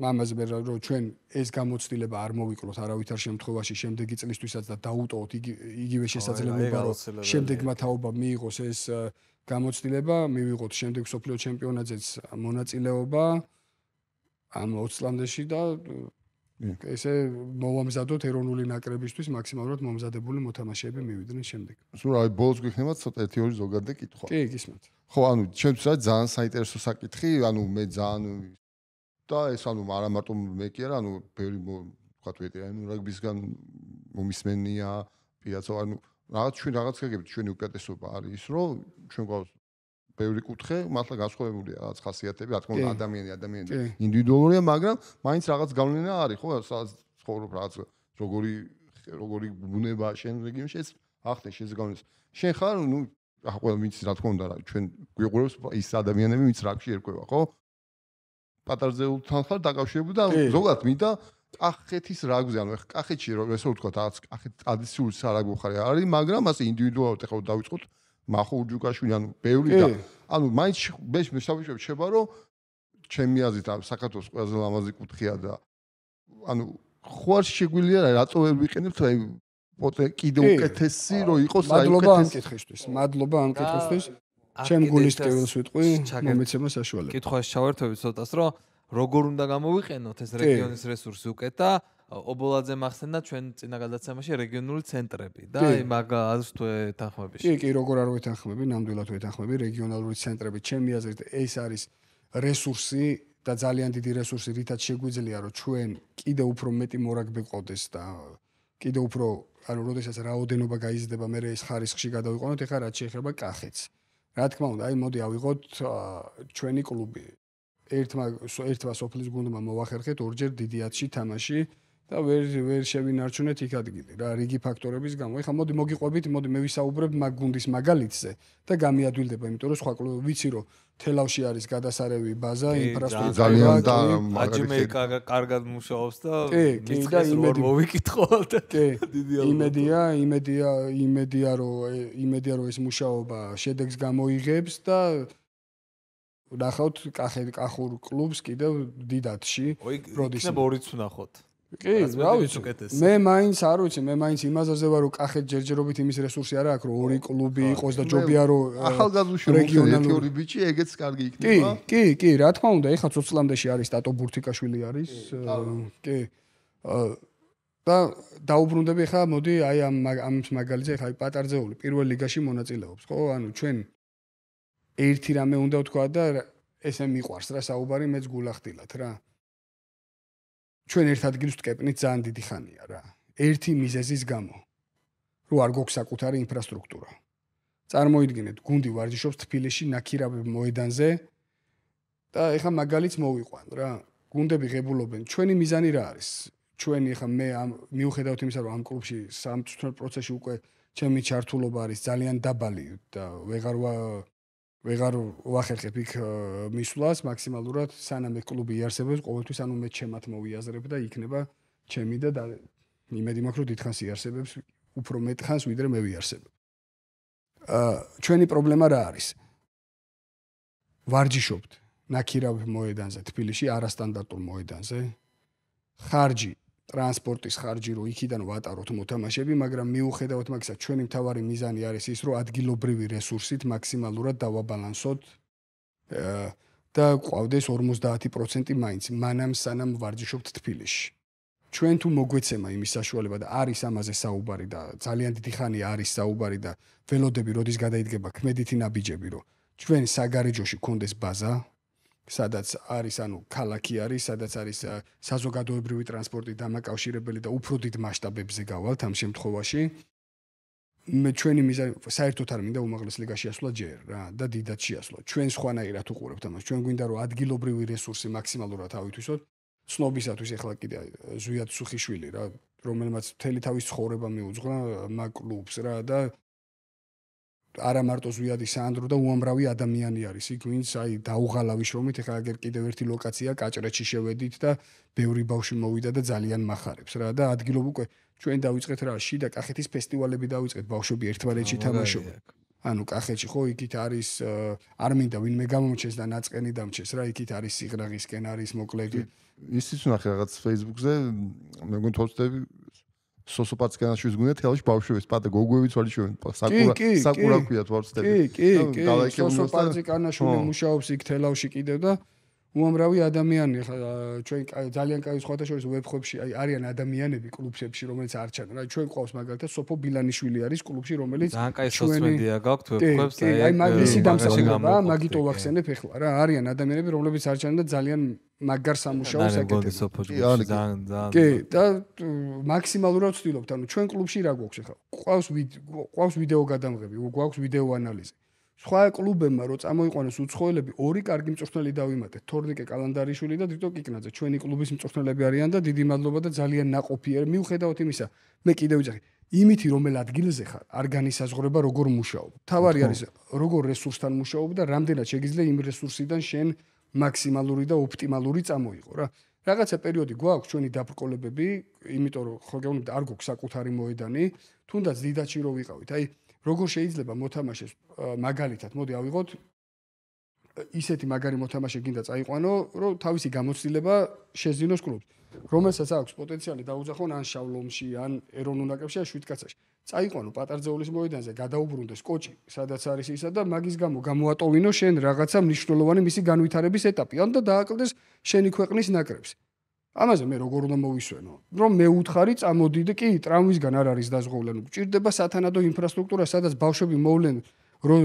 მამაზე მე რომ ჩვენ ეს გამოცდილება არ მოვიკლოთ არავითარ შემთხვევაში შემდეგი წლისთვისაც და დაუტოვოთ იგივე შესაძლებლობა რომ შემდეგმა თაობა მიიღოს ეს გამოცდილება მივიღოთ შემდეგ სოფლიო ჩემპიონატზეც მონაწილეობა ამ 20 წლამდეში და ესე მოვამზადოთ ეროვნული ნაკრებისთვის მაქსიმალურად მომზადებული მოთამაშეები მივიდნენ შემდეგ. სულ აი ბოლოს გიქნება ცოტა ერთი ორი ზოგადად კითხვა. კი, გისმენთ. ხო, ანუ ჩემთვის ძალიან საინტერესო საკითხი, ანუ მე ძალიან და ეს ანუ არა მარტო მე კი არა ანუ ბევრი ვთქვათ ვეტერანი რაგბისგან მომისმენია პირაცო ანუ რაღაც ჩვენ რაღაც გაგებით ჩვენი უკეთესობა არის ის რომ ჩვენ გვაქვს ბევრი კუთხე მართლა განსხვავებული რაღაც ხასიათები რა თქმა უნდა ადამიანი ადამიანი ინდივიდუალურია მაგრამ მაინც რაღაც გავლენა არის ხო? სადაც ცხოვრობ რაღაც როგორი როგორი ბუნება შენ რეგიონში ეს ახლა შეზგავნის შენ ხარ ნუ ახლა ვიცი რა თქმა უნდა ჩვენ გვიყურებს ის ადამიანები ვინც რაგში ერკვევა ხო პატარზეულთან ხარ დაკავშირებული და ზოგადად მინდა კახეთის რაგბი ანუ ეხა კახეთში რომ ესე ვთქვა რაღაც კახეთ ტრადიციული სარაგბი ხარი არის მაგრამ ასე ინდივიდუალურად ეხლა დავიწყოთ მახო უჯუკაშვილი ანუ ბევრი და ანუ მაინც მე მეშავიშებ შეება რომ ჩემი აზრით საქართველოს ყველაზე ლამაზი კუთხეა და ანუ ხო არ შეგვიძლია რატო ვერ ვიყენებთ აი პოტე კიდე უკეთესი რომ იყოს აი უკეთესი მადლობა ამ კითხისთვის მადლობა ამ კითხისთვის ჩემ გულის ტევილს ვიტყვი მომეცემა საშუალება. კითხვა შევერთვები ცოტას, რომ როგორ უნდა გამოვიყენოთ ეს რეგიონის რესურსი უკეთ და ობოლაძე მახსენდა ჩვენ წინა გადაცემაში რეგიონული ცენტრები და აი მაგ აზრს თუ ეთანხმები? კი, კი, როგორ არ ვეთანხმები, ნამდვილად ვეთანხმები რეგიონალური ცენტრები. ჩემი აზრით ეს არის რესურსი და ძალიან დიდი რესურსი, რითაც შეგვიძლია რომ ჩვენ კიდე უფრო მეტი მორაგბე ყოდეს და კიდე უფრო ანუ როდესაც რაოდენობა გაიზრდება, მე ეს ხარისხში გადავიყონოთ, ეხლა რაც შეეხება კახეთს. რა თქმა უნდა, აი მოდი ავიღოთ ჩვენი კლუბი. ერთმა ერთმა სოფლის გუნდმა მოახერხეთ ორჯერ დიდი ათში თამაში და ვერ ვერ შევინარჩუნეთ იქ ადგილი რა რიგი ფაქტორების გამო. ეხლა მოდი მოგიყვებით, მოდი მე ვისაუბრებ მაგ გუნდის მაგალითზე და გამიადვილდება, იმიტომ რომ სხვა კლუბი ვიცი რომ თელავში არის გადასარევი ბაზა, ინფრასტრუქტურა ძალიან და აჯმეიკა კარგად მუშაობს და კი და იმედი მოვიკითხოთ. კი. (laughs) იმედია, იმედია, იმედია რომ იმედია რომ ეს მუშაობა შედეგს გამოიღებს და ნახავთ კახე კახურ კლუბს კიდევ დიდათში პროდის. იქნება ორიც ვნახოთ. კი, რა ვიცი. მე მაინც არ ვიცი, მე მაინც იმაზაზე ვარ, რომ კახეთ ჯერჯერობით იმის რესურსი არ აქვს, რომ ორი კლუბი იყოს და ჯობია რომ ახალგაზრდული რეგიონალური ბიჭი ეგეც კარგი იქნება. კი, კი, კი, რა თქმა უნდა, ეხლა ცოცხლამდეში არის სტატო ბურთიკაშვილი არის. კი. და დაუბრუნდები ხა, მოდი აი ამ ამ მაგალითზე ხა აი პატარძეული პირველ ლიგაში მონაწილეობს, ხო? ანუ ჩვენ ერთი რამე უნდა ვთქვა და ესე მიყვარს რა საუბარი მეც გულახდილად რა. ჩვენ ერთ ადგილს ვტკეპნით ძალიან დიდი ხანია რა. ერთი მიზეზის გამო. რო არ გვაქვს საკუთარი ინფრასტრუქტურა. წარმოიდგინეთ, გუნდი ვარჯიშობს თბილისში ნაკირავებ მოედანზე და ეხა მაგალიც მოვიყვან რა. გუნდები ღებულობენ. ჩვენი მიზანი რა არის? ჩვენი ეხა მე ამ მიუხედავთ იმისა, რომ ამ კლუბში სამწუხარო პროცესში უკვე ჩემი ჩართულობა არის ძალიან დაბალი და ვეღარ ვეღარ ვახერხებ იქ მისვლას მაქსიმალურად სანამ ეს კლუბი იარსებებს ყოველთვის ანუ მე ჩემად მოვიაზრებ და იქნება ჩემი და იმედი მაქვს რომ დიდხანს იარსებებს უფრო მეტხანს ვიდრე მე ვიარსებ. აა ჩვენი პრობლემა რა არის? ვარჯიშობთ ნაკირავ მოედანზე თბილისში არასტანდარტულ მოედანზე. ხარჯი ტრანსპორტის ხარჯი რო იქიდან ვატაროთ მოთამაშეები, მაგრამ მიუხედავად მაგისა, ჩვენი მთავარი მიზანი არის ის, რომ ადგილობრივი რესურსით მაქსიმალურად დავაბალანსოთ და ყავდეს 50% მაინც მანამ სანამ ვარჯიშობთ თბილისში. ჩვენ თუ მოგვეცემა იმის საშუალება და არის ამაზე საუბარი და ძალიან დიდი ხანია არის საუბარი და ველოდები როდის გადაიდგება ქმედითი ნაბიჯები, რომ ჩვენ საგარეჯოში კონდეს ბაზა, სადაც არის ანუ ქალაქი არის, სადაც არის საზოგადოებრივი ტრანსპორტი დამაკავშირებელი და უფრო დიდ მასშტაბებზე გავალთ ამ შემთხვევაში. მე ჩვენი მიზანი საერთოდ არ მინდა უმაღლეს ლიგაში ასვლა ჯერ რა და დიდად შეასვლა. ჩვენ სხვანაირად უყურებთ ამას. ჩვენ გვინდა რომ ადგილობრივი რესურსი მაქსიმალურად ავითვისოთ. ცნობისათვის ახლა კიდე ზვიად სუხიშვილი რა, რომელმაც მთელი თავის ცხოვრება მიუძღვნა მაგ კლუბს რა და არა მარტო ზვიადი სანდრო და უამრავი ადამიანი არის. იქ ვინც აი დაუღალავი შრომით ეხლა აგერ კიდევ ერთი ლოკაცია კაჭრეთში შევედით და ბევრი ბავშვი მოვიდა და ძალიან מחარებს რა. და ადგილობ უკვე ჩვენ დავიწყეთ რა შიდა კახეთის ფესტივალები დავიწყეთ ბავშვები ერთმანეთში თამაშობენ. ანუ კახეთში ხო იქით არის არ მინდა ვინმე გამომჩეს და ნაწყენი დამჩეს რა იქით არის სიღრაღისკენ არის მოკლედ ისიც ნახე რაღაც Facebook-ზე მე მგონი თორწდები სოსოპაცკანაშვილის გუნდა თელში ბავშვების პატე გოგოებიც ვარჯიშობენ საკურა საკურა ქვია თორწდები კი კი კი სოსოპაცკანაშვილი მუშაობს იქ თელავში კიდევ და უამრავი ადამიანი ხა ჩვენ ძალიან კაი სხვათა შორის ვებხებში აი არიან ადამიანები კლუბებში რომელიც არ ჩანს რა ჩვენ ყავს მაგალითად სოფო ბილანიშვილი არის კლუბში რომელიც ძალიან კაი სოცმედია გაქვთ ვებხებს აი აი მაგისი დამსახურება მაგიტო ვახსენებ ეხლა რა არიან ადამიანები რომლებიც არ ჩანს და ძალიან მაგარ სამუშაოს აკეთებს ძალიან ძალიან კი და მაქსიმალურად ვცდილობთ ანუ ჩვენ კლუბში რა გვაქვს ეხლა? ყავს ყავს ვიდეო გადამღები გვაქვს ვიდეო ანალიზი სხვა კლუბებმა რო წამოიყვანეს უცხოელები, ორი კარგი მწვრთნელი დავიმატეთ. თორნიკე კალანდარიშვილი და დიტო კიკნაძე, ჩვენი კლუბის მწვრთნელები არიან და დიდი მადლობა და ძალიან ნაყოფიერ მიუხედავთ იმისა, მე კიდევ ვიძახი, იმითი რომელ ადგილზე ხარ, არ განისაზღვრება როგორ მუშაობ. თავარი არის როგორ რესურსთან მუშაობ და რამდენად შეიძლება იმ რესურსიდან შენ მაქსიმალური და ოპტიმალური წამოიღო რა. რაღაცა პერიოდი გვაქვს ჩვენი დაბრკოლებები, იმიტომ რომ ხო გეუბნებით, არ გვაქვს საკუთარი მოედანი, თუნდაც დიდაჩი რო ვიყავით. აი როგორ შეიძლება მოთამაშეს მაგალითად მოდი ავიღოთ ისეთი მაგარი მოთამაშე გინდა წაიყვანო რომ თავისი გამოცდილება შეზინოს კლუბს. რომელსაც აქვს პოტენციალი დაუძახონ ან შავლომში ან ეროვნულ ნაკრებში ან შვიდკაცაში წაიყვანო პატარძეულის მოედანზე გადაუბრუნდეს კოჭი სადაც არის ისა და მაგის გამო გამოატოვინო შენ რაღაცა მნიშვნელოვანი მისი განვითარების ეტაპი. ან და დააკლდეს შენი ქვეყნის ნაკრებს ამაზე მე როგორ უნდა მოვისვენო? რომ მე უთხარი წამოდი და კი ტრამვისგან არ არის დაზღვევლენ. გჭირდება სათანადო ინფრასტრუქტურა, სადაც ბავშვები მოვლენ, რომ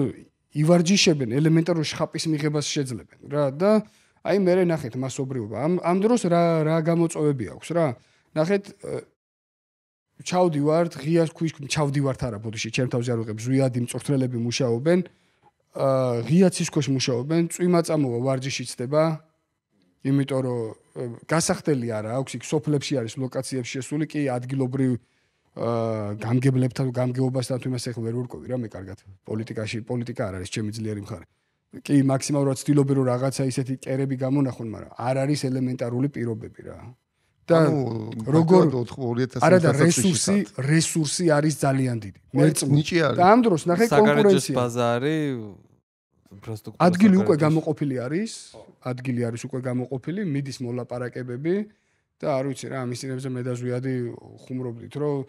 ივარჯიშებენ, ელემენტარულ შხაპის მიღებას შეძლებენ, რა და აი მე ნახეთ მასობრიობა. ამ ამ დროს რა რა გამოწვევები აქვს რა? ნახეთ ჩავდივართ, ღიას ქვის ჩავდივართ არა, ბოდიში, ჩემ თავზე არ ვიღებ, ზვიადი მწვრთნელები მუშაობენ. აა ღია ცისკოში მუშაობენ, წვიმა წამოვა ვარჯიში ცდება, იმიტომ რომ გასახდელი არა აქვს იქ სოფლებში არის ლოკაციებში შესული კი ადგილობრივ აა გამგებლებთან გამგეობასთან თუ იმას ახლა ვერ ვერკვევი რა მე კარგად. პოლიტიკაში პოლიტიკა არ არის ჩემი ძლიერი მხარე. კი მაქსიმალურად ცდილობი რომ რაღაცა ისეთი წერები გამონახონ მაგრამ არ არის ელემენტარული პირობები რა. და როგორ 2000 არა და რესურსი რესურსი არის ძალიან დიდი. მე ნიჭი არის. და ამ დროს ნახე კონკურენცია. ბაზარი ინფრასტრუქტურა ადგილი უკვე გამოყოფილი არის ადგილი არის უკვე გამოყოფილი მიდის მოლაპარაკებები და არ ვიცი რა ამისინებზე მე დაზვიადი ხუმრობდით რომ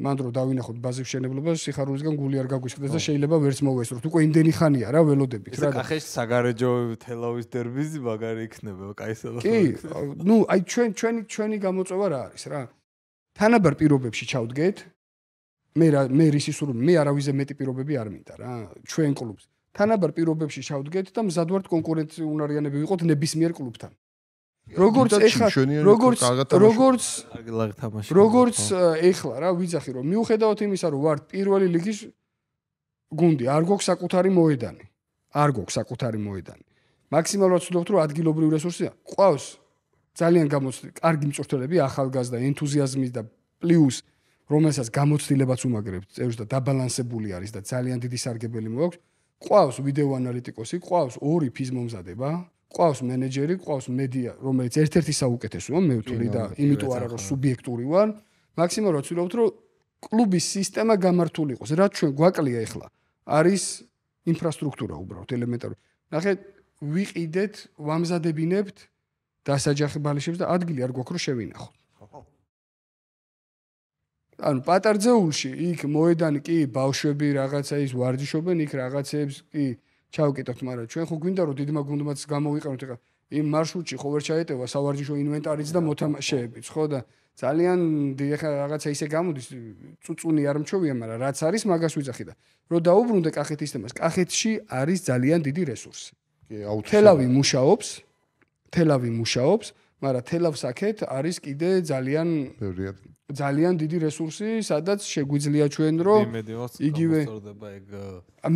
მან რო დავინახოთ ბაზის მშენებლობა სიხარულისგან გული არ გაგვიშხდეს და შეიძლება ვერც მოვესურთ. უკვე იმდენი ხანია რა ველოდებით რა. ეს კახეში საგარეჯო თელავის დერბიზი მაგარი იქნება, კაისელო. კი, ну, აი ჩვენ ჩვენი ჩვენი გამოწვევა რა არის რა. თანაბარ პირობებში ჩავდგეთ. მე მე რისის ურმე, მე არავიზე მეტი პირობები არ მინდა რა ჩვენ კლუბს. თანაბარ პირობებში ჩავდგეთ და მზად ვართ კონკურენციონარიანები ვიყოთ ნებისმიერ კლუბთან. როგორც ეხლა როგორც როგორც როგორც ეხლა რა ვიძახი რომ მიუხედავად იმისა რომ ვართ პირველი ლიგის გუნდი არ გვაქვს საკუთარი მოედანი. არ გვაქვს საკუთარი მოედანი. მაქსიმალურად ვცდილობთ რომ ადგილობრივი რესურსია. ყავს ძალიან გამოცდი, კარგი მწვრთნელები, ახალგაზრდა, ენთუზიაზმის და პლუს რომელსაც გამოცდილებაც უმაგრებთ, წევს და დაბალანსებული არის და ძალიან დიდი სარგებელი მოაქვს. ყავს ვიდეო ანალიტიკოსი, ყავს ორი ფიზმომზადება, ყავს მენეჯერი, ყავს მედია, რომელიც ერთ-ერთი საუკეთესოა, მე ვთვლი და იმიტომ არა რომ სუბიექტური ვარ. მაქსიმალურად ვცდილობთ რომ კლუბის სისტემა გამართული იყოს. რაც ჩვენ გვაკლია ახლა, არის ინფრასტრუქტურა უბრალოდ ელემენტარული. ნახეთ, ვიყიდეთ, ვამზადებინებთ დასაჯახი ბალიშებს და ადგილი არ გვაქვს რომ შევინახოთ. ანუ პატარძეულში იქ მოედანი კი ბავშვები რაღაცა ის ვარჯიშობენ, იქ რაღაცეებს კი ჩავკეტოთ, მაგრამ ჩვენ ხო გვინდა რომ დიდმა გუნდმაც გამოვიყენოთ ახლა იმ მარშრუტში ხო ვერ ჩაეტევა სავარჯიშო ინვენტარიც და მოთამაშეებიც, ხო და ძალიან დიდი ხა რაღაცა ისე გამოდის წუწუნი არ მჩოვია, მაგრამ რაც არის მაგას ვიძახი და რო დაუბრუნდე კახეთის თემას, კახეთში არის ძალიან დიდი რესურსი. კი, აუცილებლად. თელავი მუშაობს, თელავი მუშაობს, მაგრამ თელავს აქეთ არის კიდე ძალიან ბევრი ადგილი. ძალიან დიდი რესურსი, სადაც შეგვიძლია ჩვენ რომ იგივე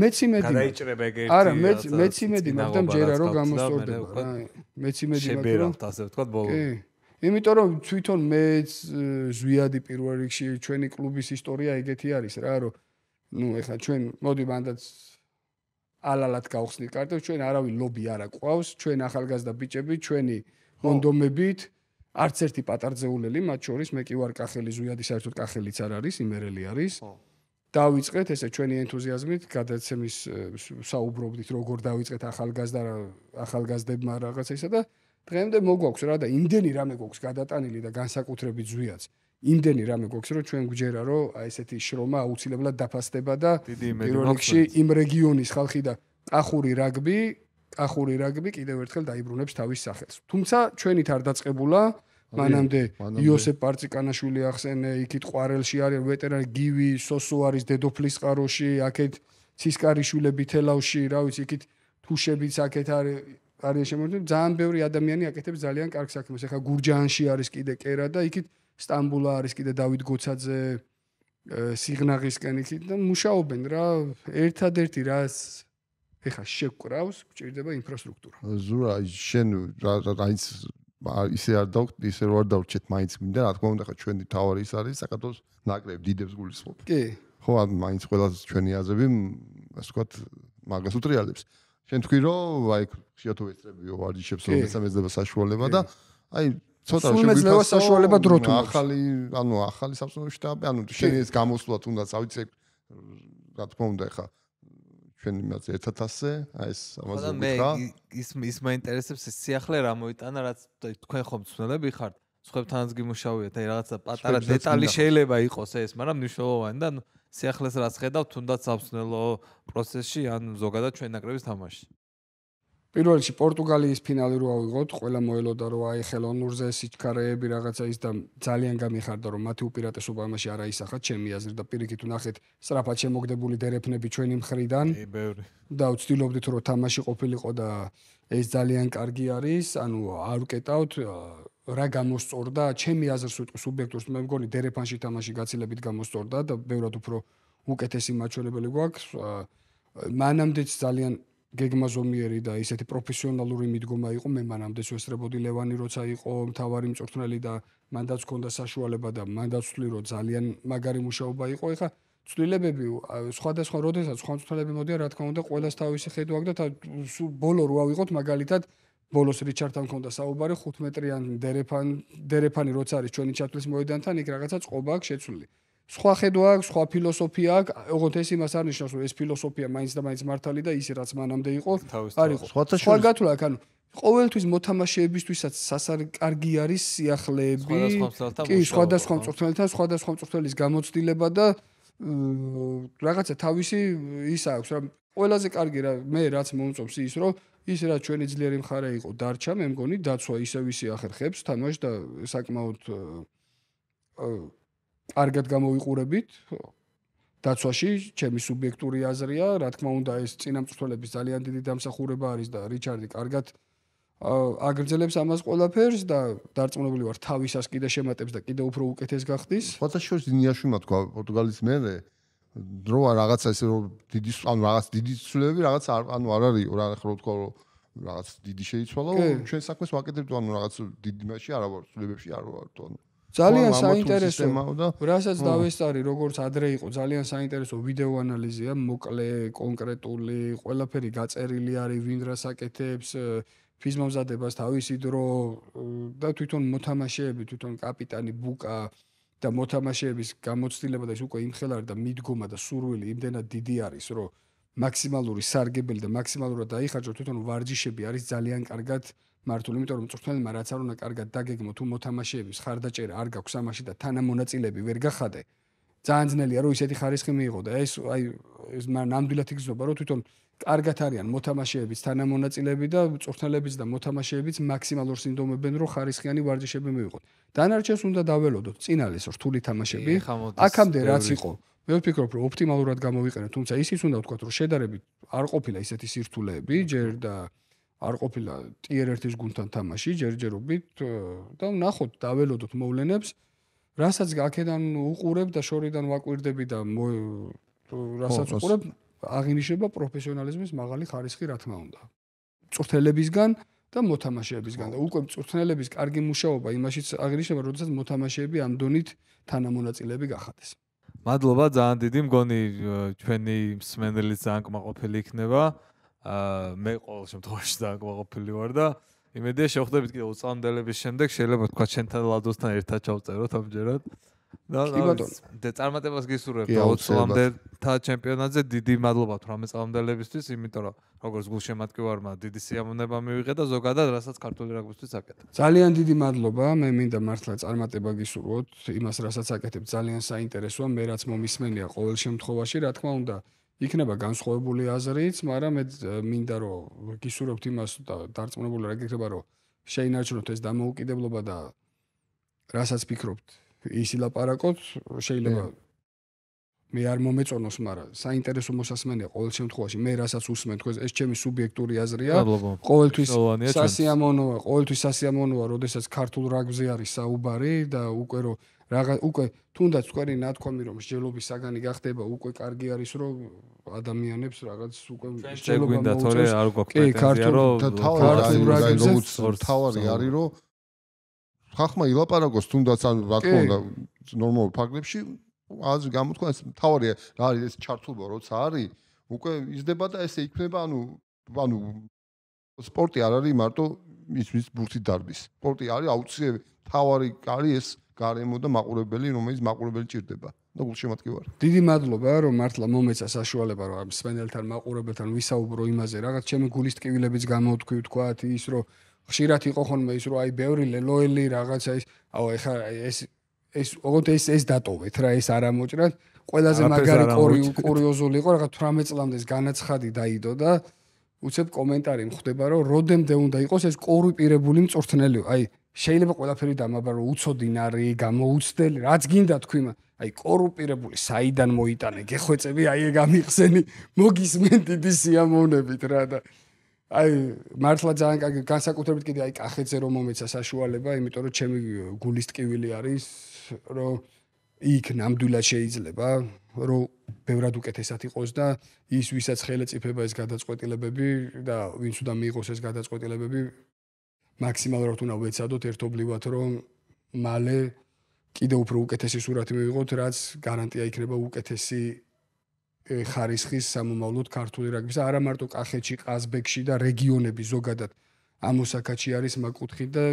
მეც იმედი გადაიჭრება ეგ ერთი არა მეც მეც იმედი მაგრამ ჯერა რომ გამოსწორდება რა მეც იმედი მაგრამ შებერავთ ასე ვთქვა ბოლო. კი. იმიტომ რომ თვითონ მეც ზვიადი პირველ რიგში ჩვენი კლუბის ისტორია ეგეთი არის რა რომ ნუ ეხლა ჩვენ მოდი მანდაც ალალად გავხსნით კარტებს ჩვენ არავინ ლობი არ აყვავს ჩვენ ახალგაზრდა ბიჭები ჩვენი მონდომებით არც ერთი პატარძეულელი მათ შორის მე კი ვარ კახელი ზვიადი საერთოდ კახელიც არ არის იმერელი არის. დავიწყეთ ესე ჩვენი ენთუზიაზმით გადაცემის საუბრობდით როგორ დავიწყეთ ახალგაზრდა ახალგაზრდებმა რაღაცა ისა და დღემდე მოგვაქვს რა და იმდენი რამე გვაქვს გადატანილი და განსაკუთრებით ზვიაც. იმდენი რამე გვაქვს რომ ჩვენ გვჯერა რომ აი ესეთი შრომა აუცილებლად დაფასდება და პირველ რიგში იმ რეგიონის ხალხი და კახური რაგბი კახური რაგბი კიდევ ერთხელ დაიბრუნებს თავის სახელს. თუმცა ჩვენით არ დაწყებულა მანამდე იოსებ პარწიკანაშვილი ახსენე, იქით ყვარელში არის ვეტერანი გივი, სოსო არის დედოფლის ყაროში, აქეთ ცისკარიშვილები თელავში, რა ვიცი, იქით თუშებიც აქეთ არის არის შემოწმებული. ძალიან ბევრი ადამიანი აკეთებს ძალიან კარგ საქმეს. ეხა გურჯაანში არის კიდე კერა და იქით სტამბულა არის კიდე დავით გოცაძე სიგნაღისკენ იქით და მუშაობენ რა. ერთადერთი რას ეხა შეკრავს, გჭირდება ინფრასტრუქტურა. ზურა, შენ რაიც ისე არ დავ ისე რო არ დავრჩეთ მაინც მინდა, რა თქმა უნდა, ხა ჩვენი თავარი ის არის საკათოს ნაკრებ დიდებს გულისხმობ. კი. ხო, ან მაინც ყველა ჩვენი აზრები, ასე ვთქვათ, მაგას უტრიალებს. შენ თქვი რომ აი შეათო ეცრებიო ვარჯიშებს რომ მეცამეძლება საშუალება და აი ცოტა შეგვიფასო საშუალება დრო თუ ახალი ანუ ახალი სამსუნგი შტაბი ანუ შენ ეს გამოსვლა თუნდაც ავიცე რა თქმა უნდა ხა ჩვენ იმას 1000-ზე, აი ეს ამაზე ვიქრა. ის ის მაინტერესებს ეს სიახლე რა მოიტანა, რაც თქვენ ხომ ცნელები ხართ? სხვებთანაც გიმუშავიათ, აი რაღაცა პატარა დეტალი შეიძლება იყოს ეს, მაგრამ მნიშვნელოვანი და სიახლეს რაც ხედავ, თუნდაც სამცნელო პროცესში ან ზოგადად ჩვენ ნაკრების თამაში. პირველ რიგში პორტუგალიის ფინალი რო ავიღოთ, ყველა მოელოდა რომ აი ხელოვნურზე სიჩქარეები რაღაცა ის და ძალიან გამიხარდა რომ მათი უპირატესობა ამაში არ აისახა ჩემი აზრით და პირიქით უნახეთ სწრაფად შემოგდებული დერეფნები ჩვენი მხრიდან. კი, ბევრი. და ვცდილობდით რომ თამაში ყოფილიყო და ეს ძალიან კარგი არის, ანუ არ ვკეტავთ რა გამოსწორდა, ჩემი აზრს ვიტყვი სუბიექტურს, მე მგონი დერეფანში თამაში გაცილებით გამოსწორდა და ბევრად უფრო უკეთესი მაჩვენებელი გვაქვს. მანამდეც ძალიან გეგმაზომიერი და ისეთი პროფესიონალური მიდგომა იყო მე მანამდე. შეესწრებოდი ლევანი როცა იყო მთავარი მწვრთნელი და მანდაც ჰქონდა საშუალება და მანდაც ვთვლი რომ ძალიან მაგარი მუშაობა იყო. ეხა ცვლილებები სხვადასხვა როდესაც სხვა მწვრთნელები მოდიან რა თქმა უნდა ყოველას თავისი ხედვა აქვს და ბოლო რო ავიღოთ მაგალითად ბოლოს რიჩარდთან ჰქონდა საუბარი 5 მეტრიან დერეფან დერეფანი როცა არის ჩვენი ჩათვლის მოედანთან იქ რაღაცა წყობა აქვს შეცვლილი სხვა ხედვა აქვს, სხვა ფილოსოფია აქვს. ოღონდ ეს იმას არ ნიშნავს, რომ ეს ფილოსოფია მაინც და მაინც მართალი და ის რაც მანამდე იყო, არ იყო. სხვა გათვლა აქ ანუ ყოველთვის მოთამაშეებისთვისაც სასარი კარგი არის სიახლეები. კი, სხვადასხვა მწვრთნელთან, სხვადასხვა მწვრთნელის გამოცდილება და რაღაცა თავისი ის აქვს რა. ყველაზე კარგი რა მე რაც მომწონს ის რომ ის რაც ჩვენი ძლიერი მხარე იყო დარჩა, მე მგონი დაცვა ისევ ისე ახერხებს თამაშს და საკმაოდ კარგად გამოვიყურებით დაცვაში, ჩემი სუბიექტური აზრია, რა თქმა უნდა, ეს წინამწვრთნელების ძალიან დიდი დამსახურება არის და რიჩარდი კარგად აგრძელებს ამას ყველაფერს და დარწმუნებული ვარ, თავისას კიდე შემატებს და კიდე უფრო უკეთეს გახდის. ფოტოშოპს დინიაშვი მოთქვა პორტუგალის მერე დრო რაღაცა ესე რომ დიდი ანუ რაღაც დიდი ცვლილებები რაღაც ანუ არ არის რა ხო თქო რომ რაღაც დიდი შეიცვალა ჩვენ საქმეს ვაკეთებთ ანუ რაღაც დიდი მასში არ ვარ ცვლილებებში არ ვარ ანუ ძალიან საინტერესო. რასაც დავესწარი როგორც ადრე იყო ძალიან საინტერესო ვიდეო ანალიზია მოკლე კონკრეტული ყველაფერი გაწერილი არის ვინ რას აკეთებს ფიზმომზადებას თავისი დრო და თვითონ მოთამაშეები თვითონ კაპიტანი ბუკა და მოთამაშეების გამოცდილება და ის უკვე იმხელარი და მიდგომა და სურვილი იმდენად დიდი არის, რომ მაქსიმალური სარგებელი და მაქსიმალურად დაიხარჯო თვითონ ვარჯიშები არის ძალიან კარგად მართული, იმიტომ რომ წვრთნელმა რაც არ უნდა კარგად დაგეგმო თუ მოთამაშეების ხარდაჭერა არ გაქვს ამაში და თანამონაწილეები ვერ გახადე. ძალიან ძნელია რომ ისეთი ხარისხი მიიღო და ეს აი ეს ნამდვილად იგრძნობა რომ თვითონ კარგად არიან მოთამაშეების თანამონაწილეები და წვრთნელებიც და მოთამაშეებიც მაქსიმალურ სინდომებენ რომ ხარისხიანი ვარჯიშები მივიღოთ. დანარჩენს უნდა დაველოდოთ წინალეს რთული თამაშები. აქამდე რაც იყო, მე ვფიქრობ რომ ოპტიმალურად გამოვიყენეთ, თუმცა ისიც უნდა ვთქვა რომ შედარებით არ ყოფილა ისეთი სირთულეები, ჯერ და არ ყოფილა ტიერ 1-ის გუნდთან თამაში, ჯერჯერობით და ნახოთ დაველოდოთ მოვლენებს. რასაც აქედან უყურებ და შორიდან ვაკვირდები და რასაც უყურებ აღინიშნება პროფესიონალიზმის მაღალი ხარისხი, რა თქმა უნდა. წვრთნელებისგან და მოთამაშეებისგან და უკვე წვრთნელების კარგი მუშაობა იმაშიც აღინიშნება, როდესაც მოთამაშეები ამ დონით თანამონაწილეები გახადეს. მადლობა ძალიან დიდი, მგონი ჩვენი მსმენელიც ძალიან კმაყოფილი იქნება. აა მე ყოველ შემთხვევაში ძალიან კმაყოფილი ვარ და იმედია შევხვდებით კიდევ უწამდელების შემდეგ, შეიძლება თქვა ჩვენთან ლადოსთან ერთად ჩავწეროთ ამჯერად. და და წარმატებას გისურვებ 20 წლამდე თა ჩემპიონატზე დიდი მადლობა 18 წლამდელებისთვის იმიტომ რომ როგორც გულშემატკივარმა დიდი სიამოვნება მივიღე და ზოგადად რასაც ქართული რაგბისთვის აკეთებ. ძალიან დიდი მადლობა. მე მინდა მართლა წარმატება გისურვოთ იმას რასაც აკეთებ. ძალიან საინტერესოა. მე რაც მომისმენია ყოველ შემთხვევაში რა თქმა უნდა იქნება განსხვავებული აზრიც მაგრამ მე მინდა რომ გისურვებთ იმას და დარწმუნებული რა გიქნება რომ შეინარჩუნოთ ეს დამოუკიდებლობა და რასაც ფიქრობთ ისი ლაპარაკოთ შეიძლება მე არ მომეწონოს, მაგრამ საინტერესო მოსასმენია ყოველ შემთხვევაში. მე რასაც უსმენ თქვენ ეს ჩემი სუბიექტური აზრია. ყოველთვის სასიამოვნოა, ყოველთვის სასიამოვნოა, როდესაც ქართულ რაგბზე არის საუბარი და უკვე რომ რაღა უკვე თუნდაც თქვენი ნათქვამი რომ მსჯელობის საგანი გახდება, უკვე კარგი არის რომ ადამიანებს რაღაც უკვე მსჯელობა მოუწევს. კი, ქართულ რაგბზე თავარი არის რომ ხახმა ილაპარაკოს თუნდაც ან რა თქმა უნდა ნორმალურ ფაქტებში აზრი გამოთქვა ეს თავარია რა არის ეს ჩართულობა როცა არის უკვე იზრდება და ესე იქნება ანუ ანუ სპორტი არ არის მარტო ის ის ბურთი დარბის სპორტი არის აუცილებელი თავარი არის ეს გარემო და მაყურებელი რომელიც მაყურებელი ჭირდება. და გულშემატკივარი დიდი მადლობა რომ მართლა მომეცა საშუალება რომ სპენელთან მაყურებელთან ვისაუბრო იმაზე. რაღაც ჩემი გულის ტკივილებიც გამოვთქვი თქვა ის რომ ხშირად იყო ხოლმე ის რომ აი ბევრი ლელოელი რაღაცა ის. აუ ეხა ეს ეს ოღონდ ეს ეს დატოვეთ რა ეს არ ამოჭრათ. ყველაზე მაგარი კურიოზული იყო რაღაც 18 წლამდე ეს განაცხადი დაიდო და უცებ კომენტარი მხდება რომ როდემდე უნდა იყოს ეს კორუპირებული მწვრთნელი. აი შეიძლება ყველაფერი დამაბარო უცოდინარი გამოუცდელი რაც გინდა თქვი აი კორუპირებული საიდან მოიტანე გეხვეწები აი ეგ ამიხსენი მოგისმენ დიდი სიამოვნებით რა და აი მართლა ძალიან კარგი განსაკუთრებით კიდე აი კახეთზე რომ მომეცა საშუალება, იმიტომ რომ ჩემი გულის ტკივილი არის, რომ იქ ნამდვილად შეიძლება, რომ ბევრად უკეთესად იყოს და ის ვისაც ხელეწიფება ეს გადაწყვეტილებები და ვინც უნდა მიიღოს ეს გადაწყვეტილებები მაქსიმალურად უნდა ვეცადოთ ერთობლივად, რომ მალე კიდე უფრო უკეთესი სურათი მივიღოთ, რაც გარანტია იქნება უკეთესი ხარისხის სამომავლოდ ქართული რაგბის არა მარტო კახეთში, ყაზბეგში და რეგიონები ზოგადად ამოსაკაჩი არის მაკუთხი და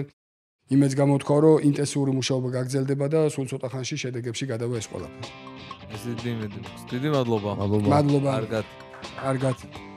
იმეც გამოთქვა რომ ინტენსიური მუშაობა გაგრძელდება და სულ ცოტა ხანში შედეგებში გადავა ეს ყველაფერი. ეს დიდი დიდი მადლობა. მადლობა. კარგად. კარგად.